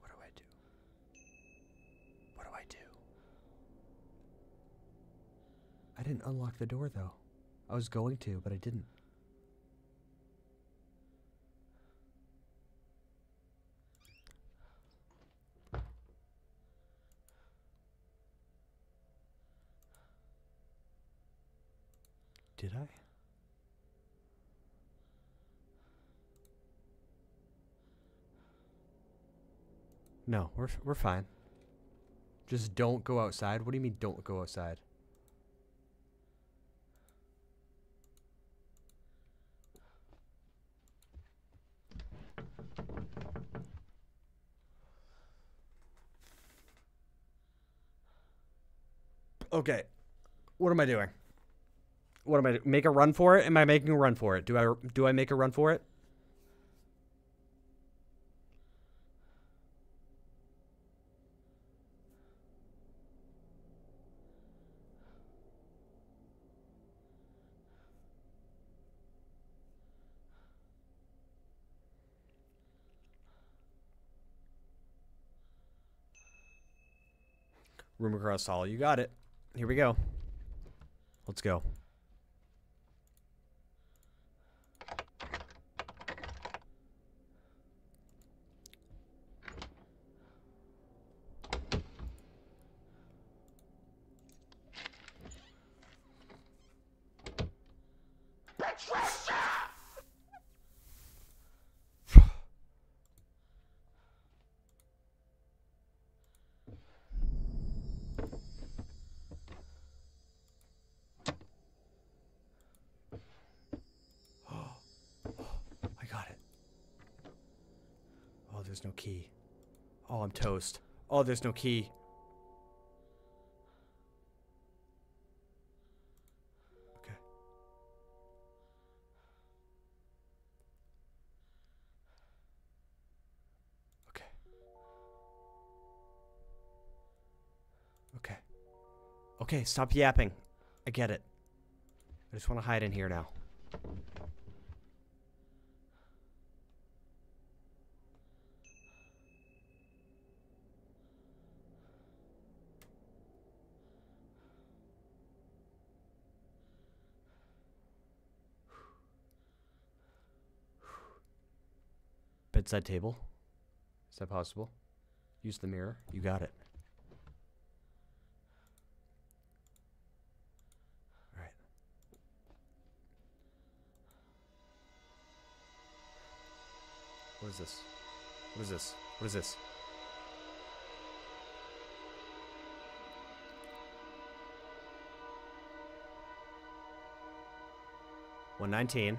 What do I do? What do I do? I didn't unlock the door though. I was going to, but I didn't. Did I? No, we're we're fine. Just don't go outside. What do you mean don't go outside? Okay. What am I doing? What am I do- make a run for it? Am I making a run for it? Do I do I make a run for it? Room across hall. You got it. Here we go. Let's go. I got it. Oh, there's no key. Oh, I'm toast. Oh, there's no key. Okay. Okay. Okay. Okay, stop yapping. I get it. I just want to hide in here now. Bedside table. Is that possible? Use the mirror. You got it. All right. What is this? What is this? What is this? One nineteen.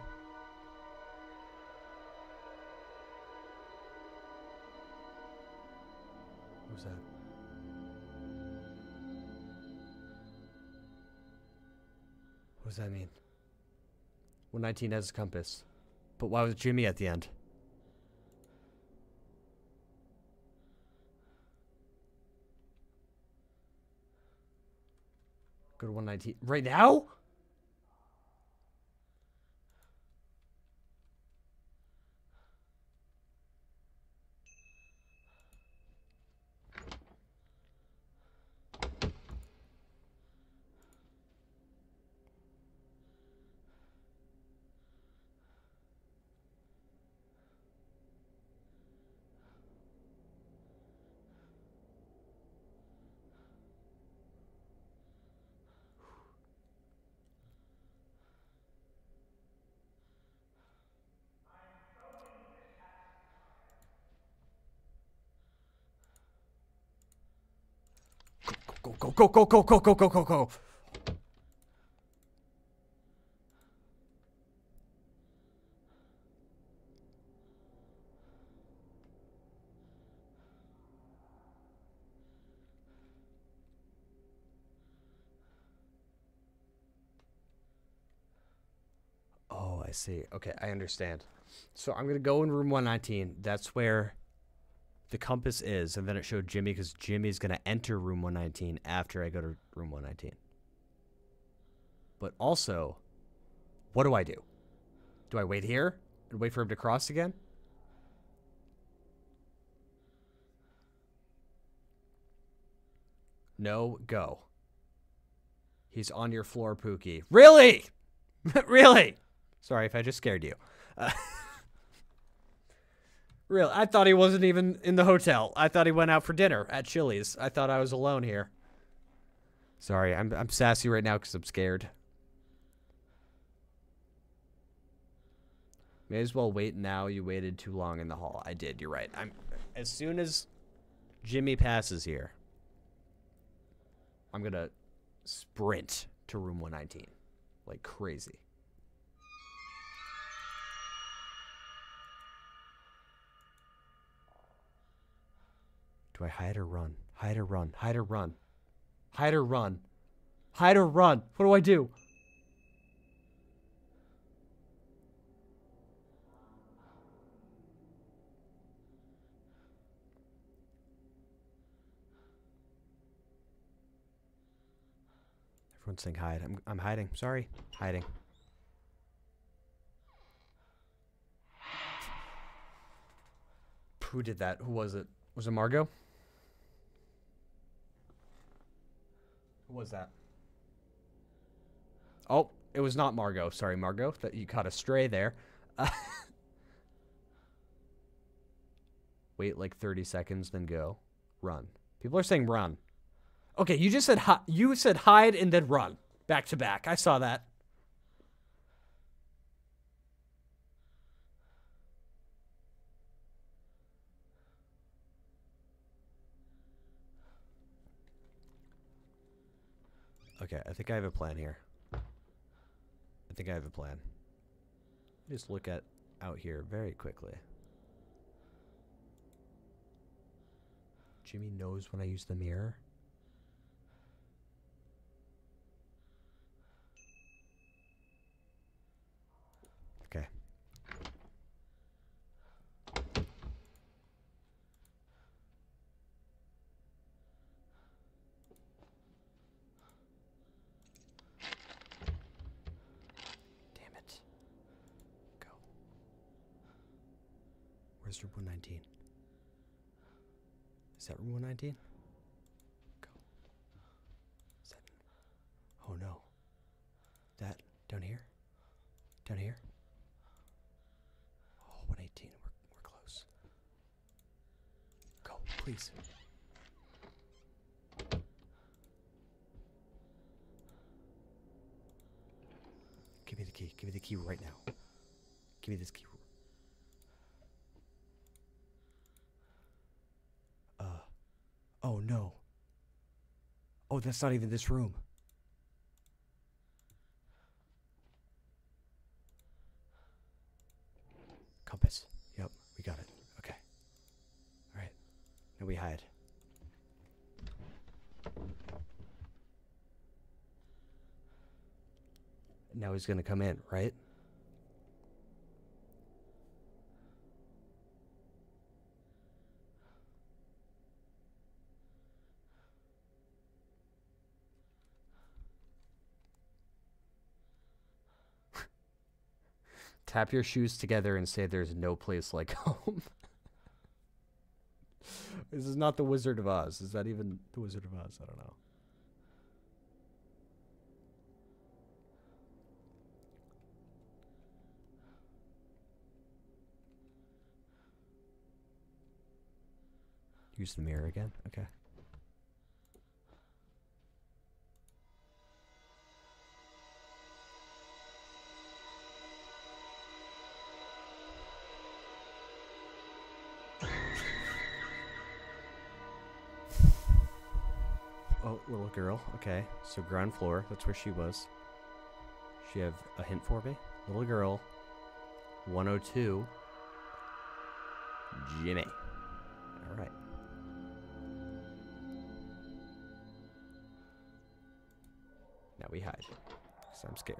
What does that mean? 119 has a compass. But why was it Jimmy at the end? Go to 119. Right now? Go, go, go, go, go, go, go, go. Oh, I see. Okay, I understand. So I'm gonna go in room 119. That's where the compass is, and then it showed Jimmy because Jimmy's gonna enter room 119 after I go to room 119. But also, what do I do? Do I wait here and wait for him to cross again? No, go. He's on your floor, Pookie. Really? really? Sorry if I just scared you. Uh, Real, I thought he wasn't even in the hotel. I thought he went out for dinner at Chili's. I thought I was alone here. Sorry, I'm I'm sassy right now because I'm scared. May as well wait now. You waited too long in the hall. I did. You're right. I'm as soon as Jimmy passes here, I'm gonna sprint to room 119 like crazy. Do I hide or run? Hide or run? Hide or run? Hide or run? Hide or run? What do I do? Everyone's saying hide. I'm, I'm hiding. Sorry. Hiding. Who did that? Who was it? Was it Margot? Who was that? Oh, it was not Margot. Sorry, Margot. That you caught a stray there. Wait like 30 seconds, then go. Run. People are saying run. Okay, you just said you said hide and then run back to back. I saw that. Okay, I think I have a plan here. I think I have a plan. Just look at out here very quickly. Jimmy knows when I use the mirror. Okay. Damn it. Go. Room 119? Is that room 119? Go. Oh no. That down here? Down here? Oh, 118. We're, we're close. Go, please. Give me the key. Give me the key right now. Give me this key. Uh. Oh no. Oh, that's not even this room. Compass. Yep, we got it. Okay. Alright. Now we hide. Now he's gonna come in, right? Tap your shoes together and say there's no place like home. this is not the Wizard of Oz. Is that even the Wizard of Oz? I don't know. Use the mirror again? Okay. Little girl. Okay. So ground floor. That's where she was. She have a hint for me? Little girl. 102. Jimmy. All right. Now we hide. Because I'm scared.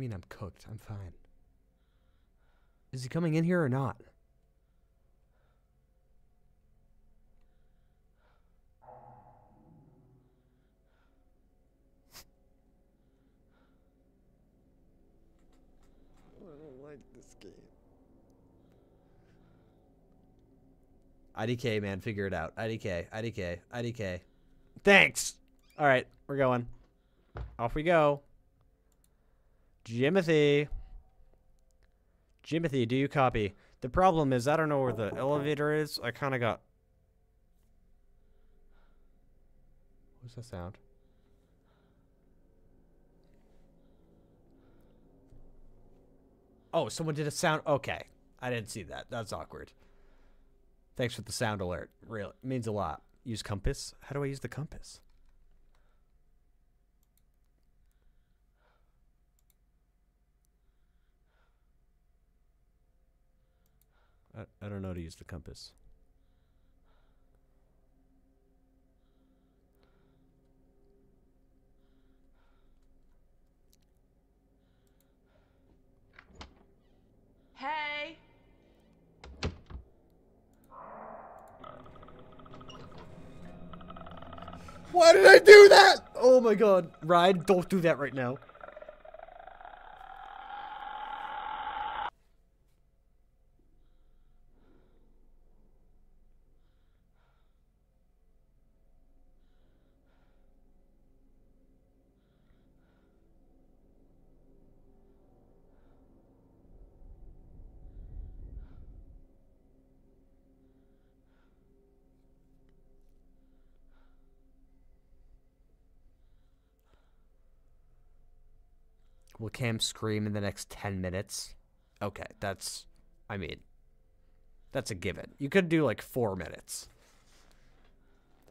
You mean I'm cooked? I'm fine. Is he coming in here or not? I don't like this game. IDK, man, figure it out. IDK, IDK, IDK. Thanks. All right, we're going. Off we go. Jimothy. Jimothy, do you copy? The problem is I don't know where the oh, elevator is. I kind of got. What's that sound? Oh, someone did a sound. Okay, I didn't see that. That's awkward. Thanks for the sound alert. Really means a lot. Use compass. How do I use the compass? I, I don't know how to use the compass. Hey! Why did I do that? Oh my god. Ride, don't do that right now. Will Cam scream in the next 10 minutes? Okay, that's, I mean, that's a given. You could do like four minutes.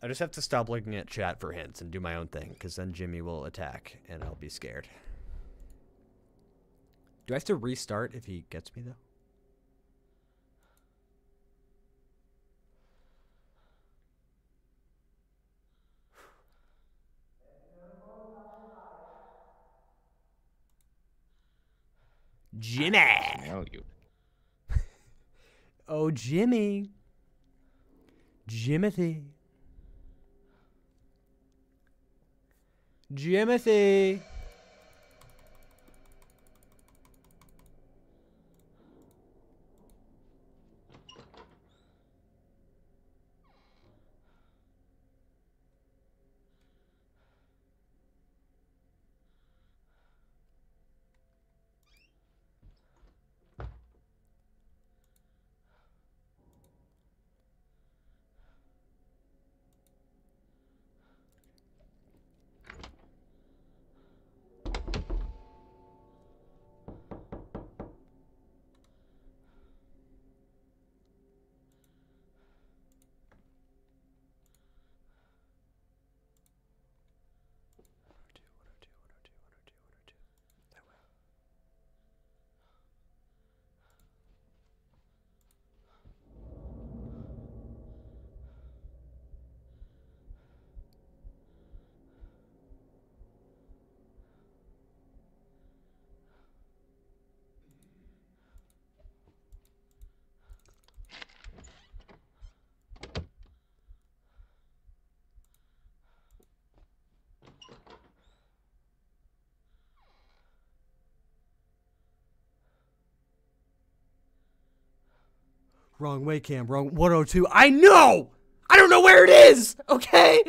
I just have to stop looking at chat for hints and do my own thing, because then Jimmy will attack and I'll be scared. Do I have to restart if he gets me, though? Jimmy! Now you. Oh, Jimmy. Jimothy. Jimothy. Wrong way, Cam. Wrong 102. I know! I don't know where it is! Okay?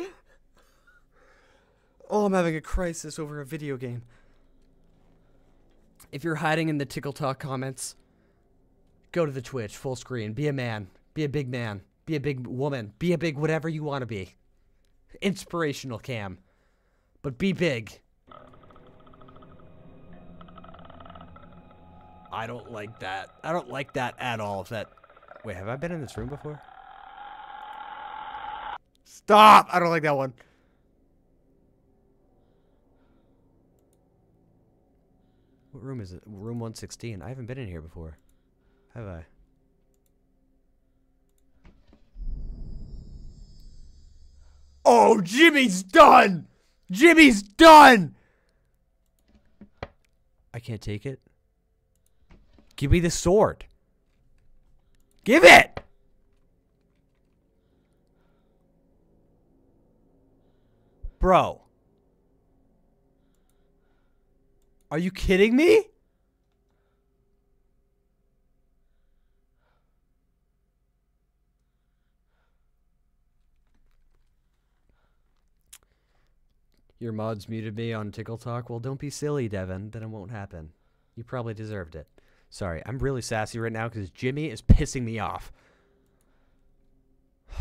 Oh, I'm having a crisis over a video game. If you're hiding in the Tickle Talk comments, go to the Twitch, full screen. Be a man. Be a big man. Be a big woman. Be a big whatever you want to be. Inspirational, Cam. But be big. I don't like that. I don't like that at all. That. Wait, have I been in this room before? Stop! I don't like that one. What room is it? Room 116. I haven't been in here before. Have I? Oh, Jimmy's done! Jimmy's done! I can't take it. Give me the sword. Give it! Bro. Are you kidding me? Your mods muted me on Tickle Talk. Well, don't be silly, Devin. Then it won't happen. You probably deserved it. Sorry, I'm really sassy right now because Jimmy is pissing me off.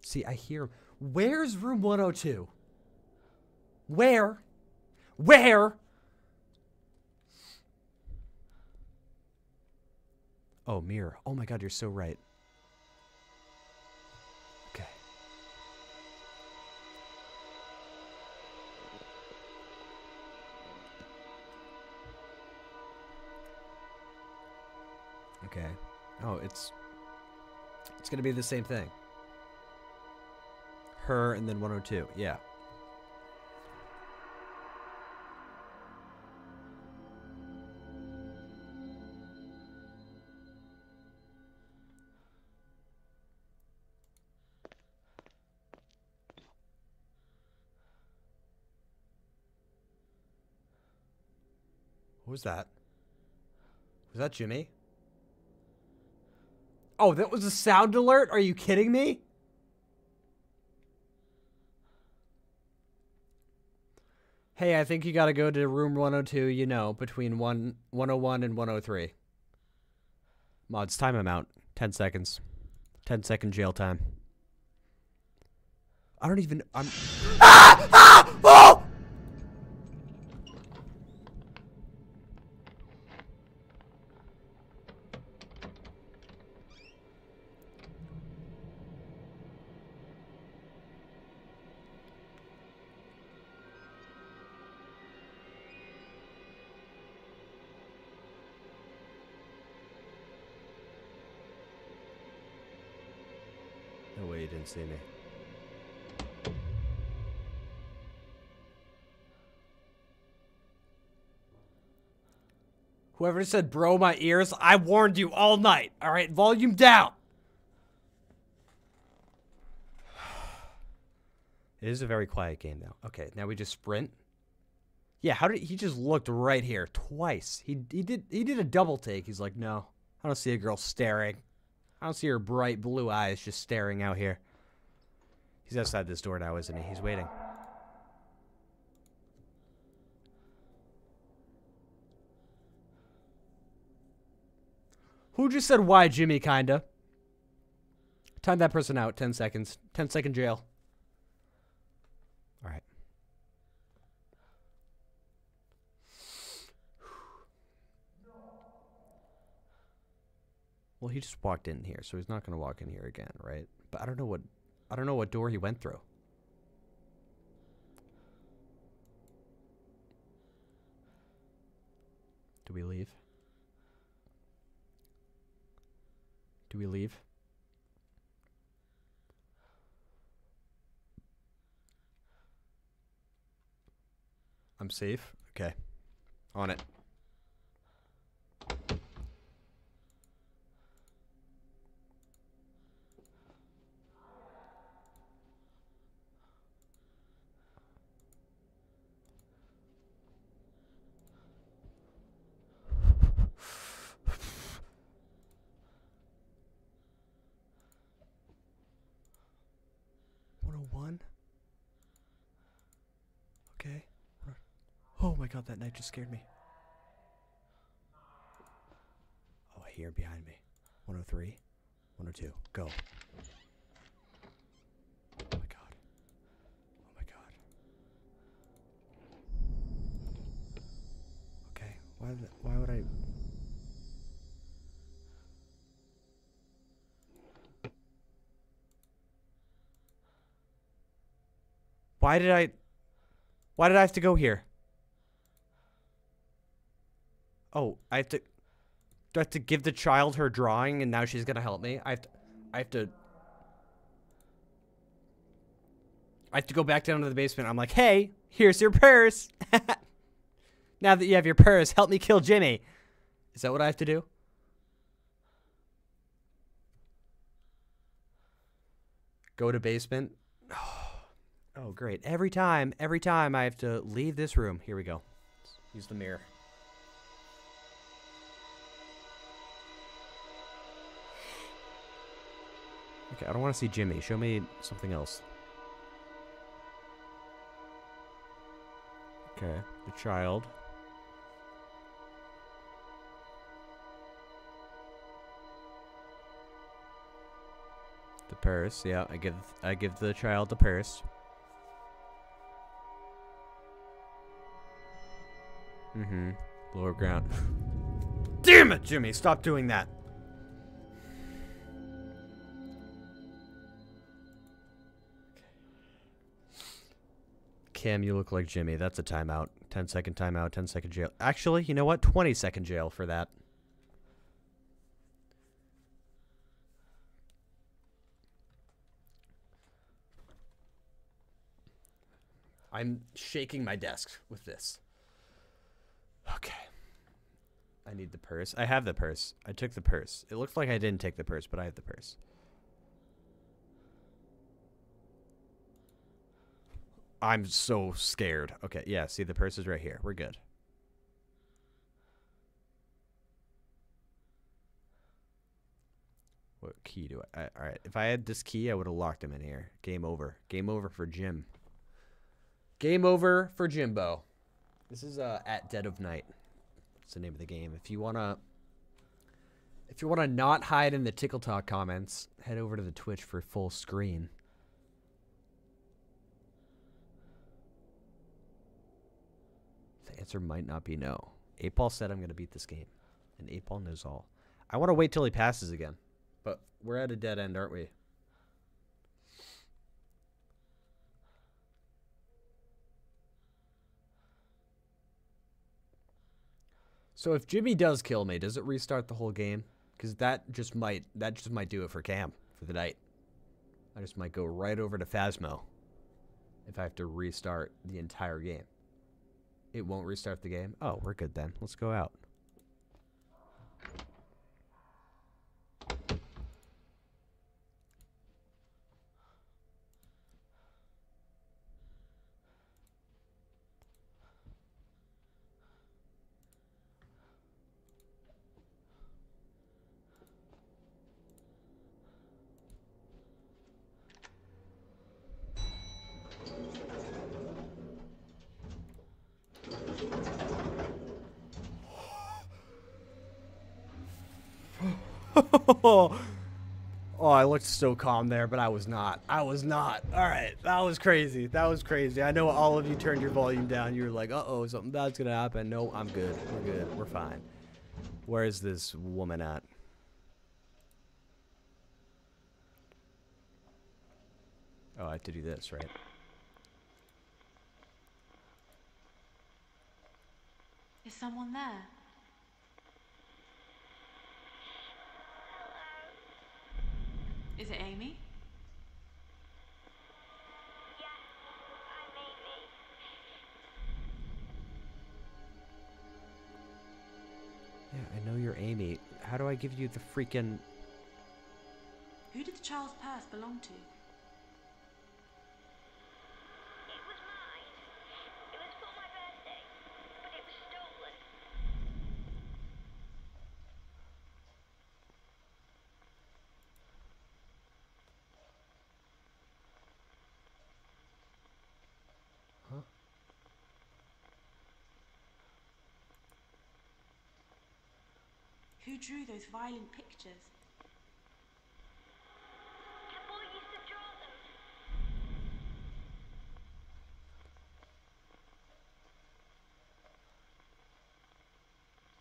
See, I hear him. Where's room 102? Where? Where? Oh, mirror. Oh my god, you're so right. Oh, it's it's gonna be the same thing. Her and then 102. Yeah. What was that? Was that Jimmy? Oh, that was a sound alert? Are you kidding me? Hey, I think you gotta go to room 102, you know, between one, 101 and 103. Mods, time him out. 10 seconds. 10 second jail time. I don't even. I'm. Ah! Ah! Oh! No way you didn't see me. Whoever said bro my ears, I warned you all night. All right, volume down. It is a very quiet game though. Okay, now we just sprint. Yeah, how did he just looked right here twice? He he did he did a double take. He's like, "No. I don't see a girl staring. I don't see her bright blue eyes just staring out here." He's outside this door now, isn't he? He's waiting. Who just said why, Jimmy, kinda? Time that person out. 10 seconds. 10 second jail. Alright. Well, he just walked in here, so he's not going to walk in here again, right? But I don't know what I don't know what door he went through. Do we leave? Do we leave? I'm safe. Okay. On it. God, that night just scared me. Oh, I hear behind me. 103, 102, go. Oh my god. Oh my god. Okay, why, why would I. Why did I. Why did I have to go here? Oh, I have to. Do I have to give the child her drawing and now she's gonna help me? I have to. I have to. I have to go back down to the basement. I'm like, hey, here's your purse. now that you have your purse, help me kill Jimmy. Is that what I have to do? Go to basement. Oh, great. Every time, every time I have to leave this room. Here we go. Use the mirror. Okay, I don't want to see Jimmy. Show me something else. Okay, the child. The purse, yeah, I give I give the child the purse. Mm-hmm. Lower ground. Damn it, Jimmy! Stop doing that. Cam, you look like Jimmy. That's a timeout. 10 second timeout, 10 second jail. Actually, you know what? 20 second jail for that. I'm shaking my desk with this. Okay. I need the purse. I have the purse. I took the purse. It looks like I didn't take the purse, but I have the purse. I'm so scared. Okay, yeah, see the purse is right here. We're good. What key do I, I all right, if I had this key, I would have locked him in here. Game over. Game over for Jim. Game over for Jimbo. This is uh at dead of night. It's the name of the game. If you wanna if you wanna not hide in the Tickle Talk comments, head over to the Twitch for full screen. Answer might not be no. 8 Ball said I'm gonna beat this game. And 8 Ball knows all. I wanna wait till he passes again. But we're at a dead end, aren't we? So if Jimmy does kill me, does it restart the whole game? Because that just might that just might do it for Cam for the night. I just might go right over to Phasmo if I have to restart the entire game. It won't restart the game. Oh, we're good then. Let's go out. oh, I looked so calm there, but I was not. I was not. All right, that was crazy. That was crazy. I know all of you turned your volume down. You were like, "Uh-oh, something bad's gonna happen." No, I'm good. We're good. We're fine. Where is this woman at? Oh, I have to do this, right? Is someone there? Is it Amy? Yeah, I know you're Amy. How do I give you the freaking... Who did the child's purse belong to? It was mine. It was for my birthday, but it was stolen. Huh? Who drew those violent pictures?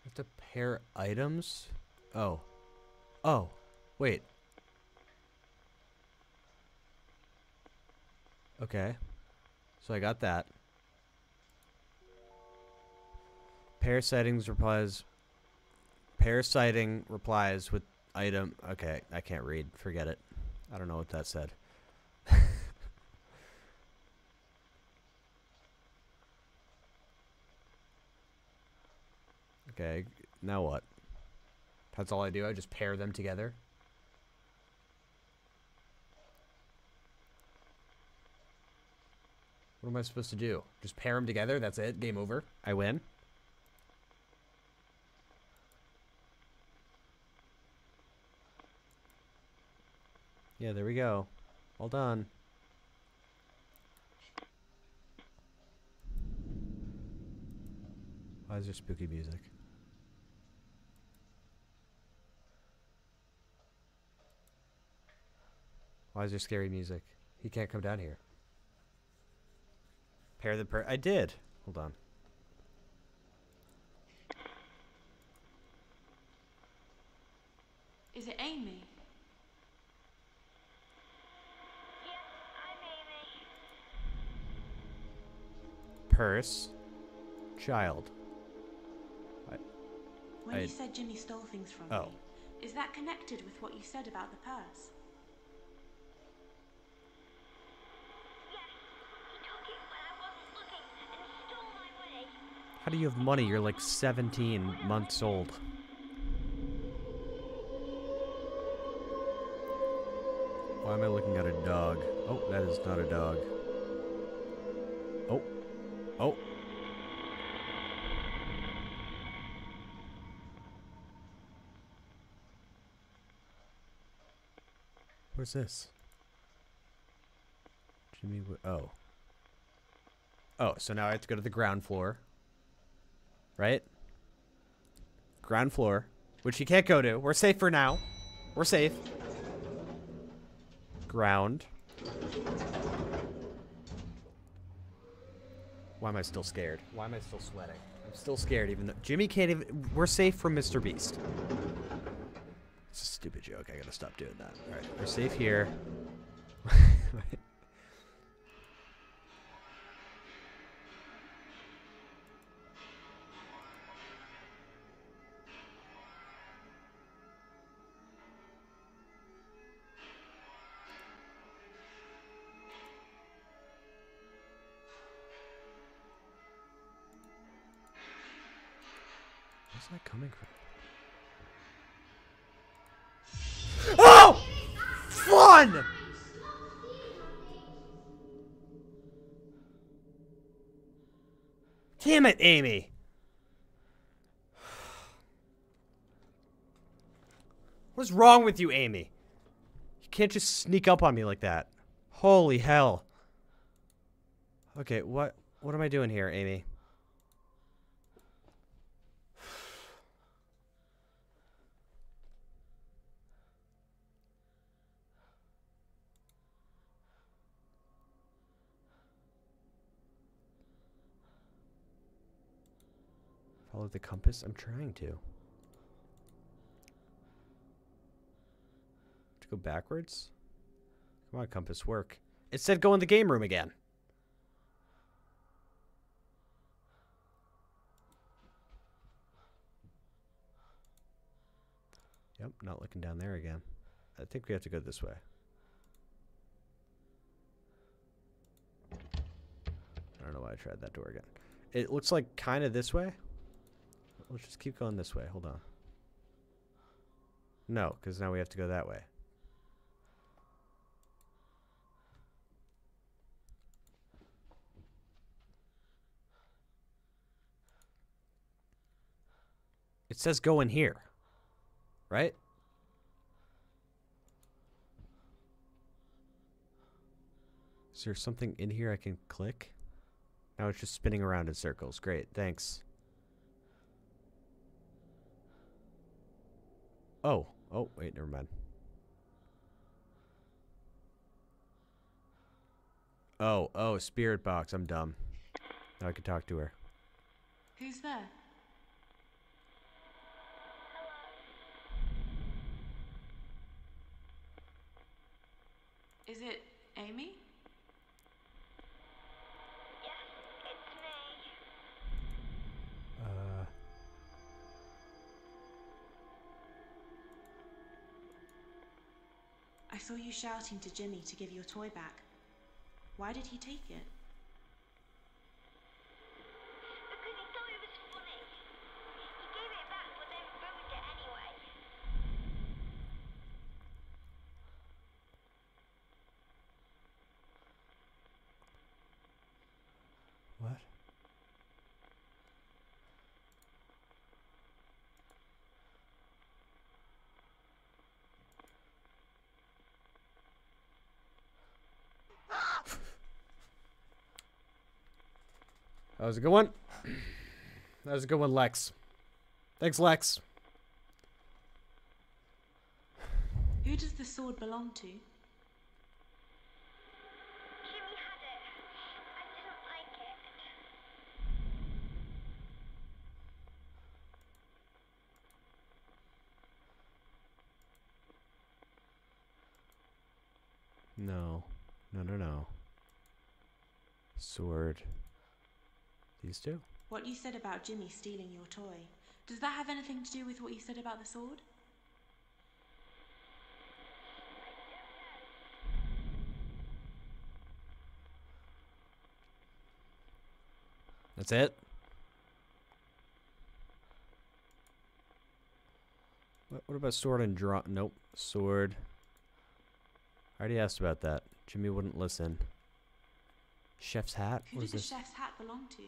Have to pair items? Oh. Oh. Wait. Okay. So I got that. Pair settings replies. Parasiting replies with item. Okay, I can't read. Forget it. I don't know what that said. okay, now what? That's all I do. I just pair them together. What am I supposed to do? Just pair them together? That's it? Game over? I win? Yeah, there we go. All done. Why is there spooky music? Why is there scary music? He can't come down here. Pair the per- I did. Hold on. Is it Amy? Yes, I'm Amy. Purse. Child. When I- you said Jimmy stole things from Oh. me, is that connected with what you said about the purse? Yes, he took it when I wasn't looking and stole my money. How do you have money? You're like 17 months old. Why am I looking at a dog? Oh, that is not a dog. Oh. Where's this? Jimmy, oh. Oh, so now I have to go to the ground floor. Right? Ground floor, which you can't go to. We're safe for now. We're safe. Ground. Why am I still scared? Why am I still sweating? I'm still scared even though Jimmy can't even we're safe from Mr. Beast. It's a stupid joke. I gotta stop doing that. Alright, we're safe here. it, Amy. What's wrong with you, Amy? You can't just sneak up on me like that. Holy hell. Okay, what what am I doing here, Amy? Follow the compass? I'm trying to. To go backwards? Come on, compass, work. It said go in the game room again. Yep, not looking down there again. I think we have to go this way. I don't know why I tried that door again. It looks like kind of this way. Let's just keep going this way. Hold on. No, because now we have to go that way. It says go in here. Right? Is there something in here I can click? Now it's just spinning around in circles. Great, thanks. Oh. Oh, wait, never mind. Oh, oh, spirit box. I'm dumb. Now I can talk to her. Who's there? Is it Amy? Saw you shouting to Jimmy to give your toy back. Why did he take it? Because he thought it was funny. He gave it back, but then ruined it anyway. What? That was a good one. That was a good one, Lex. Thanks, Lex. Who does the sword belong to? Jimmy had it. I didn't like it. No. No, no, no. Sword. These two? What you said about Jimmy stealing your toy. Does that have anything to do with what you said about the sword? That's it? What, what about sword and draw? Nope. Sword. I already asked about that. Jimmy wouldn't listen. Chef's hat? Who What did the this? chef's hat belong to?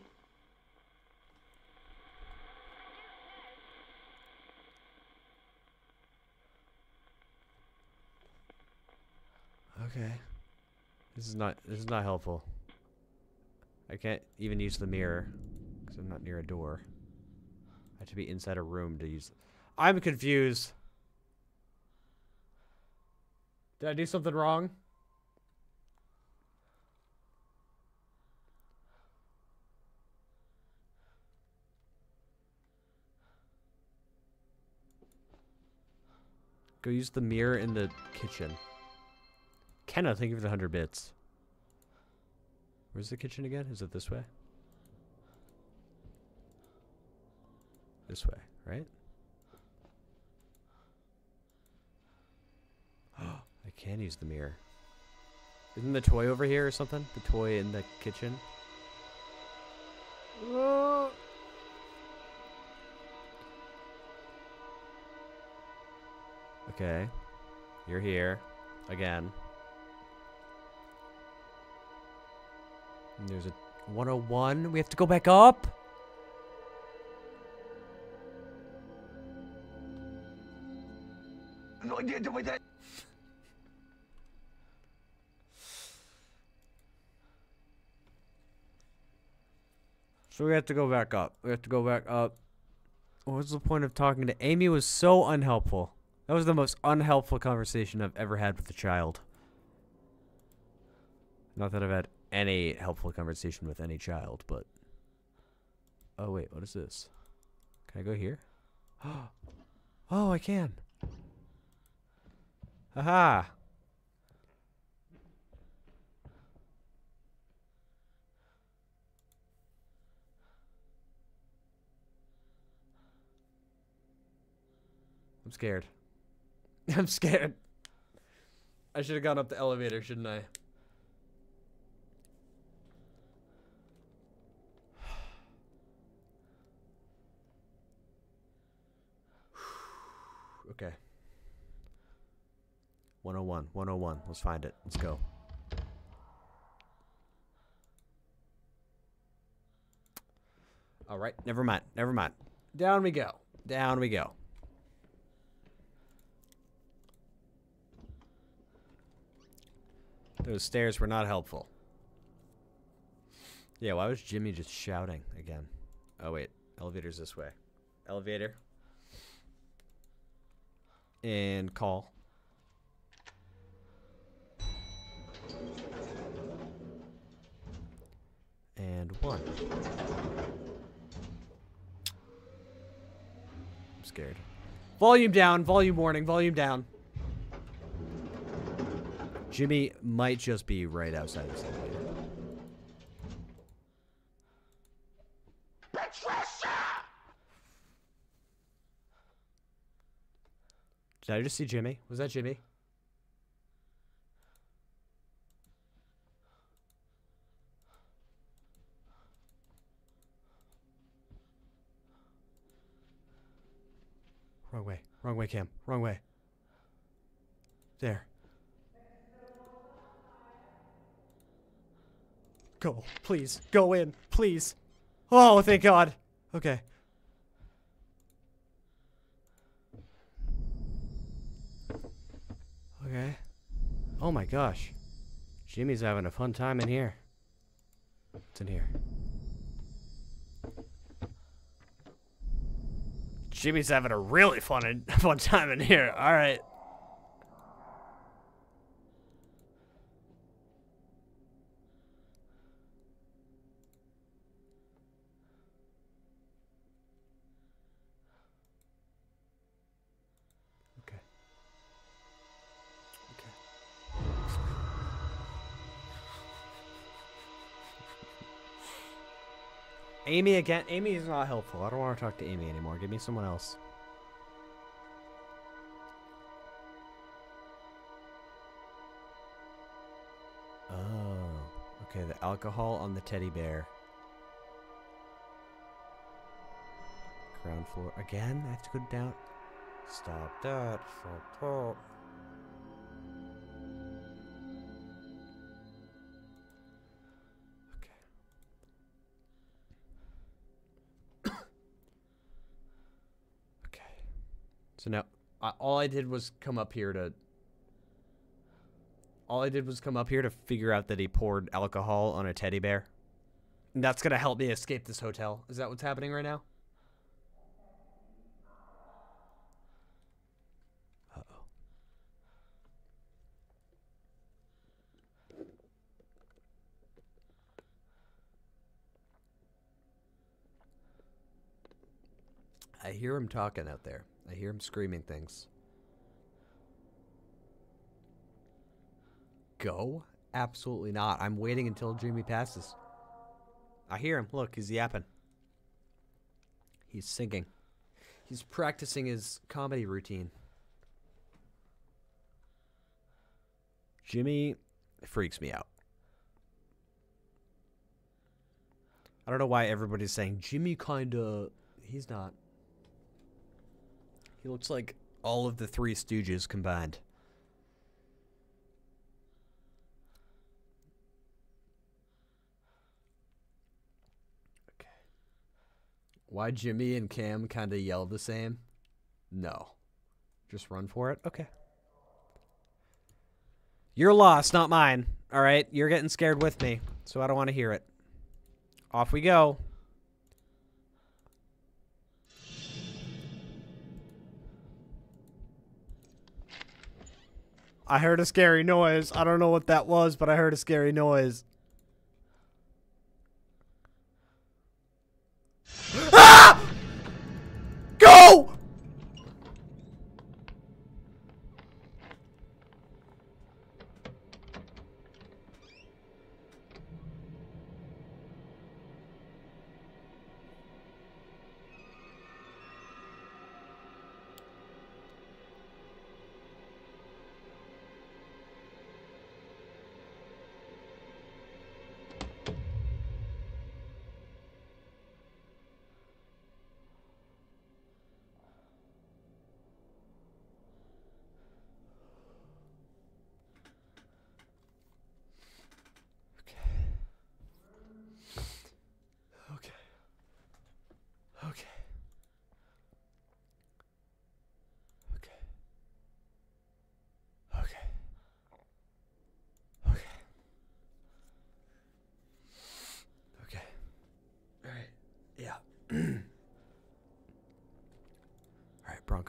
Okay. This is not this is not helpful. I can't even use the mirror because I'm not near a door. I have to be inside a room to use. I'm confused. Did I do something wrong? Go use the mirror in the kitchen. Kenna, thank you for the 100 bits. Where's the kitchen again? Is it this way? This way, right? I can use the mirror. Isn't the toy over here or something? The toy in the kitchen? Okay. You're here. Again. And there's a 101. We have to go back up? No idea with that. So we have to go back up. We have to go back up. What was the point of talking to Amy? Was so unhelpful. That was the most unhelpful conversation I've ever had with a child. Not that I've had any helpful conversation with any child, but. Oh wait, what is this? Can I go here? Oh, I can. Haha. I'm scared. I'm scared. I should have gone up the elevator, shouldn't I? okay. 101, 101. Let's find it. Let's go. All right, never mind. Never mind. Down we go. Down we go. Those stairs were not helpful. Yeah, why was Jimmy just shouting again? Oh, wait. Elevator's this way. Elevator. and call. And one. I'm scared. Volume down, volume warning, volume down. Jimmy might just be right outside this elevator. Did I just see Jimmy? Was that Jimmy? Wrong way. Cam. Wrong way. There. Go. Please. Go in. Please. Oh, thank God. Okay. Okay. Oh my gosh. Jimmy's having a fun time in here. What's in here? Jimmy's having a really fun fun time in here. All right. Amy again. Amy is not helpful. I don't want to talk to Amy anymore. Give me someone else. Oh. Okay, the alcohol on the teddy bear. Ground floor. Again? I have to go down. Stop that. Stop that. So now, I, all I did was come up here to. All I did was come up here to figure out that he poured alcohol on a teddy bear. And that's gonna help me escape this hotel. Is that what's happening right now? Uh oh. I hear him talking out there. I hear him screaming things. Go? Absolutely not. I'm waiting until Jimmy passes. I hear him. Look, he's yapping. He's singing. He's practicing his comedy routine. Jimmy freaks me out. I don't know why everybody's saying Jimmy kinda. He's not. He looks like all of the Three Stooges combined. Okay. Why Jimmy and Cam kind of yell the same? No. Just run for it? Okay. Your loss, not mine. All right? You're getting scared with me, so I don't want to hear it. Off we go. I heard a scary noise. I don't know what that was, but I heard a scary noise.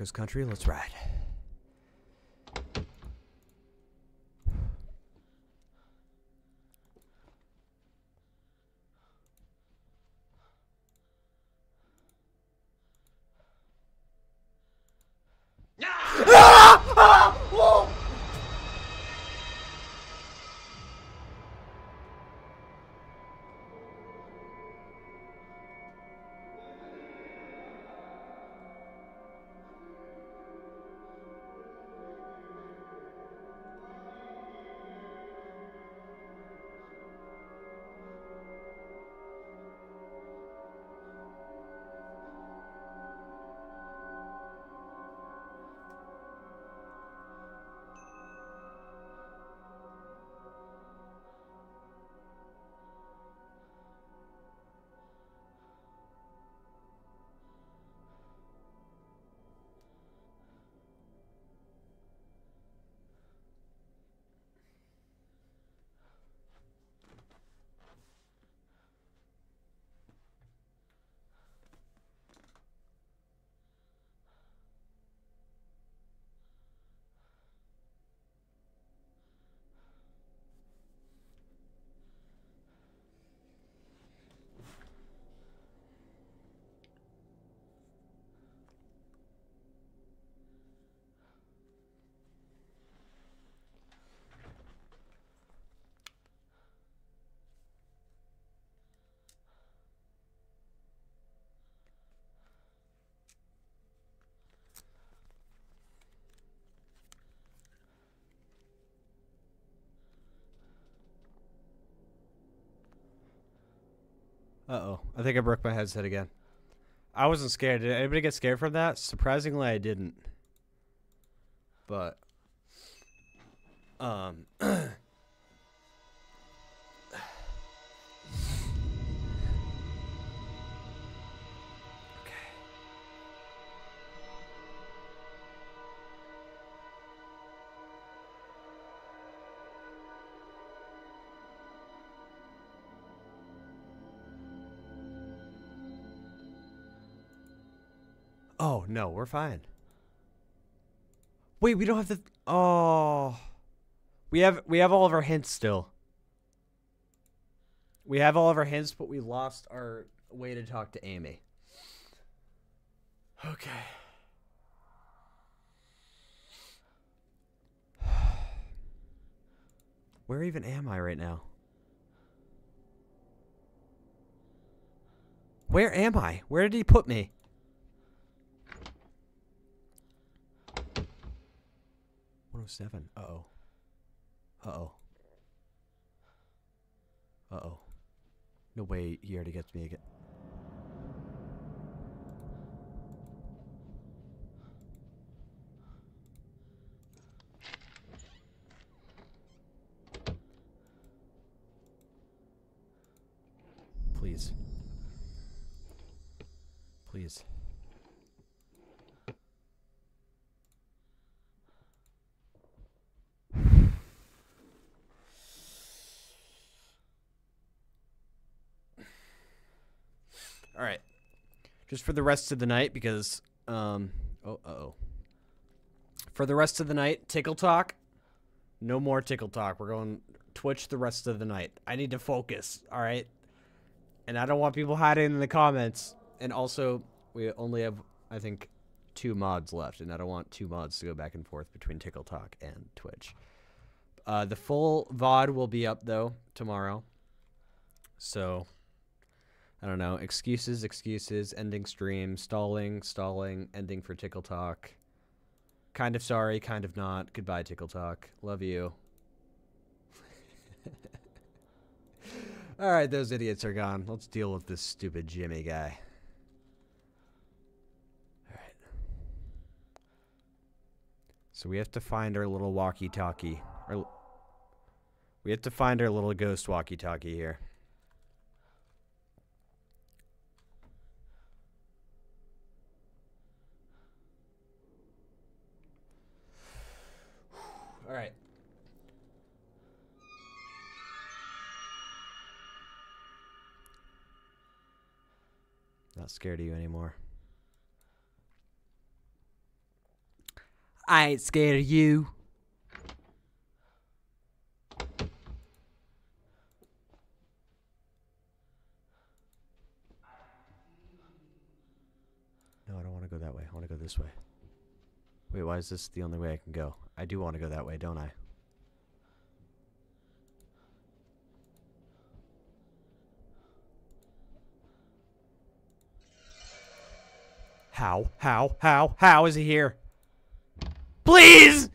Broncos country, let's ride. Uh oh. I think I broke my headset again. I wasn't scared. Did anybody get scared from that? Surprisingly, I didn't. But. Um. no, we're fine. Wait, we don't have the. Oh, we have we have all of our hints still. We have all of our hints, but we lost our way to talk to Amy. Okay. Where even am I right now? Where am I? Where did he put me? One oh seven. Uh oh. Uh oh. Uh oh. No way he already gets me again. Please. Please. All right. Just for the rest of the night because um oh uh-oh. For the rest of the night, tickle talk. No more tickle talk. We're going Twitch the rest of the night. I need to focus, all right? And I don't want people hiding in the comments. And also, we only have I think two mods left, and I don't want two mods to go back and forth between Tickle Talk and Twitch. Uh, the full VOD will be up though tomorrow. So I don't know. Excuses, excuses, ending stream, stalling, stalling, ending for Tickle Talk. Kind of sorry, kind of not. Goodbye, Tickle Talk. Love you. All right, those idiots are gone. Let's deal with this stupid Jimmy guy. All right. So we have to find our little walkie-talkie. We have to find our little ghost walkie-talkie here. All right. Not scared of you anymore. I ain't scared of you. No, I don't want to go that way. I want to go this way. Wait, why is this the only way I can go? I do want to go that way, don't I? How? How? How? How is he here? Please!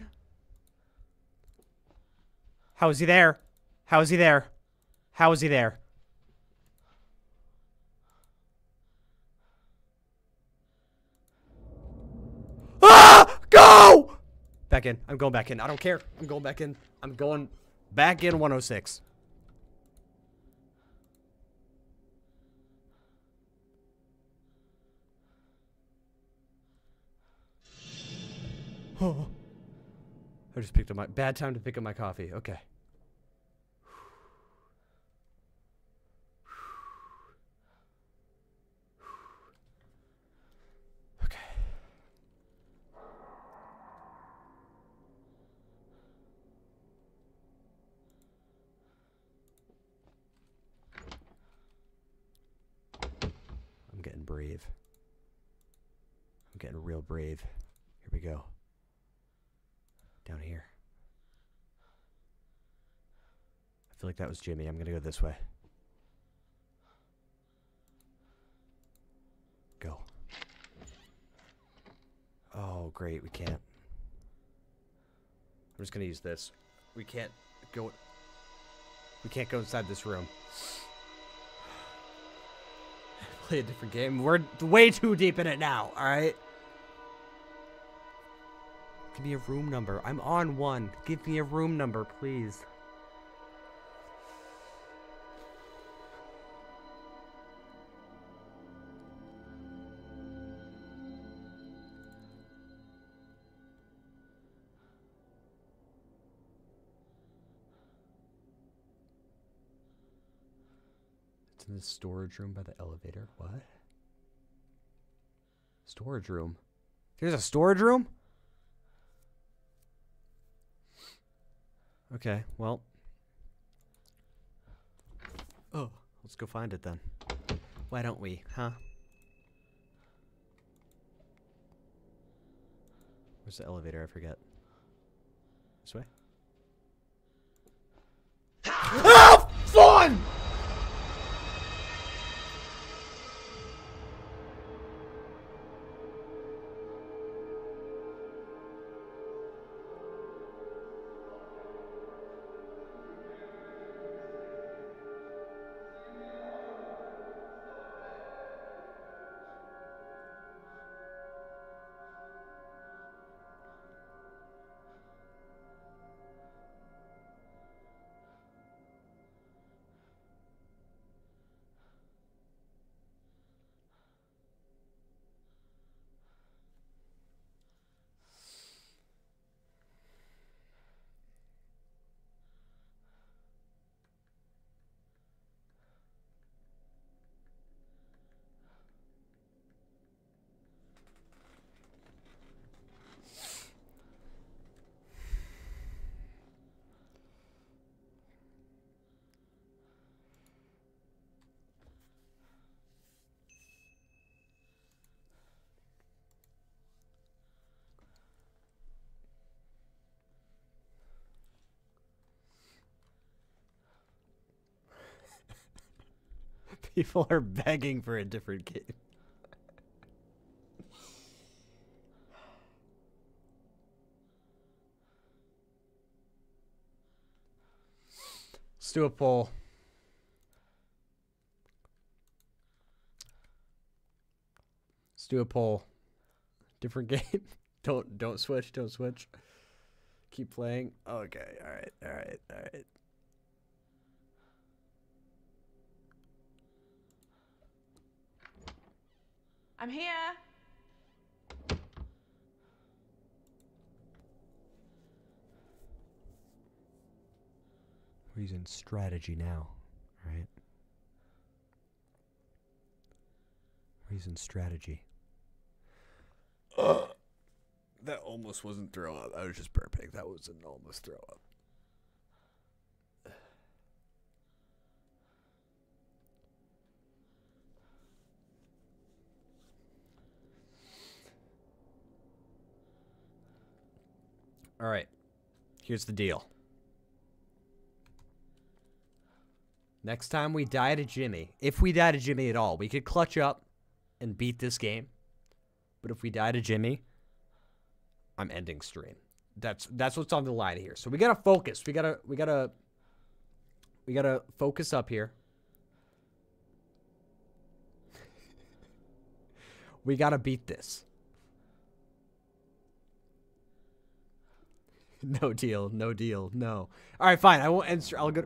How is he there? How is he there? How is he there? Ah! Back in. I'm going back in. I don't care. I'm going back in. I'm going back in 106. Oh. I just picked up my bad time to pick up my coffee. Okay. Okay. I'm getting brave. I'm getting real brave. Here we go. Down here. I feel like that was Jimmy. I'm gonna go this way. Go. Oh, great. We can't. I'm just gonna use this. We can't go. We can't go inside this room. Play a different game. We're way too deep in it now, alright? Give me a room number. I'm on one. Give me a room number, please. The storage room by the elevator. What? Storage room. There's a storage room? Okay, well. Oh, let's go find it then. Why don't we, huh? Where's the elevator? I forget. This way? fun! People are begging for a different game. Let's do a poll. Let's do a poll. Different game. don't don't switch. Don't switch. Keep playing. Okay. All right. All right. All right. I'm here. We're using strategy now, right? We're using strategy. Ugh. That almost wasn't throw up. I was just burping. That was an almost throw up. All right. Here's the deal. Next time we die to Jimmy, if we die to Jimmy at all, we could clutch up and beat this game. But if we die to Jimmy, I'm ending stream. That's that's what's on the line here. So we gotta focus. We gotta we gotta we gotta focus up here. we gotta beat this. No deal. No deal. No. All right, fine. I won't answer. I'll go.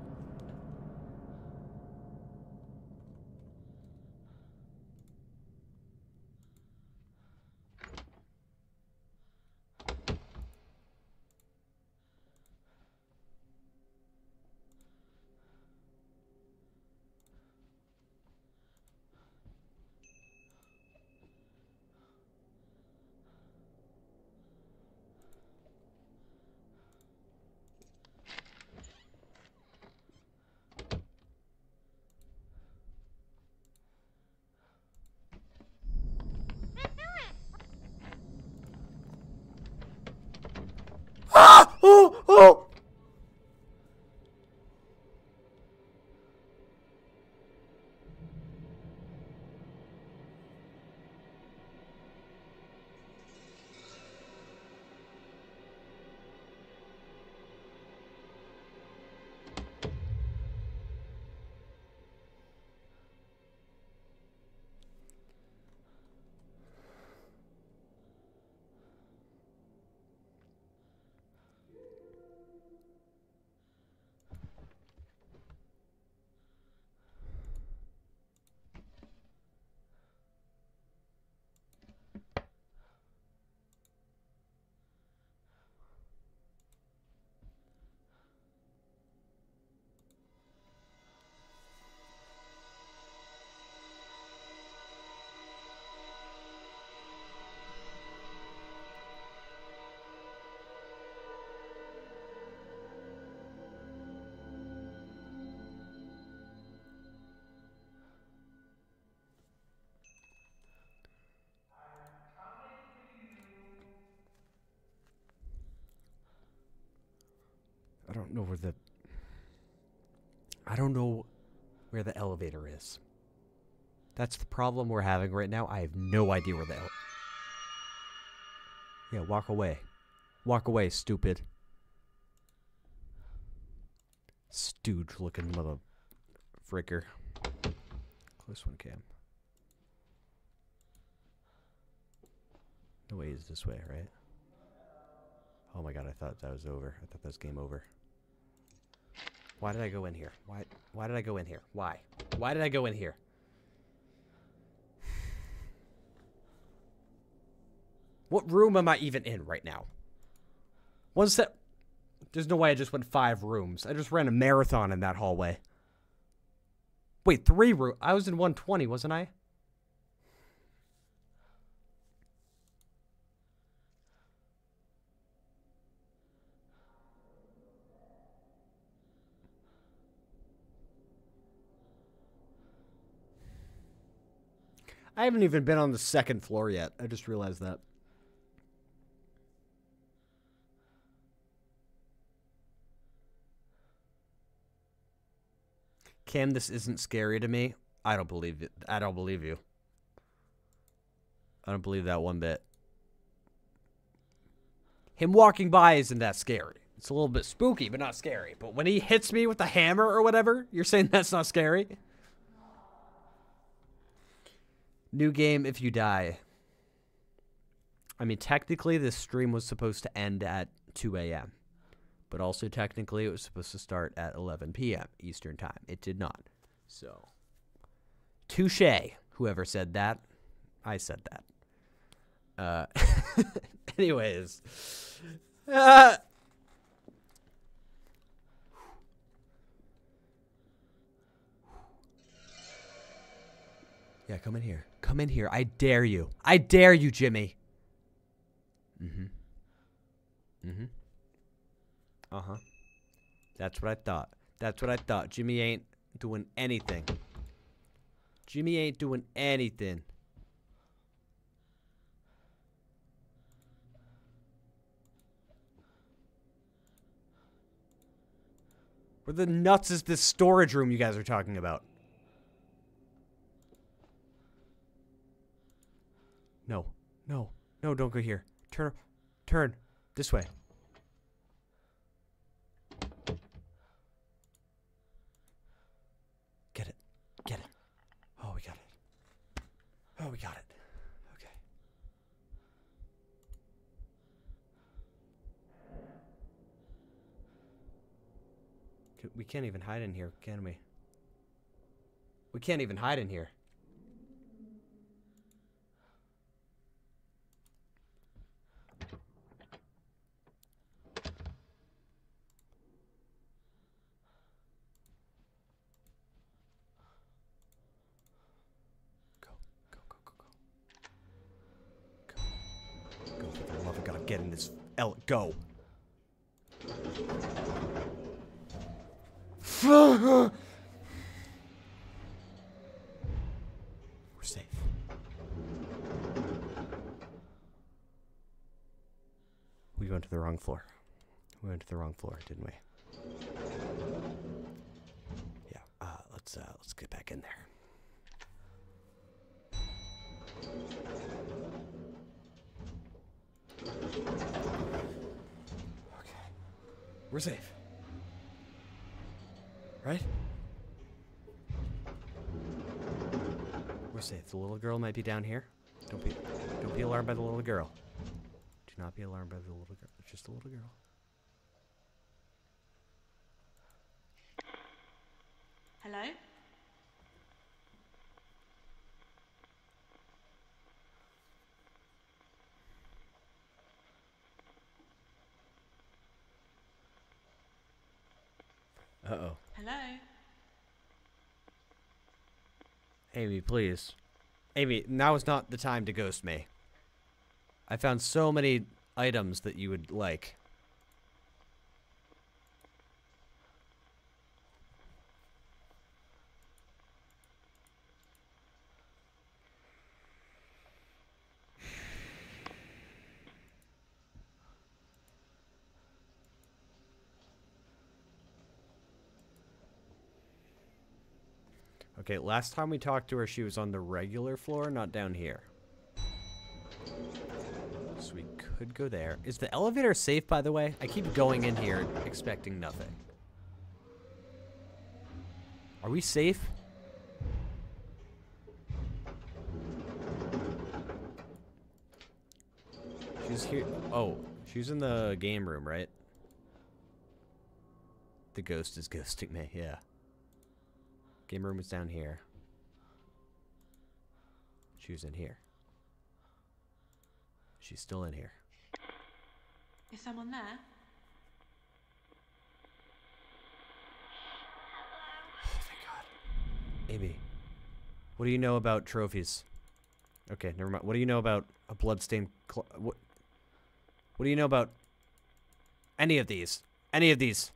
Don't know where the. I don't know where the elevator is. That's the problem we're having right now. I have no idea where the. ele- yeah, walk away. Walk away, stupid. Stooge looking mother fricker. Close one cam. No way is this way, right? Oh my god, I thought that was over. I thought that was game over. Why did I go in here? Why why did I go in here? Why? Why did I go in here? What room am I even in right now? One set. There's no way I just went five rooms. I just ran a marathon in that hallway. Wait, three room. I was in 120, wasn't I? I haven't even been on the second floor yet. I just realized that. Cam, this isn't scary to me. I don't believe it. I don't believe you. I don't believe that one bit. Him walking by isn't that scary. It's a little bit spooky, but not scary. But when he hits me with the hammer or whatever, you're saying that's not scary? New game if you die. I mean, technically, this stream was supposed to end at 2 a.m., but also technically, it was supposed to start at 11 p.m. Eastern Time. It did not. So, touche. Whoever said that, I said that. Uh, anyways, uh, yeah, come in here. Come in here. I dare you. I dare you, Jimmy. Mm-hmm. Mm-hmm. Uh-huh. That's what I thought. That's what I thought. Jimmy ain't doing anything. Jimmy ain't doing anything. Where the nuts is this storage room you guys are talking about? No. No. Don't go here. Turn. Turn. This way. Get it. Get it. Oh, we got it. Oh, we got it. Okay. We can't even hide in here, can we? We can't even hide in here. Go for the love of God, L. Go. We're safe. We went to the wrong floor. We went to the wrong floor, didn't we? Yeah. Uh, let's uh, let's get back in there. We're safe. Right? We're safe. The little girl might be down here. Don't be don't be alarmed by the little girl. Do not be alarmed by the little girl. It's just a little girl. Hello? Uh-oh. Hello? Amy, please. Amy, now is not the time to ghost me. I found so many items that you would like. Okay, last time we talked to her, she was on the regular floor, not down here. So we could go there. Is the elevator safe, by the way? I keep going in here expecting nothing. Are we safe? She's here. Oh, she's in the game room, right? The ghost is ghosting me, yeah. Game room is down here. She was in here. She's still in here. Is someone there? Oh, thank God. Amy, what do you know about trophies? Okay, never mind. What do you know about a bloodstained cl- what What do you know about any of these? Any of these?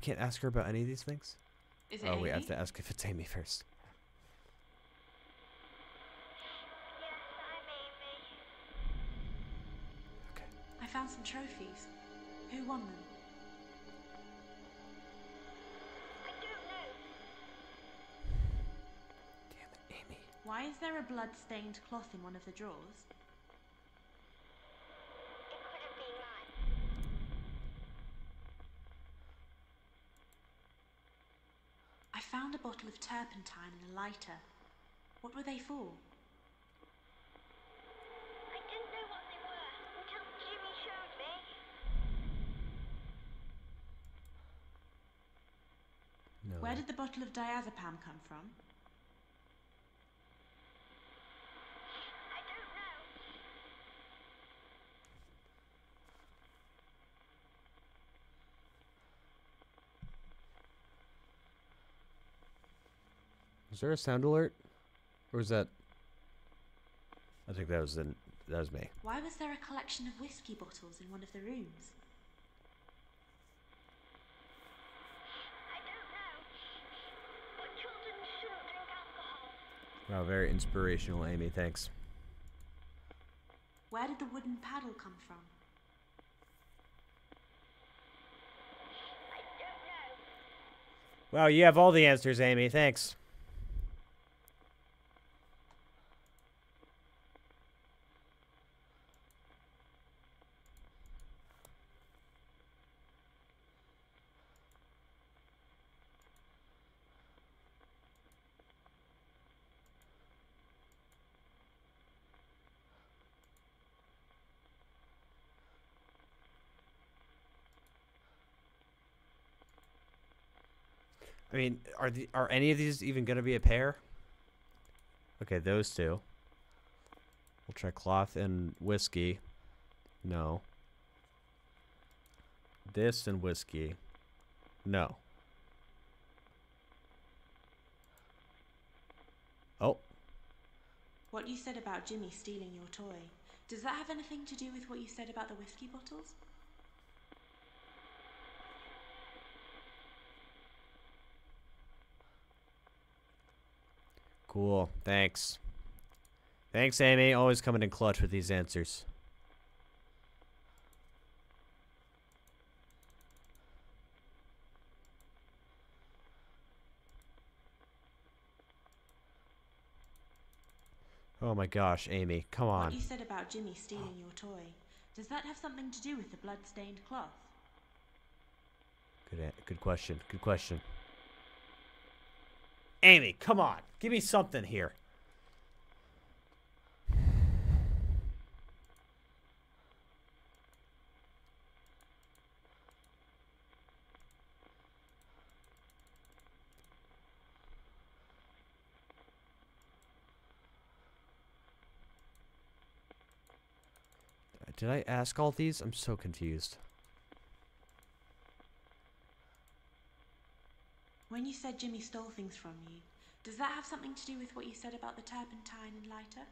Can't ask her about any of these things? Is it oh, we have to ask if it's Amy first. I found some trophies. Who won them? I don't know. Damn it, Amy. Why is there a blood-stained cloth in one of the drawers? I found a bottle of turpentine and a lighter. What were they for? No. Where did the bottle of diazepam come from? Was there a sound alert? Or was that I think that was in that was me. Why was there a collection of whiskey bottles in one of the rooms? Wow, very inspirational, Amy. Thanks. Where did the wooden paddle come from? Wow, you have all the answers, Amy. Thanks. I mean, are the are any of these even gonna be a pair? Okay, those two. We'll try cloth and whiskey. No. This and whiskey. No. Oh, What you said about Jimmy stealing your toy. Does that have anything to do with what you said about the whiskey bottles? Cool. Thanks. Thanks, Amy. Always coming in clutch with these answers. Oh my gosh, Amy, come on. What you said about Jimmy stealing your toy. Does that have something to do with the blood-stained cloth? Good, good question. Good question. Amy, come on. Give me something here. Did I ask all these? I'm so confused. When you said Jimmy stole things from you, does that have something to do with what you said about the turpentine and lighter?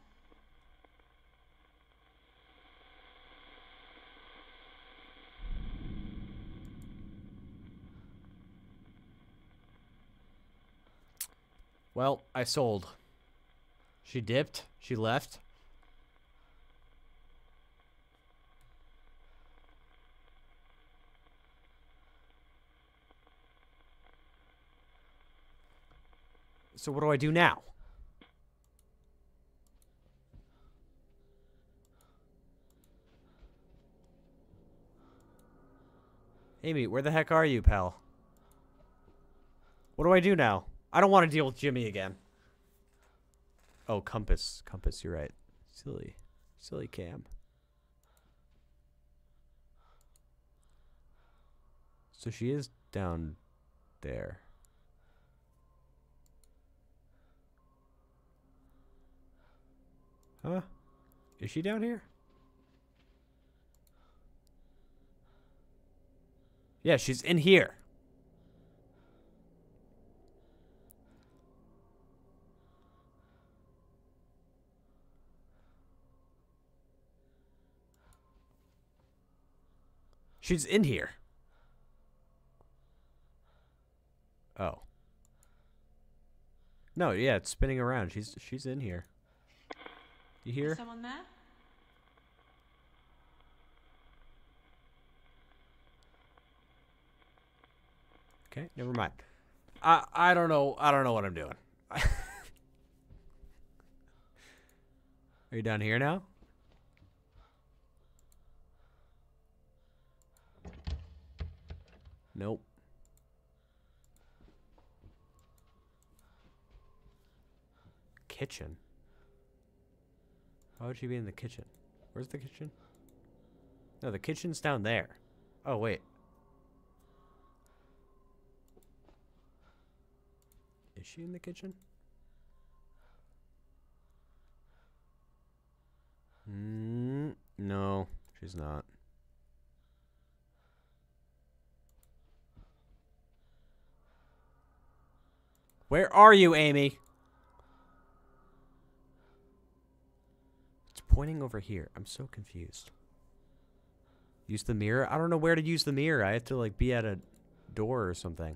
Well, I sold. She dipped. She left. So what do I do now? Amy, where the heck are you, pal? What do I do now? I don't want to deal with Jimmy again. Oh, compass. Compass, you're right. Silly. Silly cam. So she is down there. Huh? Is she down here? Yeah, she's in here. She's in here. Oh. No, yeah, it's spinning around. She's she's in here. You hear? Someone there? Okay, never mind. I I don't know. I don't know what I'm doing. Are you down here now? Nope. Kitchen. Why would she be in the kitchen? Where's the kitchen? No, the kitchen's down there. Oh, wait. Is she in the kitchen? Mm, no, she's not. Where are you, Amy? Pointing over here. I'm so confused. Use the mirror? I don't know where to use the mirror. I have to like be at a door or something.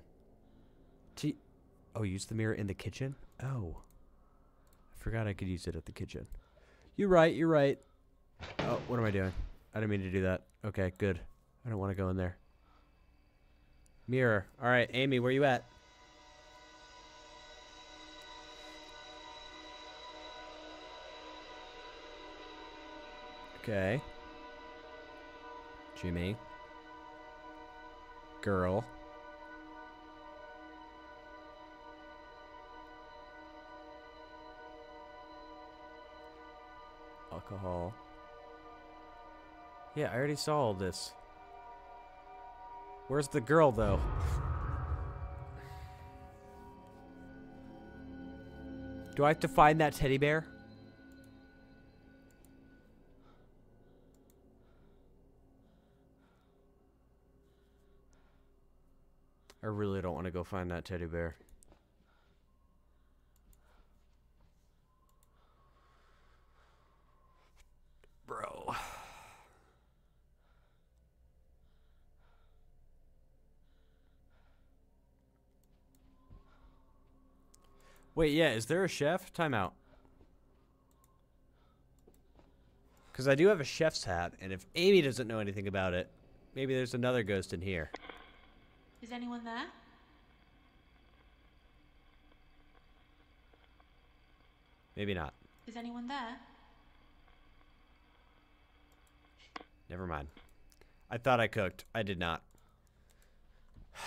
T oh, use the mirror in the kitchen? Oh. I forgot I could use it at the kitchen. You're right, you're right. Oh, what am I doing? I didn't mean to do that. Okay, good. I don't want to go in there. Mirror. All right, Amy, where you at? Okay. Jimmy. Girl. Alcohol. Yeah, I already saw all this. Where's the girl, though? Do I have to find that teddy bear? I really don't want to go find that teddy bear. Bro. Wait, yeah, is there a chef? Timeout. Because I do have a chef's hat, and if Amy doesn't know anything about it, maybe there's another ghost in here. Is anyone there? Maybe not. Is anyone there? Never mind. I thought I cooked. I did not.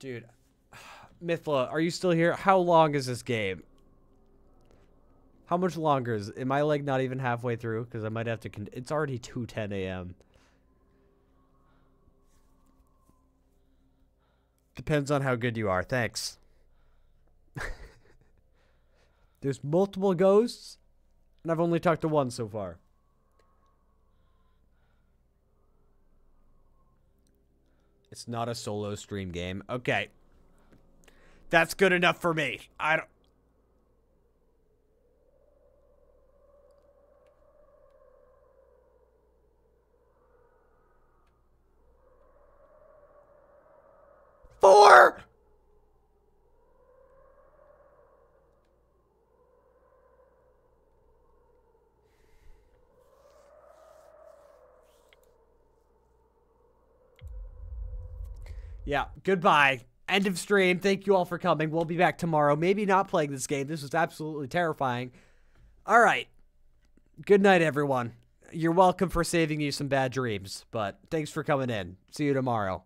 Dude. Mythla, are you still here? How long is this game? How much longer is am I like not even halfway through? Because I might have to. It's already two ten a.m. Depends on how good you are. Thanks. There's multiple ghosts, and I've only talked to one so far. It's not a solo stream game. Okay. That's good enough for me. I don't. Four! Yeah, goodbye. End of stream. Thank you all for coming. We'll be back tomorrow. Maybe not playing this game. This was absolutely terrifying. All right. Good night, everyone. You're welcome for saving you some bad dreams, but thanks for coming in. See you tomorrow.